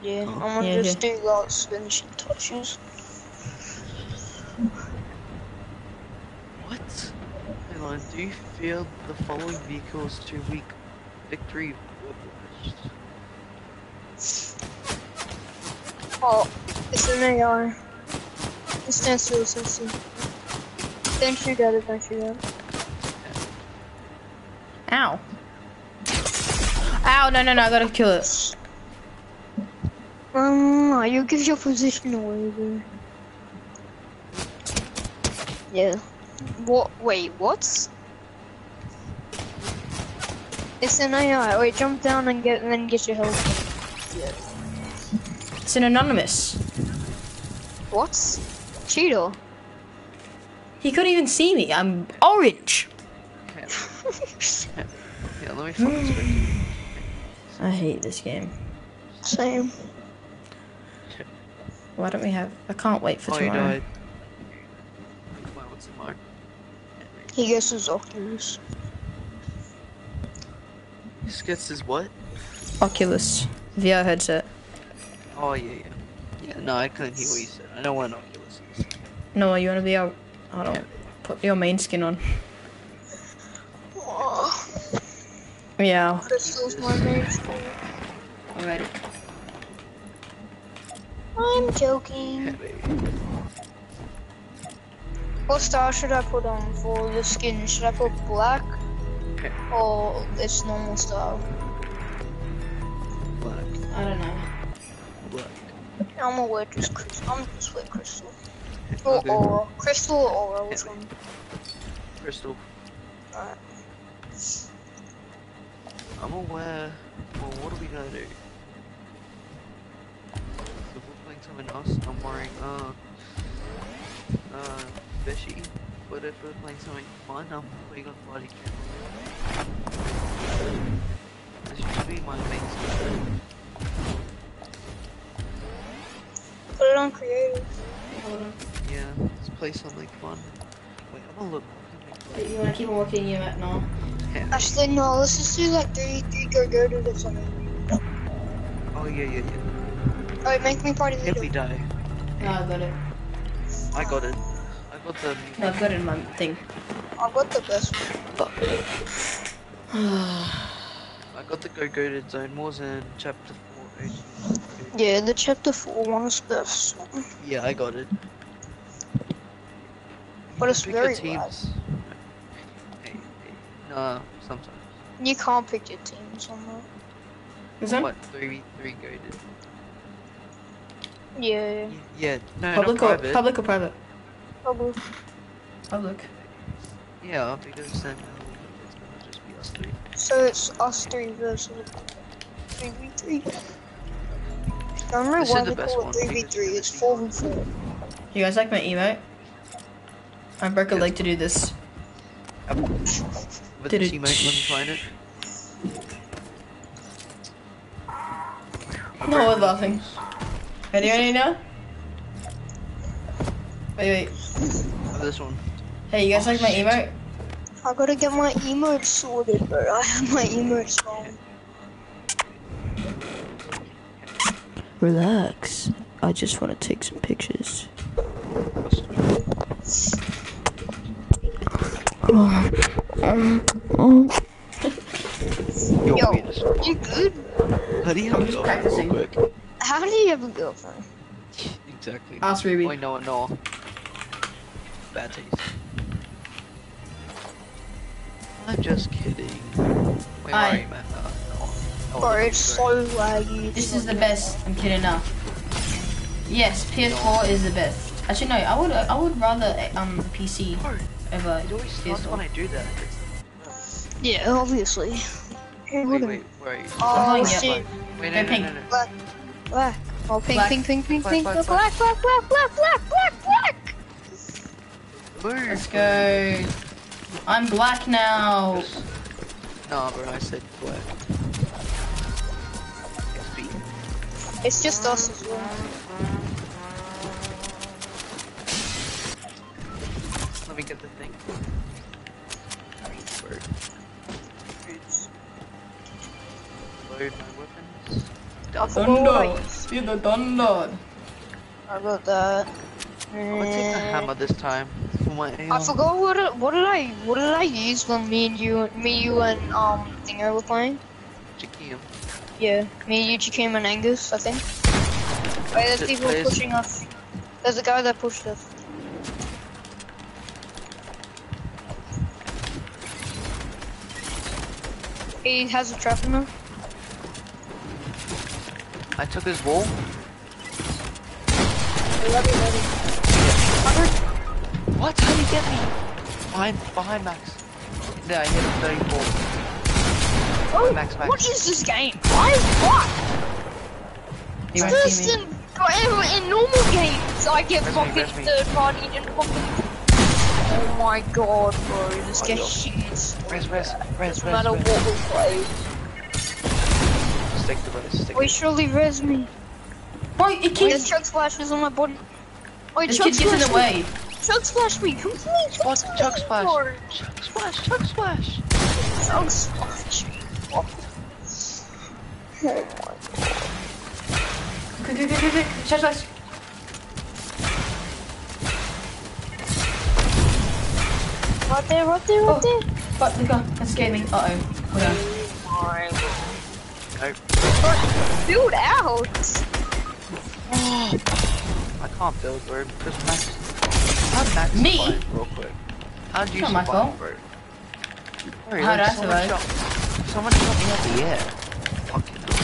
Yeah, I want to Yeah, just do lots of finishing touches. What? Hang on, do you feel the following vehicles too weak? Victory. Oh, it's an AR. It stands for assassin. Don't shoot at it, don't shoot at it. Ow. Ow, no, no, no, I gotta kill it. Um, you give your position away, bro. Yeah. What? Wait, what? It's an AI. Wait, jump down and get and then get your health. It's an anonymous. What? Cheeto. He couldn't even see me. I'm orange. Yeah, let me fucking. I hate this game. Same. Why don't we have? I can't wait for Oh, you tomorrow. Died. Wow, what's the mark? He guesses Oculus. Skits is what? Oculus VR headset. Oh yeah, yeah. Yeah, no, I couldn't hear what you said. I know what an Oculus is. No, you wanna be our? I don't. Put your main skin on. Oh, Yeah. Crystal's my main school. Alright. I'm joking. Yeah, baby. What style should I put on for the skin? Should I put black or its normal style? Black, I don't know. black. I'm gonna wear just crystal. I'm just wear crystal. Or aura. Crystal or aura, which one? Crystal. Alright. I'm aware. Well, what are we gonna do? If we're playing someone else, I'm wearing uh uh fishy. But if we're playing something fun, I'm putting on body cam. This should be my main skill. Put it on creative. Yeah, let's play something fun. Wait, I'm gonna look. You wanna keep on working your map now? Yeah. Actually, no. Let's just do like three, three go go to or something. Oh yeah, yeah, yeah. Alright, make me party If we die, No, I got it. I got it. I got the. No, I've got it in my thing. I got the best one. I got the go go to Zone Wars in chapter four. HD. Yeah, the chapter four one is best. Yeah, I got it. But You it's very the teams. Hey, hey. Nah, sometimes. You can't pick your teams on that. Is that What? Three v three goaded. Yeah, Yeah, no, public not or private. public or private? Probably. look. Yeah, because then it's gonna just be us three. So it's us three versus three v three. I don't know This why is the call it 3v3, it's It's four v four. You guys like my emote? I broke a Yeah. leg to do this. With Did the it- teammate, let me find it. No one's laughing. Ready, ready now? Wait, wait. Oh, this one. Hey, you guys Oh, like my shit. emote? I gotta get my emote sorted, but I have my emotes wrong. Relax. I just want to take some pictures. Yo, Yo. weird as fuck. You good? How do you have a girlfriend practicing. real quick? How do you have a girlfriend? Exactly. Ask Ruby. Wait, no, no. Bad taste. I'm just kidding. Wait, where Aye. are you, man? Uh. Oh, Bro, it's so laggy. This is the best. I'm kidding now. Yes, PS4 is the best. Actually, no. I would. I would rather um PC Bro, over it always starts when PS4. I do that. Yeah, obviously. Hey, Wait, what wait, where are you? Oh, Fine, shit. Wait, Go no, no, pink. no, no. Black. Black. Oh, pink, Black. pink, pink, pink, Black, pink. black, Black, black. black, black, black. Let's go. I'm black now. Nah, bro, I said black. It's just us as well. Let me get the thing. Bird. Load my weapons. I Done. forgot what Thunder. used. Feel the thunder. I got that. I'm gonna take the hammer this time for my aim. I forgot what what did I what did I use when me and you me you and um Dinger were playing? Chikium. Yeah, me you Jakeem and Angus, I think. Wait, there's Sit, people pushing us. There's a guy that pushed us. He has a trap in him. I took his wall. Ready, ready. What? How did he get me? Behind, behind Max. Yeah, I hit him 34. Oh, Max, Max. what is this game? Why? What? You won't This see me. in, in, in normal games, I get Press me, fucking press me. third party and fucking. Oh my god, bro, this Oh, game yo. shits. Res, res, res, No matter res. what we play. Stick to res, stick Wait, to surely res me. Oh, it There's keeps. chug splashes on my body. Wait, This chug kid gets in the splash way. Me. Chug splash me. Come on, chug What? splash Chug me, splash. bro. Chug splash, chug splash. Chug splash me. What? Oh Quick, quick, quick, quick, quick. Shush, shush. my. Right there, right there, right Oh. there. Fuck, Luca, that scared me. Uh oh. Hold on. Nope. Build out. I can't build, bro, because Max. How'd Max Me? survive, real quick? How'd you It's not my survive, fault. bro? Bro, How'd I someone survive? Shot, someone shot me out the air. Fucking hell.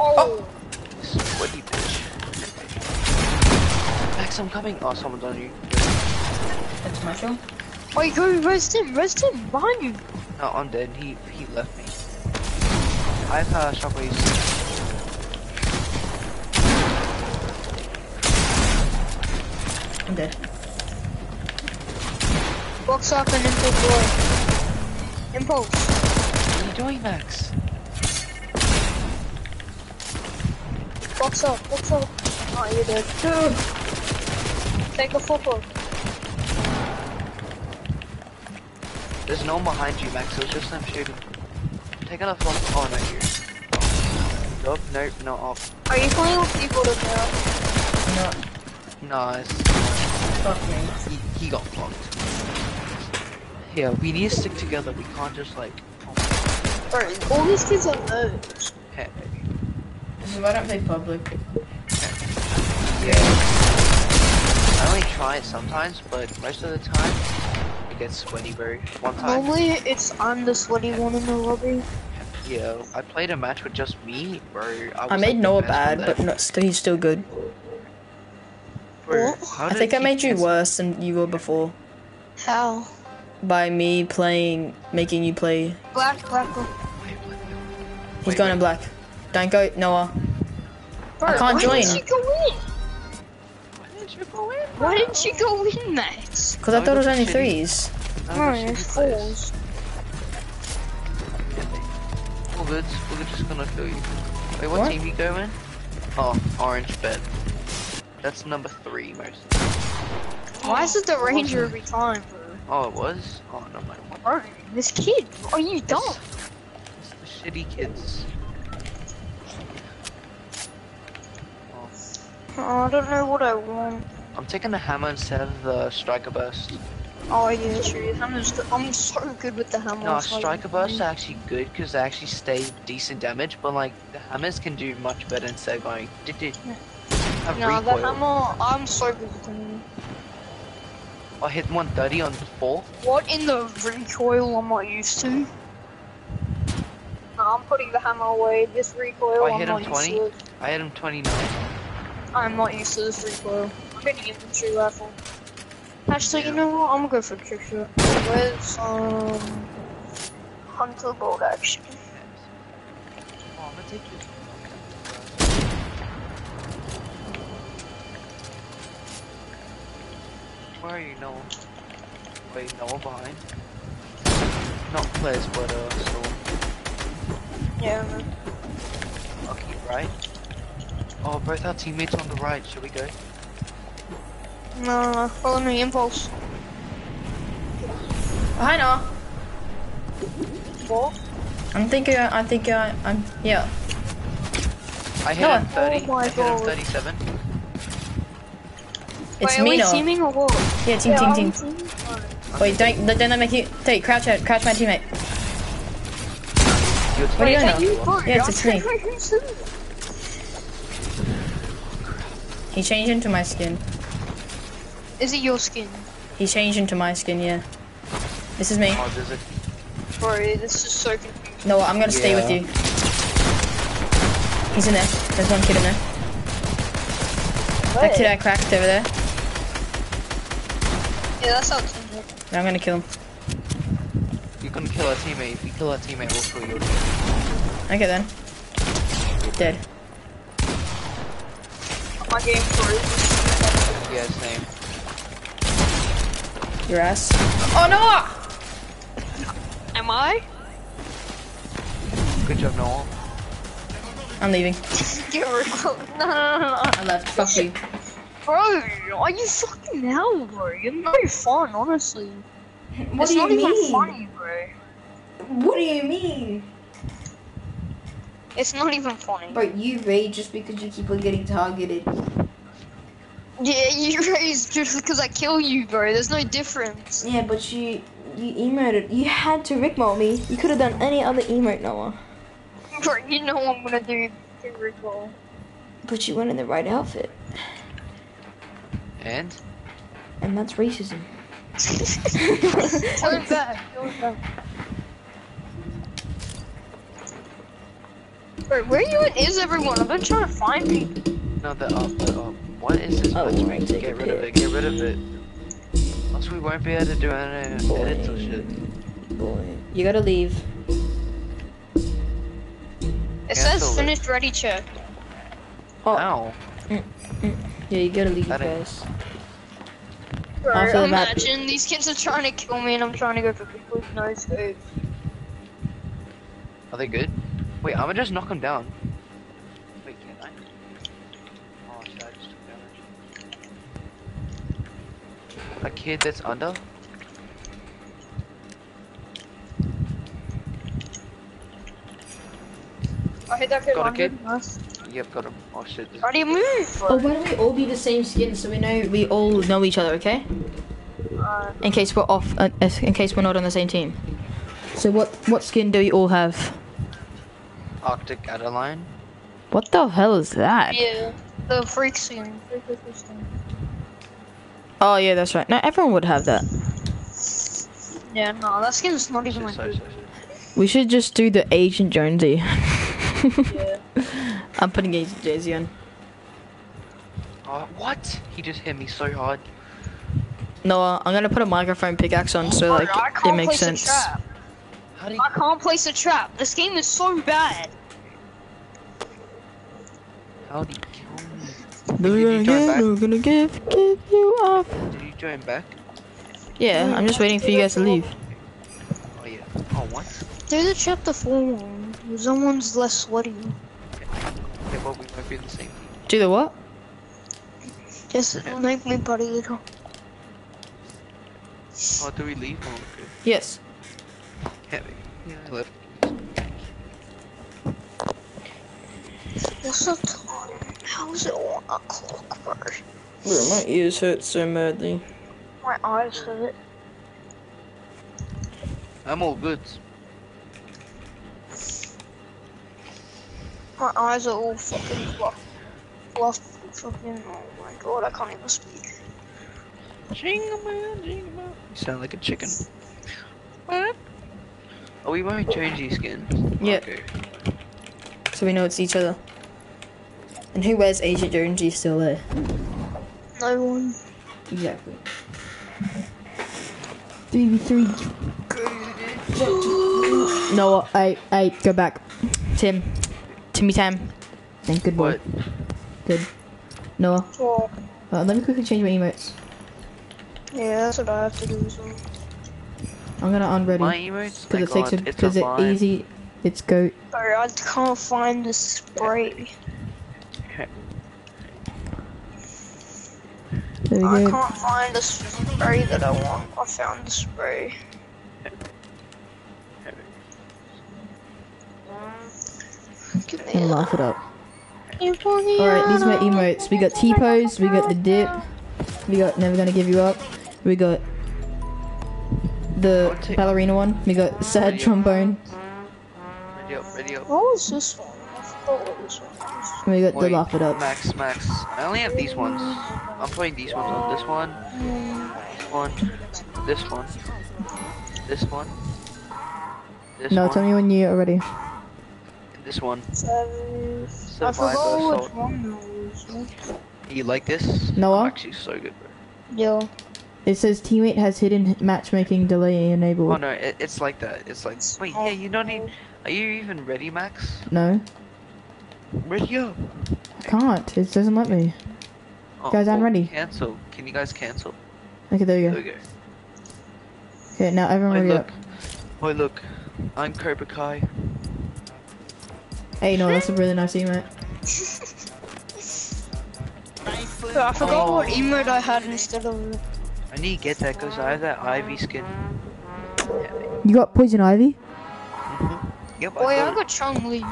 Oh. Sweaty bitch. Max, I'm coming. Oh, someone's on you. That's Marshall. Wait, go rest him, rest him, behind you. No, I'm dead. He he left me. I have uh, shockwaves. I'm dead. Box up and impulse away. Impulse. What are you doing, Max? Box up, box up. Oh, you're dead. Take a photo. There's no one behind you, Max. It was just them shooting. Take out a phone. Oh, no, you. Oh, nope, nope, no off. Are you playing with people to now? No, Nice. Fuck me. He, he got fucked. Yeah, we need to stick together. We can't just like. Oh, Bro, all these kids are nerds. hey, is why don't play public. yeah. I only try it sometimes, but most of the time it gets sweaty, bro. One time, Normally, it's I'm the sweaty one in the lobby. yeah, I played a match with just me, bro. I, I made like, Noah bad, but not he's still good. Bro, What? I think I made you worse than you were before How? by me playing, making you play. Black, black. black. Wait, wait, He's Wait, going wait. in black. Don't go, Noah. Bro, I can't why join. didn't you go in? Why didn't you go in? Why didn't you go in, Max? Because I thought it was only threes. No, No, it's fours. All good. We're just gonna kill you. Wait, what, What? team you go in? Oh, orange bed. That's number three, most. Why is it the ranger every time, bro? Oh, it was? Oh, no, my one. Bro, this kid, are you dumb? It's the shitty kids. Oh, Oh, I don't know what I want. I'm taking the hammer instead of the striker burst. Oh yeah, true. I'm just, I'm so good with the hammer. No, it's striker bursts are actually good because they actually stay decent damage, but like the hammers can do much better instead of going. Have No, the recoil. hammer. I'm so good. I hit 130 on four. What in the recoil I'm not used to? No, I'm putting the hammer away. This recoil I I'm hit him used 20. to. it. I hit him 29. I'm not used to this recoil. I'm getting infantry rifle. Actually, you know what? I'm gonna go for the trick shot. Where's um hunter bolt action? Oh, Where are you, Noah? Wait, Noah behind. Not players, but uh, so Yeah, man. I'll right. Oh, both our teammates on the right. Should we go? No, no, no. Follow me, impulse. Oh, hi, Noah. What? I'm thinking, I think, uh, I'm, yeah. I hit Noah. him 30. Oh I hit him 37. It's Wait, are me, we Noah. teaming or what? Yeah, team, yeah, team, are team. we teaming? Wait, don't, don't let me make you, take, crouch out, crouch my teammate. You're What are you doing now? you? Yeah, it's- I'm it's me. He changed into my skin. Is it your skin? He changed into my skin, yeah. This is me. Oh, there's a Bro, this is so confusing. No, I'm gonna stay with you. He's in there. There's one kid in there. That kid I cracked over there. Yeah, that's our teammate. And I'm gonna kill him. You're gonna kill our teammate. If you kill our teammate, we'll kill you. Okay then. Dead. My game froze. Yeah, same. Your ass. Oh no! Am I? Good job, Noel. I'm leaving. Get rid of No, no, no, no. I left. Fuck you. Bro, are you fucking hell, bro? You're no fun, honestly. What it's do you even mean? funny, bro. What do you mean? It's not even funny. Bro, you rage just because you keep on getting targeted. Yeah, you raise just because I kill you, bro. There's no difference. Yeah, but you you emoted. You had to Rickmo me. You could have done any other emote, Noah. Bro, you know I'm gonna do the recall. But you went in the right outfit, And and that's racism. Go back. Go back. Bro, where you at is everyone? I've been trying to find you. no, the up, the up. What is this Oh, matchmaking? take Get a rid of it. Get rid of it. Else we won't be able to do any Boy. edits or shit. Boy, you gotta leave. It says Cancel it. finished ready check. Oh, Ow. Yeah, you gotta leave, That guys. Bro, I feel bad. imagine these kids are trying to kill me and I'm trying to go for complete no scope. Are they good? Wait, I'm gonna just knock them down. Wait, can I? Oh shit, I just took damage. A kid that's under? I hit that kid Got a kid? Nice. Yep, got him. Oh shit. This How do you move? Oh, why don't we all be the same skin so we know we all know each other, okay? Uh, In case we're off, uh, in case we're not on the same team. So what what skin do you all have? Arctic Adeline. What the hell is that? yeah, the freak scene. Oh yeah, that's right. No, everyone would have that. Yeah, no, that skin's not even Shit, like sorry, good. sorry, sorry. We should just do the Agent Jonesy. Yeah. I'm putting Agent Jonesy on. Oh, uh, what? He just hit me so hard. Noah, I'm gonna put a microphone pickaxe on so like Bro, it makes sense. Trap. How do you, I can't place a trap. This game is so bad. how do you kill me? We're Did you gonna join give, back? we're gonna give, give you up. Did you join back? Yeah, I'm just waiting for you guys to leave. Oh yeah. Oh what? Do the chapter four one. Someone's less sweaty. Yeah, but we might be the same team. Do the what? Just make me buddy little. Oh, do we leave? Oh, okay. Yes. Can't? Yeah, I left. What's the time? How is it one o'clock, bro? Bro, my ears hurt so badly. My eyes hurt. I'm all good. My eyes are all fucking fluff. Fluff. Fucking. Oh my god, I can't even speak. Jingle bell, jingle bell. You sound like a chicken. What? Are we wearing Jonesy skins? Yeah. Okay. So we know it's each other. And who wears Agent Jonesy still there? No one. Exactly. Three v three. No, I, I go back. Tim, Timmy Tam. Thank good boy. What? Good. Noah, Well, uh, let me quickly change my emotes. yeah, that's what I have to do as well. I'm gonna My unready emotes? because it takes a it's because a it's easy. It's goat. Sorry, I can't find the spray. There we I go. can't find the spray that I want. I found the spray. And laugh it up. Alright, Alright, these are my emotes. We got T pose. We got the dip. We got never gonna give you up. We got the ballerina one. We got sad trombone. Ready up, ready up. What was this one? I forgot what this. And we got Wait, the laugh it up. Max, Max. I only have these ones. I'm putting these ones on. This one, this one, this one, this one, this No, one, tell me when you're ready. And this one. Seven. I Survivor forgot Assault. one that. You like this? Noah? I'm actually so good, bro. Yeah. It says teammate has hidden matchmaking delay enabled. Oh no, it, it's like that. It's like, wait, yeah, you don't need. Are you even ready, Max? No, Ready up. can't. It doesn't let me. Oh, Guys, I'm oh, ready. Cancel. Can you guys cancel? Okay, there you There go. we go. Okay, now everyone Wait, ready look. up. Wait, look. I'm Cobra Kai. Hey, no, that's a really nice emote. But I forgot Oh. what emote I had instead of. I need to get that because I have that Ivy skin. You got poison ivy? Mm-hmm. Yep, Oh yeah, I got got Chun-Li.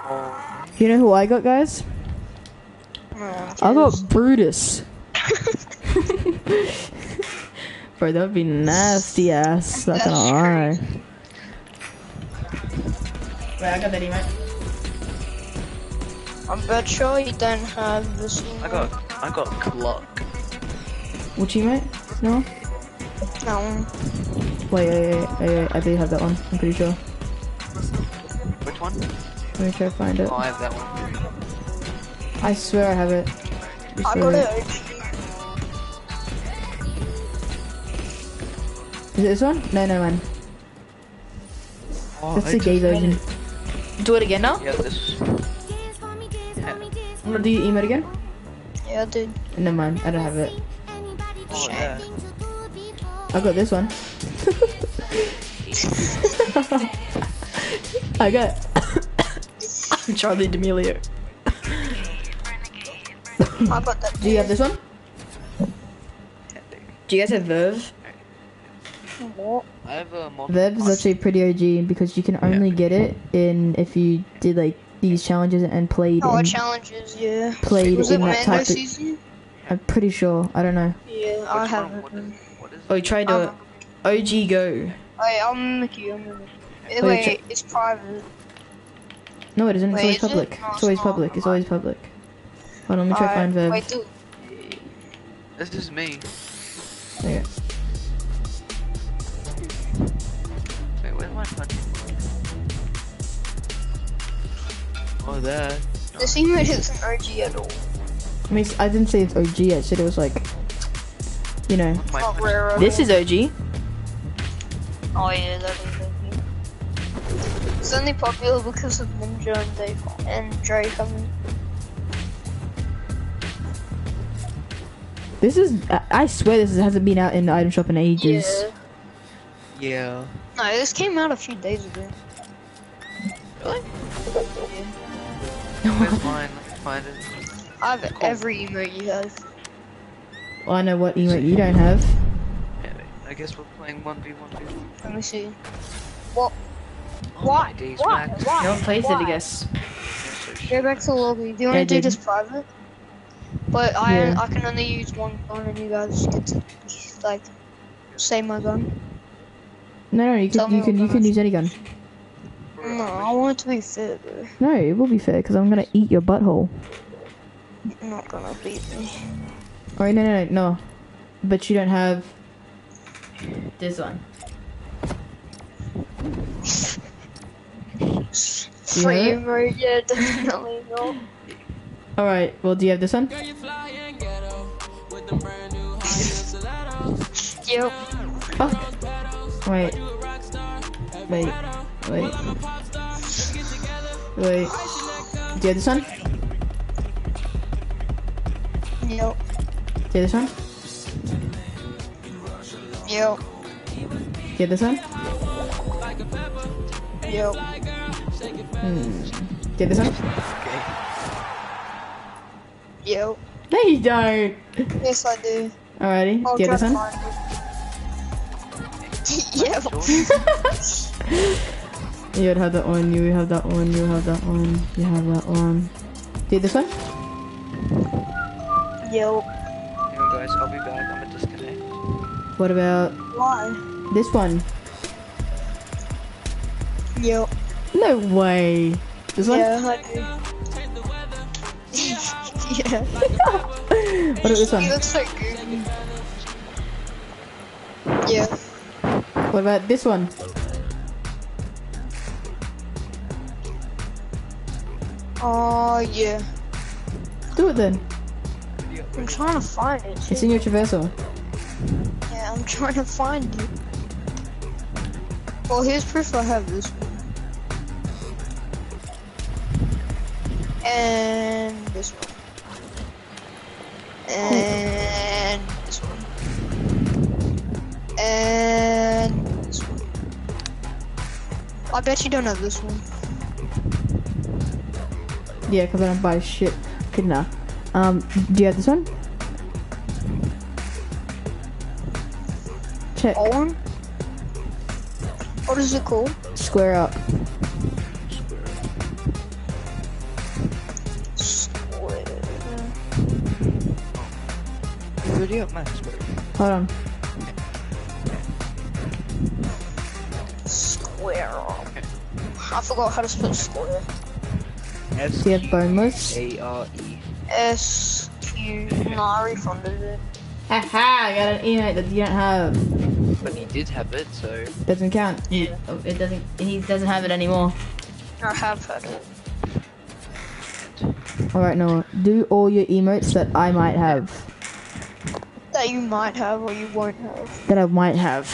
Oh, You know who I got, guys? Oh, I got Brutus. Bro, that would be nasty ass. Not gonna That's lie. Wait, I got that email. I bet sure you don't have this email. I got I got Cluck. What teammate? No? No. Wait, wait, wait, wait, wait, I do have that one. I'm pretty sure. Which one? Let me try to find it. Oh, I have that one. I swear I have it. Just I wait, got wait. it. Is it this one? No, no, man. Oh, That's I the gay version. Do it again now? Yeah, this. Yeah. I'm gonna do your emote again? Yeah, dude. Never mind, I don't have it. Oh, yeah. I got this one. I got Charli D'Amelio. I got that. Do you have this one? Do you guys have Verve? What? I have a Verve is actually pretty OG because you can only get it in if you did like these challenges and played Oh, in, challenges, yeah. played Was in it that Mando type of. season? I'm pretty sure. I don't know. Yeah, I Which have one? it. What is, what is Oh, try to Um, OG Go. Wait, I'll mimic you. I'll mimic you. Eh, Oh, Wait, it's private. No, it isn't. It's always is it? public. No, it's it's always not. public. It's always public. Hold on, let me try to find Alright, Verve. Wait, dude. This is me. Okay. Wait, where's my punch? Oh, that. This image isn't OG at all. I mean, I didn't say it's OG. I said it was like, you know, It's My not punch. rare at this is OG. Oh yeah, that is OG. It's only popular because of Ninja and Dave and Drake. I mean, This is. I, I swear this hasn't been out in the item shop in ages. yeah. Yeah. No, this came out a few days ago. Really? Yeah. Where's mine? Let me find it. I have every emote you have. Well, I know what emote you don't have. Yeah, I guess we're playing 1v1v1. Let me see. What? Oh Why? my days, Why? Max. Why? No one plays it, I guess. You're so Go shit. back to the lobby. Do you I want to do did. this private? But I Yeah. I can only use one gun and you guys get to like say my gun. No, no, you Tell can you can you can use any gun. Bro, No, I I want it to be fair, bro. No, it will be fair because I'm gonna eat your butthole. You're not gonna beat me. Oh no no no no, but you don't have this one. Free have it? yeah, definitely not. All right. Well, do you have this one? Yep. Fuck. Wait. Wait. Wait. Wait. Do you have this one? Do Yep. you have this one? Yep. Do you have this one? Yep. Hmm. Do have this one? Yep. No, you don't. Yes, I do. Alrighty. I'll Do have this one? yep. You would have that one. You have that one. You have that one. You have that one. Do you have this one? Yep. Hang on, guys. I'll be back. I'm gonna disconnect. What about Why? this one? Yep. No way. This one? Yeah, I do. yeah. What about this one? He looks so goofy. Yeah. What about this one? Oh, yeah. Do it then. I'm trying to find it. It's in your traversal. Yeah, I'm trying to find it. Well, here's proof I have this one. And this one. And this one. And this one. I bet you don't have this one. Yeah, because I don't buy shit. Good enough. Um, do you have this one? Check. What is it called? Square up. Square. Video. Hold on. Square up. I forgot how to spell square. S Do you boneless? A R E. S Q. Nah, I refunded it. Haha, I got an email that you don't have. But he did have it, so Doesn't count. Yeah. Oh, It doesn't. He doesn't have it anymore. I have had it. All right, Noah. Do all your emotes that I might have. That you might have or you won't have. That I might have.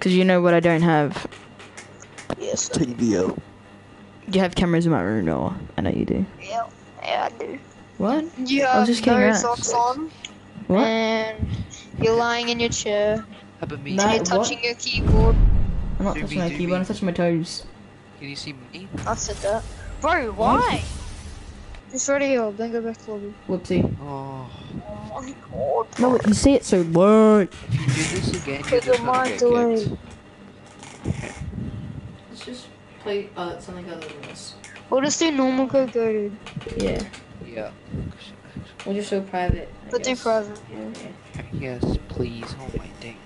Cause you know what I don't have. Yes. TVO. You have cameras in my room, Noah. I know you do. Yeah. Yeah, I do. What? You I was just kidding no around. socks on, What? and you're lying in your chair. How about me? No. You're what? touching your keyboard. I'm not Do touching me, my keyboard. me. I'm touching my toes. Can you see me? I said that. Bro, why? Just ready up, then go back to lobby. Whoopsie. Oh. Oh my god. No, you see it so low. If you do this again, you're Because just of gonna my get kicked. Let's play uh, something other than this. We'll just do normal code goaded. Yeah. Yeah. We'll just show private. I But do guess. private, yeah. Yes, please. Oh my days.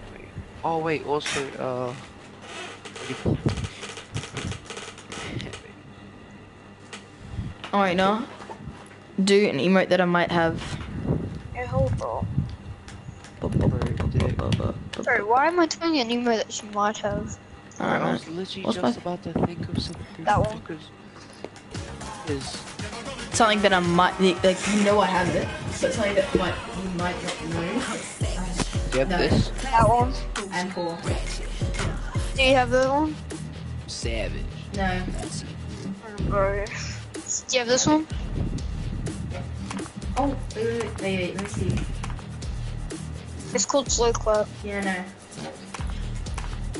Oh wait, also, uh. Alright, now. Do an emote that I might have. Yeah, hold on. Sorry, why am I doing an email that you might have? I Alright, was literally What's just my- about to think of something. That one. Because. Is Something that I might, like, you know I have it. But something that might, you might not know. do you have No. this? That one. And four. Do you have that one? Savage. No. Oh, bro. Do you have this one? Oh, wait, wait, wait, wait, wait, let me see. It's called Slow Clap. Yeah, no.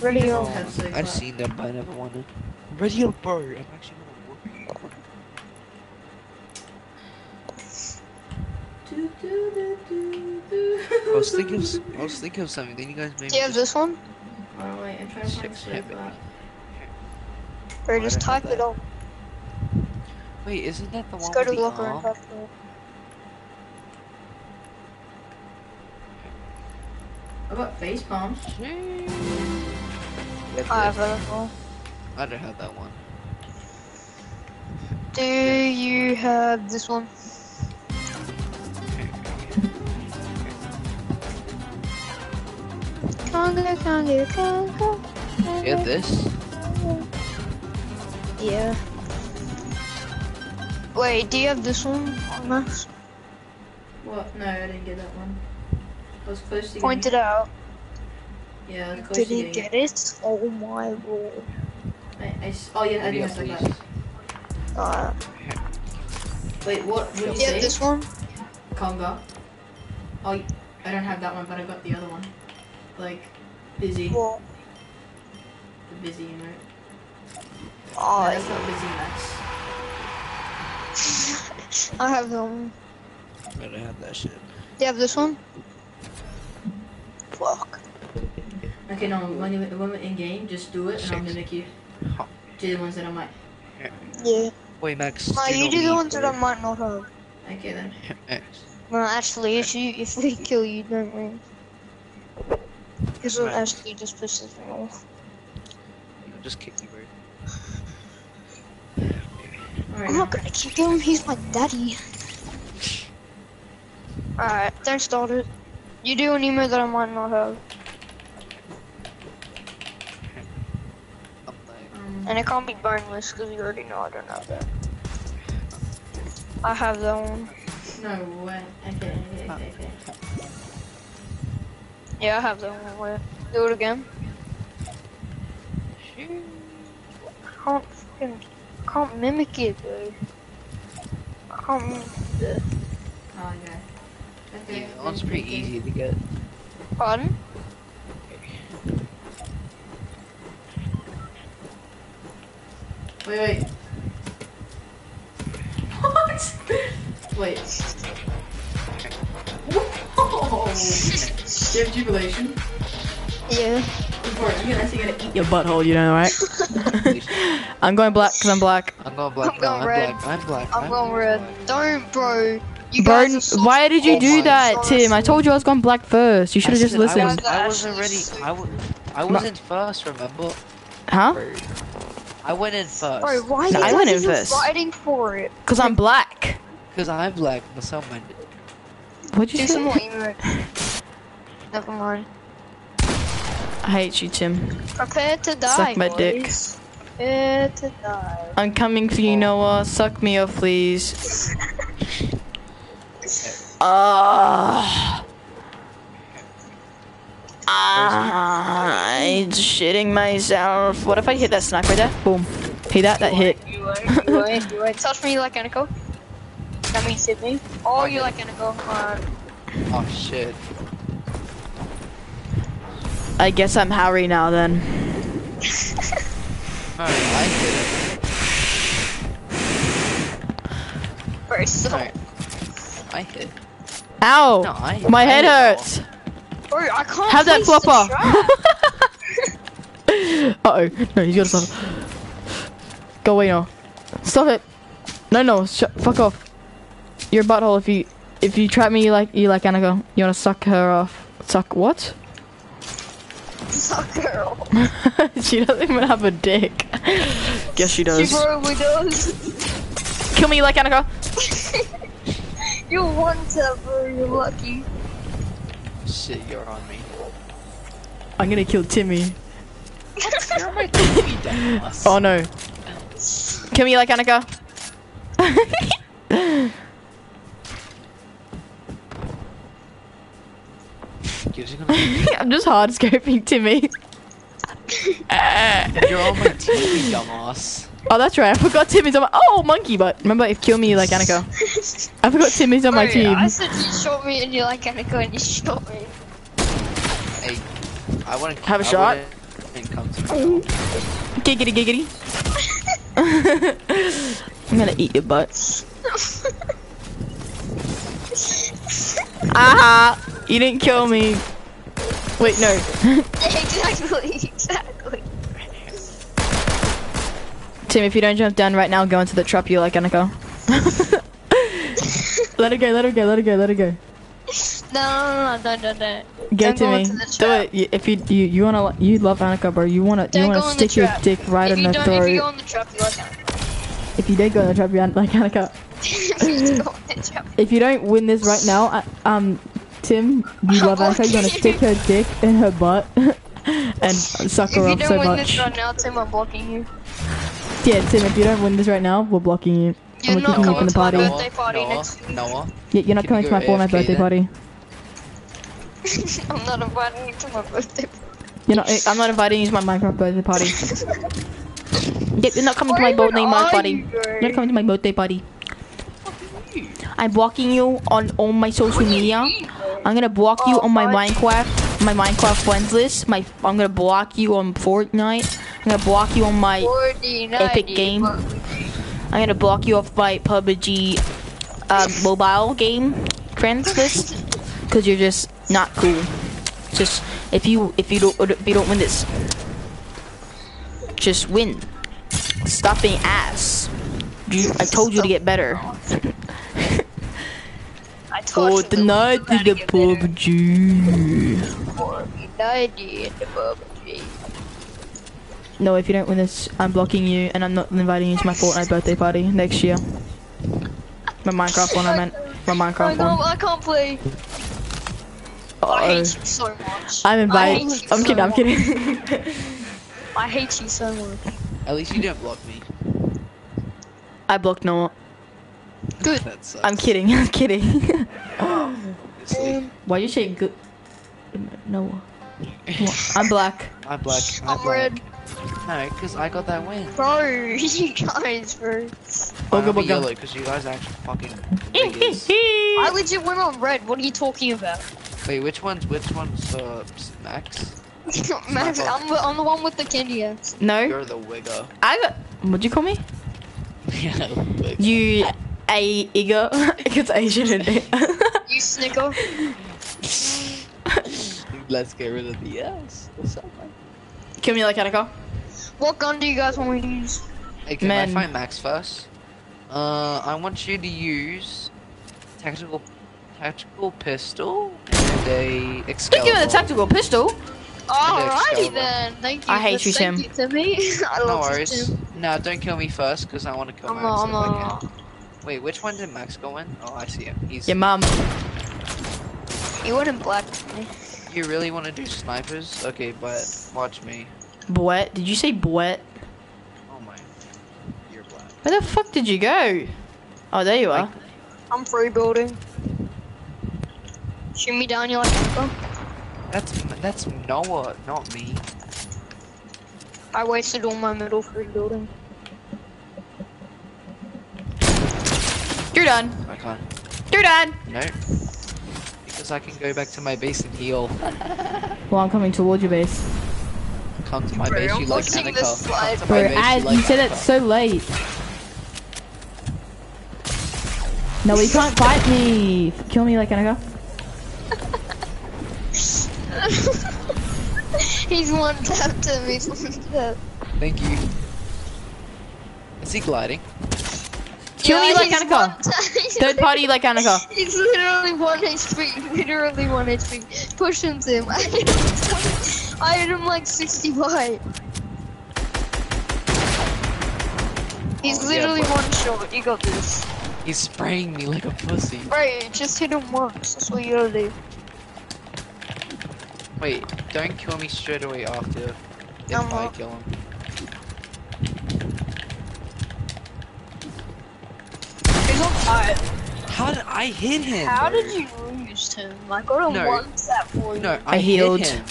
Ready Please up. don't have slow I've clap. seen them, but I never wanted. Radio bro, I'm actually gonna work. Do, do, do, do, do. I was thinking of, s- I was thinking of something. Then you guys made Do you have this one? Oh, wait, I'm trying to find slow seven. clap. Or just did I have type it that? up. Wait, isn't that the Just one go with to the locker and arm? type it up. I got face palm. Yeah, I have this. that one. I don't have that one. Do you have this one? Conga, conga, conga. You have this? Yeah. Wait, do you have this one on Max? What? No, I didn't get that one. I was close to Point getting out. Yeah, I was Didn't getting get it? Oh my lord. I, I s- oh, yeah, I Video, think I please. said that. Uh, Wait, what? What did do you you say? this one? Conga. Oh, y- I don't have that one, but I got the other one. Like, busy. Well, The busy emote. No, oh, that's not busy, Max. I have them. I don't have that shit. Do you have this one? Fuck. Okay, no, when, you, when we're in game, just do it, and I'll Six. mimic you. Huh. Do the ones that I might. Yeah. Wait, Max. No, do you not do the ones that bro. I might not have. Okay then. Max. Well, actually, if you if we kill you, don't we? Because it actually just pisses me off. I'll just kick you, bro. I'm not gonna kick him. He's my daddy. Alright, don't start it. You do an email that I might not have, and it can't be boneless because you already know I don't have that. I have that one. no way. Okay, okay, okay, okay. Yeah, I have that one. Wait, do it again. I can't fucking, I can't mimic it, though. I can't. mimic it. Oh, okay. Okay. yeah, that one's pretty easy to get. Pardon? Wait, wait. What? Wait. Whoa! Do you have jubilation? Yeah. Before, I'm gonna, actually gonna eat your butthole, you know, right? I'm going black because I'm black. I'm going black. I'm no, going I'm red. black. I'm black. I'm going red. Don't, bro. You guys Burn. so Why did you Oh do that, God. Tim? I told you I was going black first. You should have just said I listened. was, I was Actually, already. so- I, w- I wasn't first. Remember? Huh? I went in first. Bro, why No, I guys went in first. fighting for it? Because I'm black. Because I'm black, but someone. What'd you Do some say? more emote. Never mind. I hate you, Tim. Prepare to die, Suck my boys. dick. Prepare to die. I'm coming for you, Noah. Suck me up, please. Ah. Ah, I'm shitting myself. What if I hit that sniper there? Boom. Hit that, that hit. You wait, you wait, you wait. Touch me like Annika. That means hit me. Oh, you like Annika. Alright. Oh shit. I guess I'm Harry now then. No, I did it. Bro, so, I hit. Ow! No, I. My I head hurts. bro, I can't Have that place flopper. uh oh. No, he's got to stop. Go away now. Stop it. No, no. Sh- fuck off. You're a butthole if you if you trap me you like you like Annika. You wanna suck her off. Suck what? Suck girl. she doesn't even have a dick. Guess she does. She probably does. Kill me like Annika. you one tap, bro. You're lucky. Shit, you're on me. I'm gonna kill Timmy. You're on my Oh no. Kill me like Annika. You're just gonna. I'm just hard scoping Timmy. You're on my TV, dumbass. Oh, that's right. I forgot Timmy's on my. Oh, monkey butt. Remember, if kill me like Annika. I forgot Timmy's on my team. I said you shot me and you like Annika and you shot me. Hey, I wanna Have a I shot? wanna Come to me. Giggity giggity. I'm gonna eat your butt. Aha! You didn't kill me. Wait, no. exactly, exactly. Tim, if you don't jump down right now, go into the trap you're like Annika. let her go, let her go, let her go, let her go. No, no, no, no. Go Don't to go me. Do it. If you you you wanna you love Annika, bro. You wanna you Don't wanna go in the stick your dick right if in you the don't, throat. if you go in the trap, you like. If you don't go in the trap, you like Annika. if you go in the trap. If you don't win this right now, I, um, Tim, you love Annika. You're gonna stick her dick in her butt and suck her If her you off don't win much. this right now, Tim, I'm blocking you. Yeah, Tim, if you don't win this right now, we're blocking you. You're I'm not kicking you coming from the to my party. birthday party Noah, next week. Noah, Yeah, you're not coming you to my go Fortnite birthday then? party. I'm not inviting you to my birthday party. You're not. I'm not inviting you to my Minecraft birthday party. Yep, you're not coming to my birthday Minecraft party. You, you're not coming to my birthday party. I'm blocking you on all my social media. I'm gonna block you Oh, on my fudge. Minecraft, my Minecraft friends list. My, I'm gonna block you on Fortnite. I'm gonna block you on my. 40, Epic game. I'm gonna block you off my PUBG um, mobile game friends list because you're just not cool. Just if you if you don't if you don't win this, just win. Stop being ass. You, I told you to get better. I told Oh, you the that night we is the gotta get better. PUBG. 40, 90 in the PUBG. No, if you don't win this, I'm blocking you, and I'm not inviting you to my Fortnite birthday party next year. My Minecraft one, I meant. My Minecraft can't, one. I can't play. I Uh-oh. hate you so much. I'm I inviting. hate you I'm so kidding. I'm kidding. I hate you so much. at least you didn't block me. I blocked Noah. Good. That sucks. I'm kidding. I'm kidding. Obviously. Why you say good? No. I'm black. I'm black. I'm black. red. No, because I got that win. Bro, you guys, bro. I'm Booga a booga. yellow because you guys are actually fucking biggest. I legit went on red. What are you talking about? Wait, which one's which one's uh Max? Max. I'm, the- I'm the one with the Candy Axe. no, You're the wigger. I got. What'd you call me? yeah. You a Igor? it's Asian in it. You snicker. Let's get rid of the S. What's up, man? Kill me like Attica. What gun do you guys want me to use? Hey, can Man. I find Max first? Uh, I want you to use tactical, tactical pistol and a Thank Excalibur. you for the tactical pistol. Alrighty Excalibur. then. Thank you. I hate you, thank Tim. you, Timmy. I No love you, worries. Tim. No, don't kill me first, because I want to kill I'm Max not. I'm if I not. can. Wait, which one did Max go in? Oh, I see him. He's. Your mum. You wouldn't black me. You really want to do snipers? Okay, but watch me. Boet. Did you say boet? Oh my. You're black. Where the fuck did you go? Oh, there you are. I'm free building. Shoot me down, you like Anchor. That's that's Noah, not me. I wasted all my middle free building. You're done. I can't. You're done. No. Because I can go back to my base and heal. Well, I'm coming towards your base. Come to my Bro, base, I'm you like watching Annika. this slide. Come to Bro, base, Ad, like you said it Annika. so late. No, he can't fight me. Kill me like Annika. he's one tap to me. He's one tap. Thank you. Is he gliding? Kill me like he's Annika. one tap- he's Third party like Annika. He's literally one HP. Literally one HP. Push him, Tim. I hit him, I hit him like 65. He's Oh, literally but- one shot. You got this. He's spraying me like a pussy. Right, just hit him once. That's what you gotta do. Wait, don't kill me straight away after if I'm I not. kill him. He's. How did I hit him? How bro? did you lose him? I got a No. one tap for you. No, I I, healed. Hit him.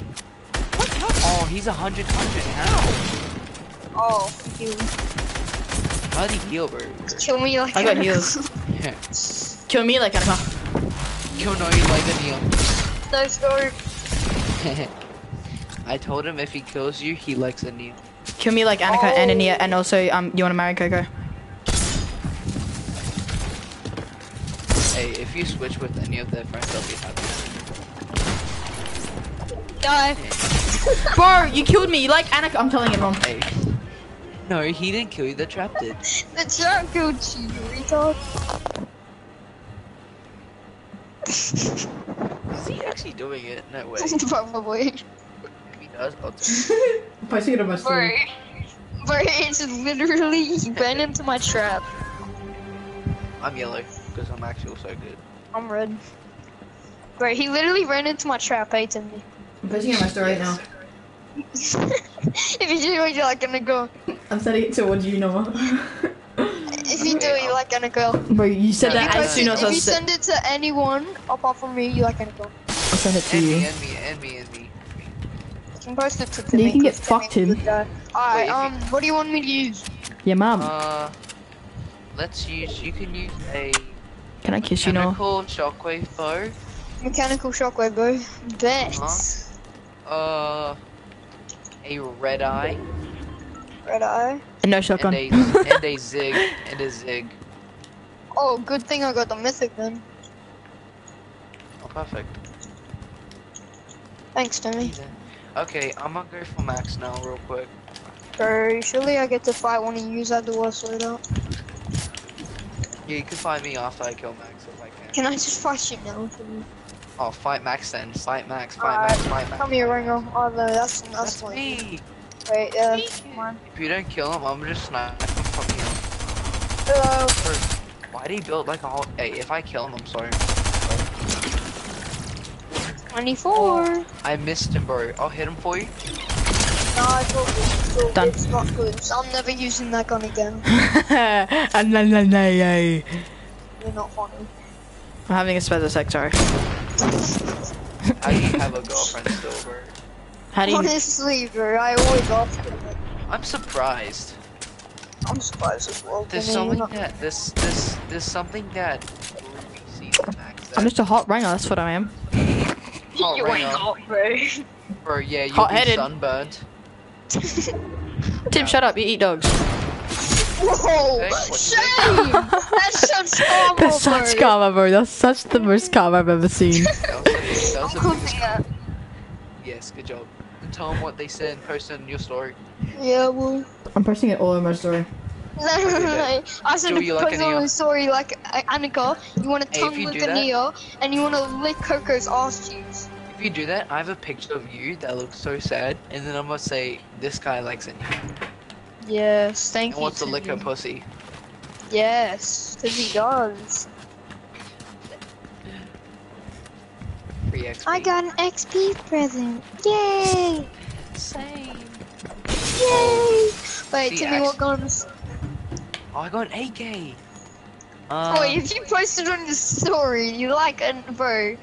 What? How? Oh, he's a hundred hundred. How? Oh, you How did he heal, bro? kill me like I got a- heals. Yeah. Kill me like Annika. Kill no, you like a heal. no story. I told him if he kills you, he likes a knee. Kill me like Annika and Oh. Ania, and also um, you want to marry Coco? You switch with any of their friends, I'll be happy. Die. Bro, you killed me. You like Annika? I'm telling everyone. Hey. No, he didn't kill you, the trap did. The trap killed you, retard. Is he actually doing it? No way. Probably. If he does, I'll do Posting it on my Bro. Bro, it's literally, he ran into my trap. I'm yellow, because I'm actually so good. I'm red. Bro, he literally ran into my trap, hating me. I'm posting it on my story right now. if you do it, you're like gonna go. I'm sending it towards you, Noah. If you do it, you're like gonna go. Bro, you said Yeah, that you as Post soon it- as if you send it to anyone apart from me, you're like gonna go. I'll send it to And me, you. and me, and me, and me. You can post it to you can get 'cause fucked, Timmy's a Tim. good guy. Wait, Alright, um, what do you want me to use? Yeah, mom. Uh, let's use, you can use a Can I kiss you, now? chemical shockwave bow. Mechanical shockwave, bro. Bet. Uh-huh. Uh, a red eye, Red eye. And no and shotgun. a, and a zig, and a zig. Oh, good thing I got the mythic then. Oh, perfect. Thanks, Timmy. Okay, I'm gonna go for max now, real quick. Bro, surely I get to fight when you use that to us later. Yeah, you can find me after I kill Max if I can. Can I just fight you now? Oh, fight Max then. Fight Max. Fight Alright, Max. Fight Max. Come here, Ringo. Oh no, that's that's, That's me. Wait, uh, yeah. Come on. If you don't kill him, I'm just sniping from you. Hello. Why did he build like a whole? Hey, if I kill him, I'm sorry. 24. I missed him, bro. I'll hit him for you. No, I thought it was Done. It's not good. So I'm never using that gun again. I'm You're not funny. I'm having a spasm sex, sorry. How do you have a girlfriend still, bro? How do you. Honestly, bro, I always ask him. I'm surprised. I'm surprised as well. There's something not- that this this there's something that Ruby sees in Max. That, I'm just a hot ringer, that's what I am. Hot You ringer. ain't hot, bro. bro, yeah, you'll be Hot-headed. sunburned. Tim, shut up, you eat dogs. Whoa! Hey, what'd you? Shame! That's such karma, That's such bro. karma, bro. That's such the worst karma I've ever seen. That was the biggest- that was I'm the biggest. Yes, good job. And tell them what they said and post it in your story. Yeah, well. I'm posting it all in my story. No, no, no, no. I said Do a you like personal story like uh, Annika. You want to Hey, if tongue you with do the Neo, and you want to lick Coco's ass cheeks. If you do that, I have a picture of you that looks so sad, and then I'm gonna say this guy likes it Yes, thank and you. wants to lick her Timmy. pussy. Yes, because he does. Free XP. I got an XP present. Yay! Same. Yay! Wait, See, Timmy, what guns? Oh, I got an AK. Oh, Um, wait, if you posted on your story, you like it, bro.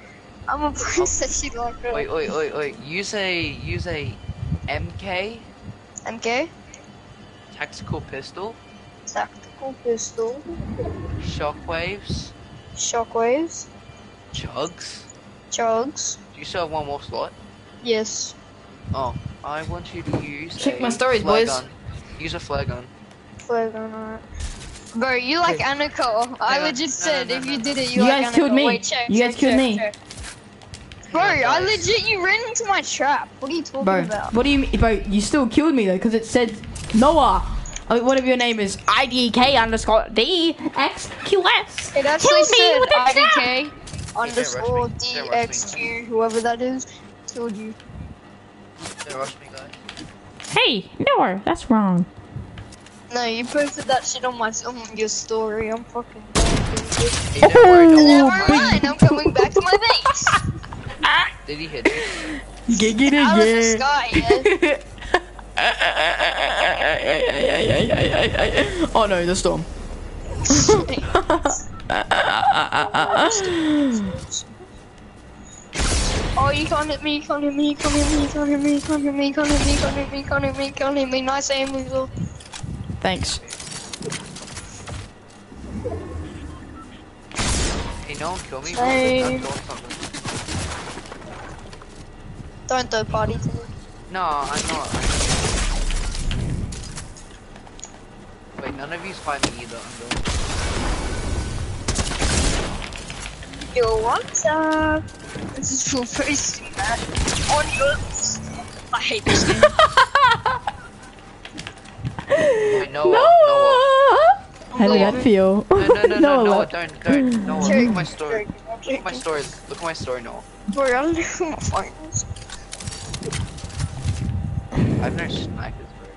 I'm a princess, you like wait, wait, wait, wait. Use a use a MK MK? tactical pistol, Tactical pistol. shockwaves, Shockwaves. chugs. Chugs. Do you still have one more slot? Yes. Oh, I want you to use. Check a my stories, flare boys. Gun. Use a flare gun. Flare gun, alright. Bro, you like Annika. I no, legit no, said no, if no, you no. did it, you, You like guys Annika. killed me. Wait, check, You guys check, killed check, me. check. Bro, I legit, you ran into my trap. What are you talking Bro, about? what do you mean? Bro, you still killed me though, because it said Noah. I mean, whatever your name is, IDK underscore DXQS. It actually Killed me said with a trap. Underscore rush me. Don't rush me. DXQ, whoever that is, killed you. Me, guys. Hey, Noah, that's wrong. No, you posted that shit on my on your story. I'm fucking. Hey, don't worry, don't Never mind, I'm coming back to my base. Did he hit you? Giggity Out of the sky, oh no, the storm. Oh, you can't hit me, you can't hit me, you can't hit me, you can't hit me, you can't hit me, you can't hit me, you can't hit me, you can't hit me, you can't hit me. Nice aim, Weasel. Thanks. Hey, no one kill me. Hey. I'm doing something. Don't throw party to. No, I'm not. Wait, none of you's fight me either. I'm doing. Yo, what's up? This is full face man. On yours. I hate this game. Wait, Noah, Noah. How did that feel? No, no, no, no, Noah Noah, left. don't, don't. Noah, look at my story. Look at my story. Look at my story, Noah. Bro, I don't my finals. I have no snipers, bro.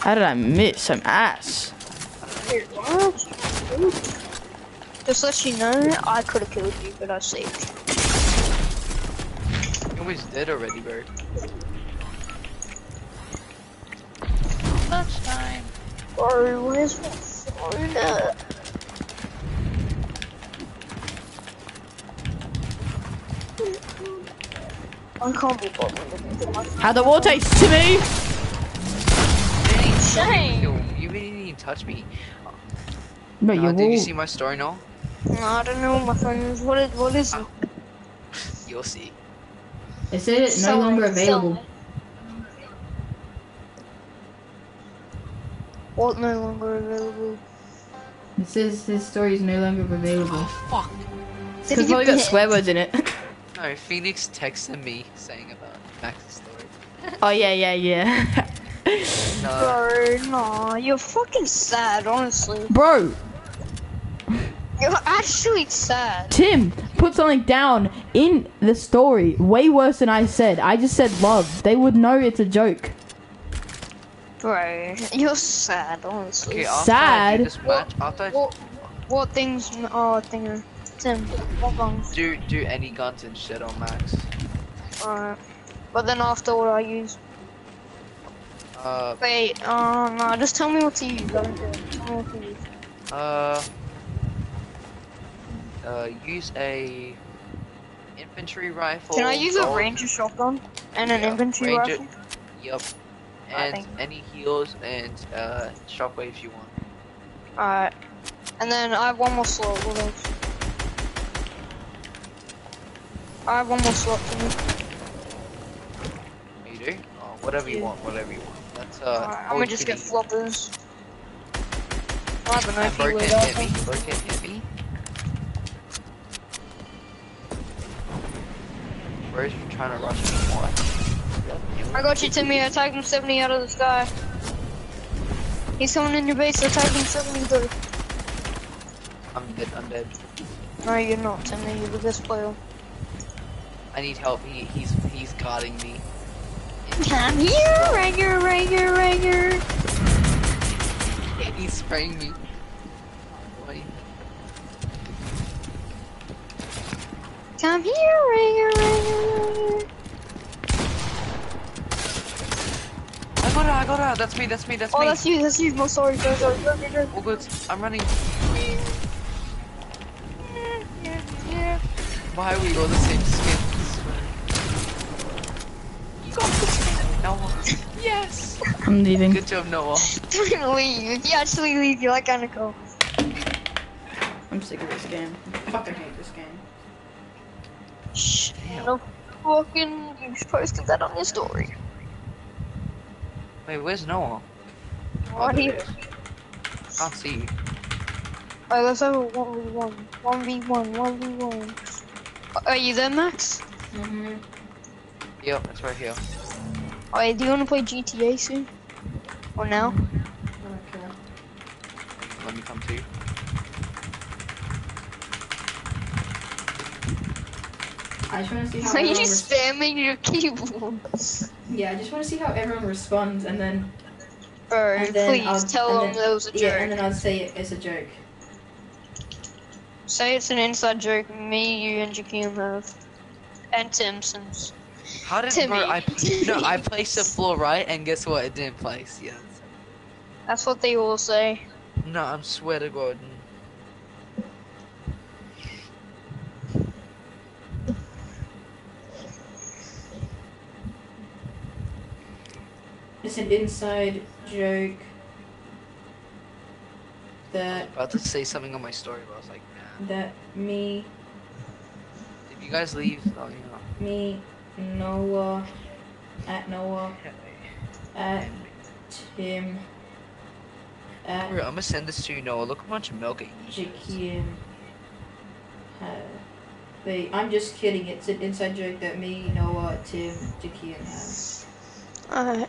How did I miss some ass? Wait. Just let you know, I could have killed you, but I saved you. He was dead already, bro. Bro, where's my phone at? I can't be bothered How the war taste to me? You didn't even Shame. kill- You didn't even touch me. But Uh, you did you see my story, Noah? No, I don't know my phone is. What is, what is it? You'll see. It said it's no longer available. What no longer available? It says his story is no longer available. Fuck. Did Because he probably got swear words in it. No, Phoenix texted me saying about Max's story. oh yeah, yeah, yeah. No, Bro, nah, you're fucking sad, honestly. Bro, You're actually sad. Tim put something down in the story way worse than I said. I just said love. They would know it's a joke. Bro, you're sad, honestly. okay, after Sad. do this match, after I What, what things? Oh, thing. Tim, what guns? do do any guns and shit on Max. Alright. But then after what I use. Uh, Wait, uh, no, just tell me what to use. Don't. Tell me what to use. uh, uh, use a infantry rifle. Can I use a ranger shotgun and an infantry ranger- rifle? Yep. And any heals and uh shockwaves you want. Alright. And then I have one more slot. What else? I have one more slot for me. You do? Oh, whatever you want, whatever you want. That's uh. Alright, I'm gonna just get floppers. I don't know if you would also. Broken me. Bro's trying to rush me more. I got you, Timmy. I tagged him 70 out of the sky. He's coming in your base. I tagged him 73. I'm dead, I'm dead. No, you're not, Timmy. You're the best player. I need help. He, he's he's guarding me. Come here, Ranger, Ranger, Ranger. He's spraying me. Come here, Ranger, Ranger, Ranger. I got her, I got her. That's me, that's me, that's Oh, me. Oh, that's you. That's you. No, sorry, sorry, sorry. Go, go, go. All good. I'm running. Why are we all the same I'm leaving. Good job, Noah. Don't leave. If you actually leave, you're like gonna go. I'm sick of this game. I fucking hate this game. Shh. No fucking. You just posted that on your story. Wait, where's Noah? Right there here. he is. Can't see you. Alright, let's have a 1v1. 1v1, 1v1. Are you there, Max? Mm-hmm. Yep, it's right here. Alright, do you want to play GTA soon? Or now? Okay. Let me come to you. I just want to see how Are you spamming your keyboard? Yeah, I just want to see how everyone responds, and then Bro, And then please I'll- tell them then- that was a joke. yeah, and then I'll say it, it's a joke. Say it's an inside joke me, you, and Jakeem have. And Timson's. How did Timmy. bro? I no, I placed the floor right, and guess what? It didn't place. Yes. That's what they all say. No, I'm swear to God. It's an inside joke I that about to say something on my story, but I was like, nah. that me, If you guys leave, oh, you know. me, Noah, at Noah, at Tim, at Bro, I'm gonna send this to you, Noah. Look how much milk I eat. Jakim. Uh, wait, I'm just kidding. It's an inside joke that me, Noah, Tim, Jakim have. Alright.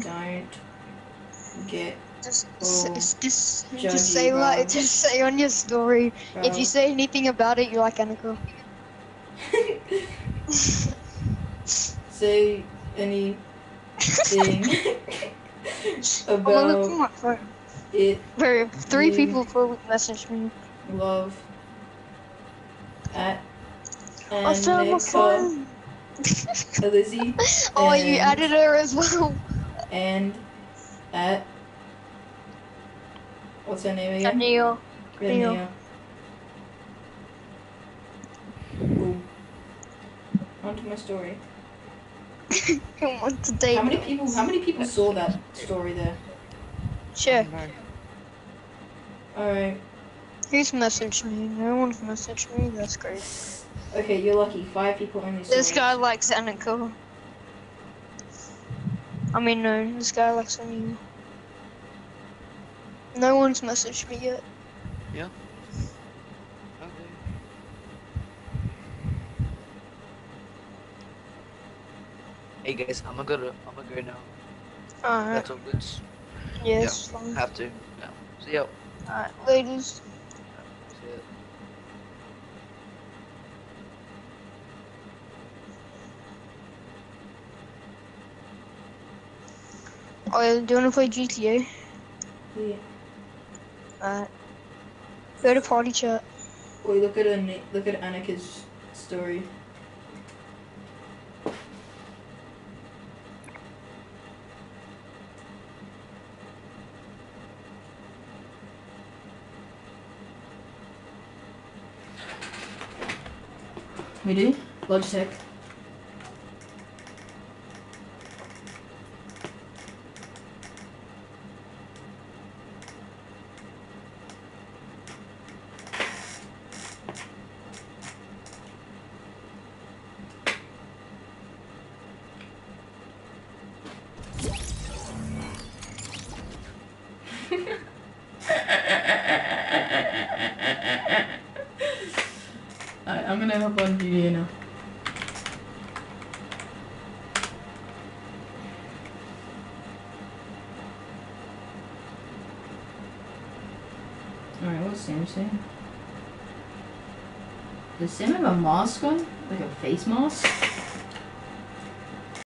Don't get Just, just, just, just say bro. like, just say on your story. If you say anything about it, you're like Annika. say anything Look about it Bro, three people probably messaged me. love at I found my phone. Lizzie Oh, you added her as well. and at what's her name again? Daniel. Neil. On to my story. Who wants to date? How many people? How many people saw that story there? Sure. All right. Who's messaged me? No one's messaged me. That's great. Okay, you're lucky. Five people only saw This it. guy likes Annika. I mean, no, this guy likes Annika. No one's messaged me yet. Okay. Hey guys, I'm gonna go. To, I'm gonna go now. Alright, That's all good. yes, fine. Have to. No. See ya. Alright, ladies. See. Oh, yeah, do you wanna play GTA? Yeah. Alright. Go to party chat. Wait, look at An- look at Annika's story. We do? Logitech. Mask on? Like a face mask?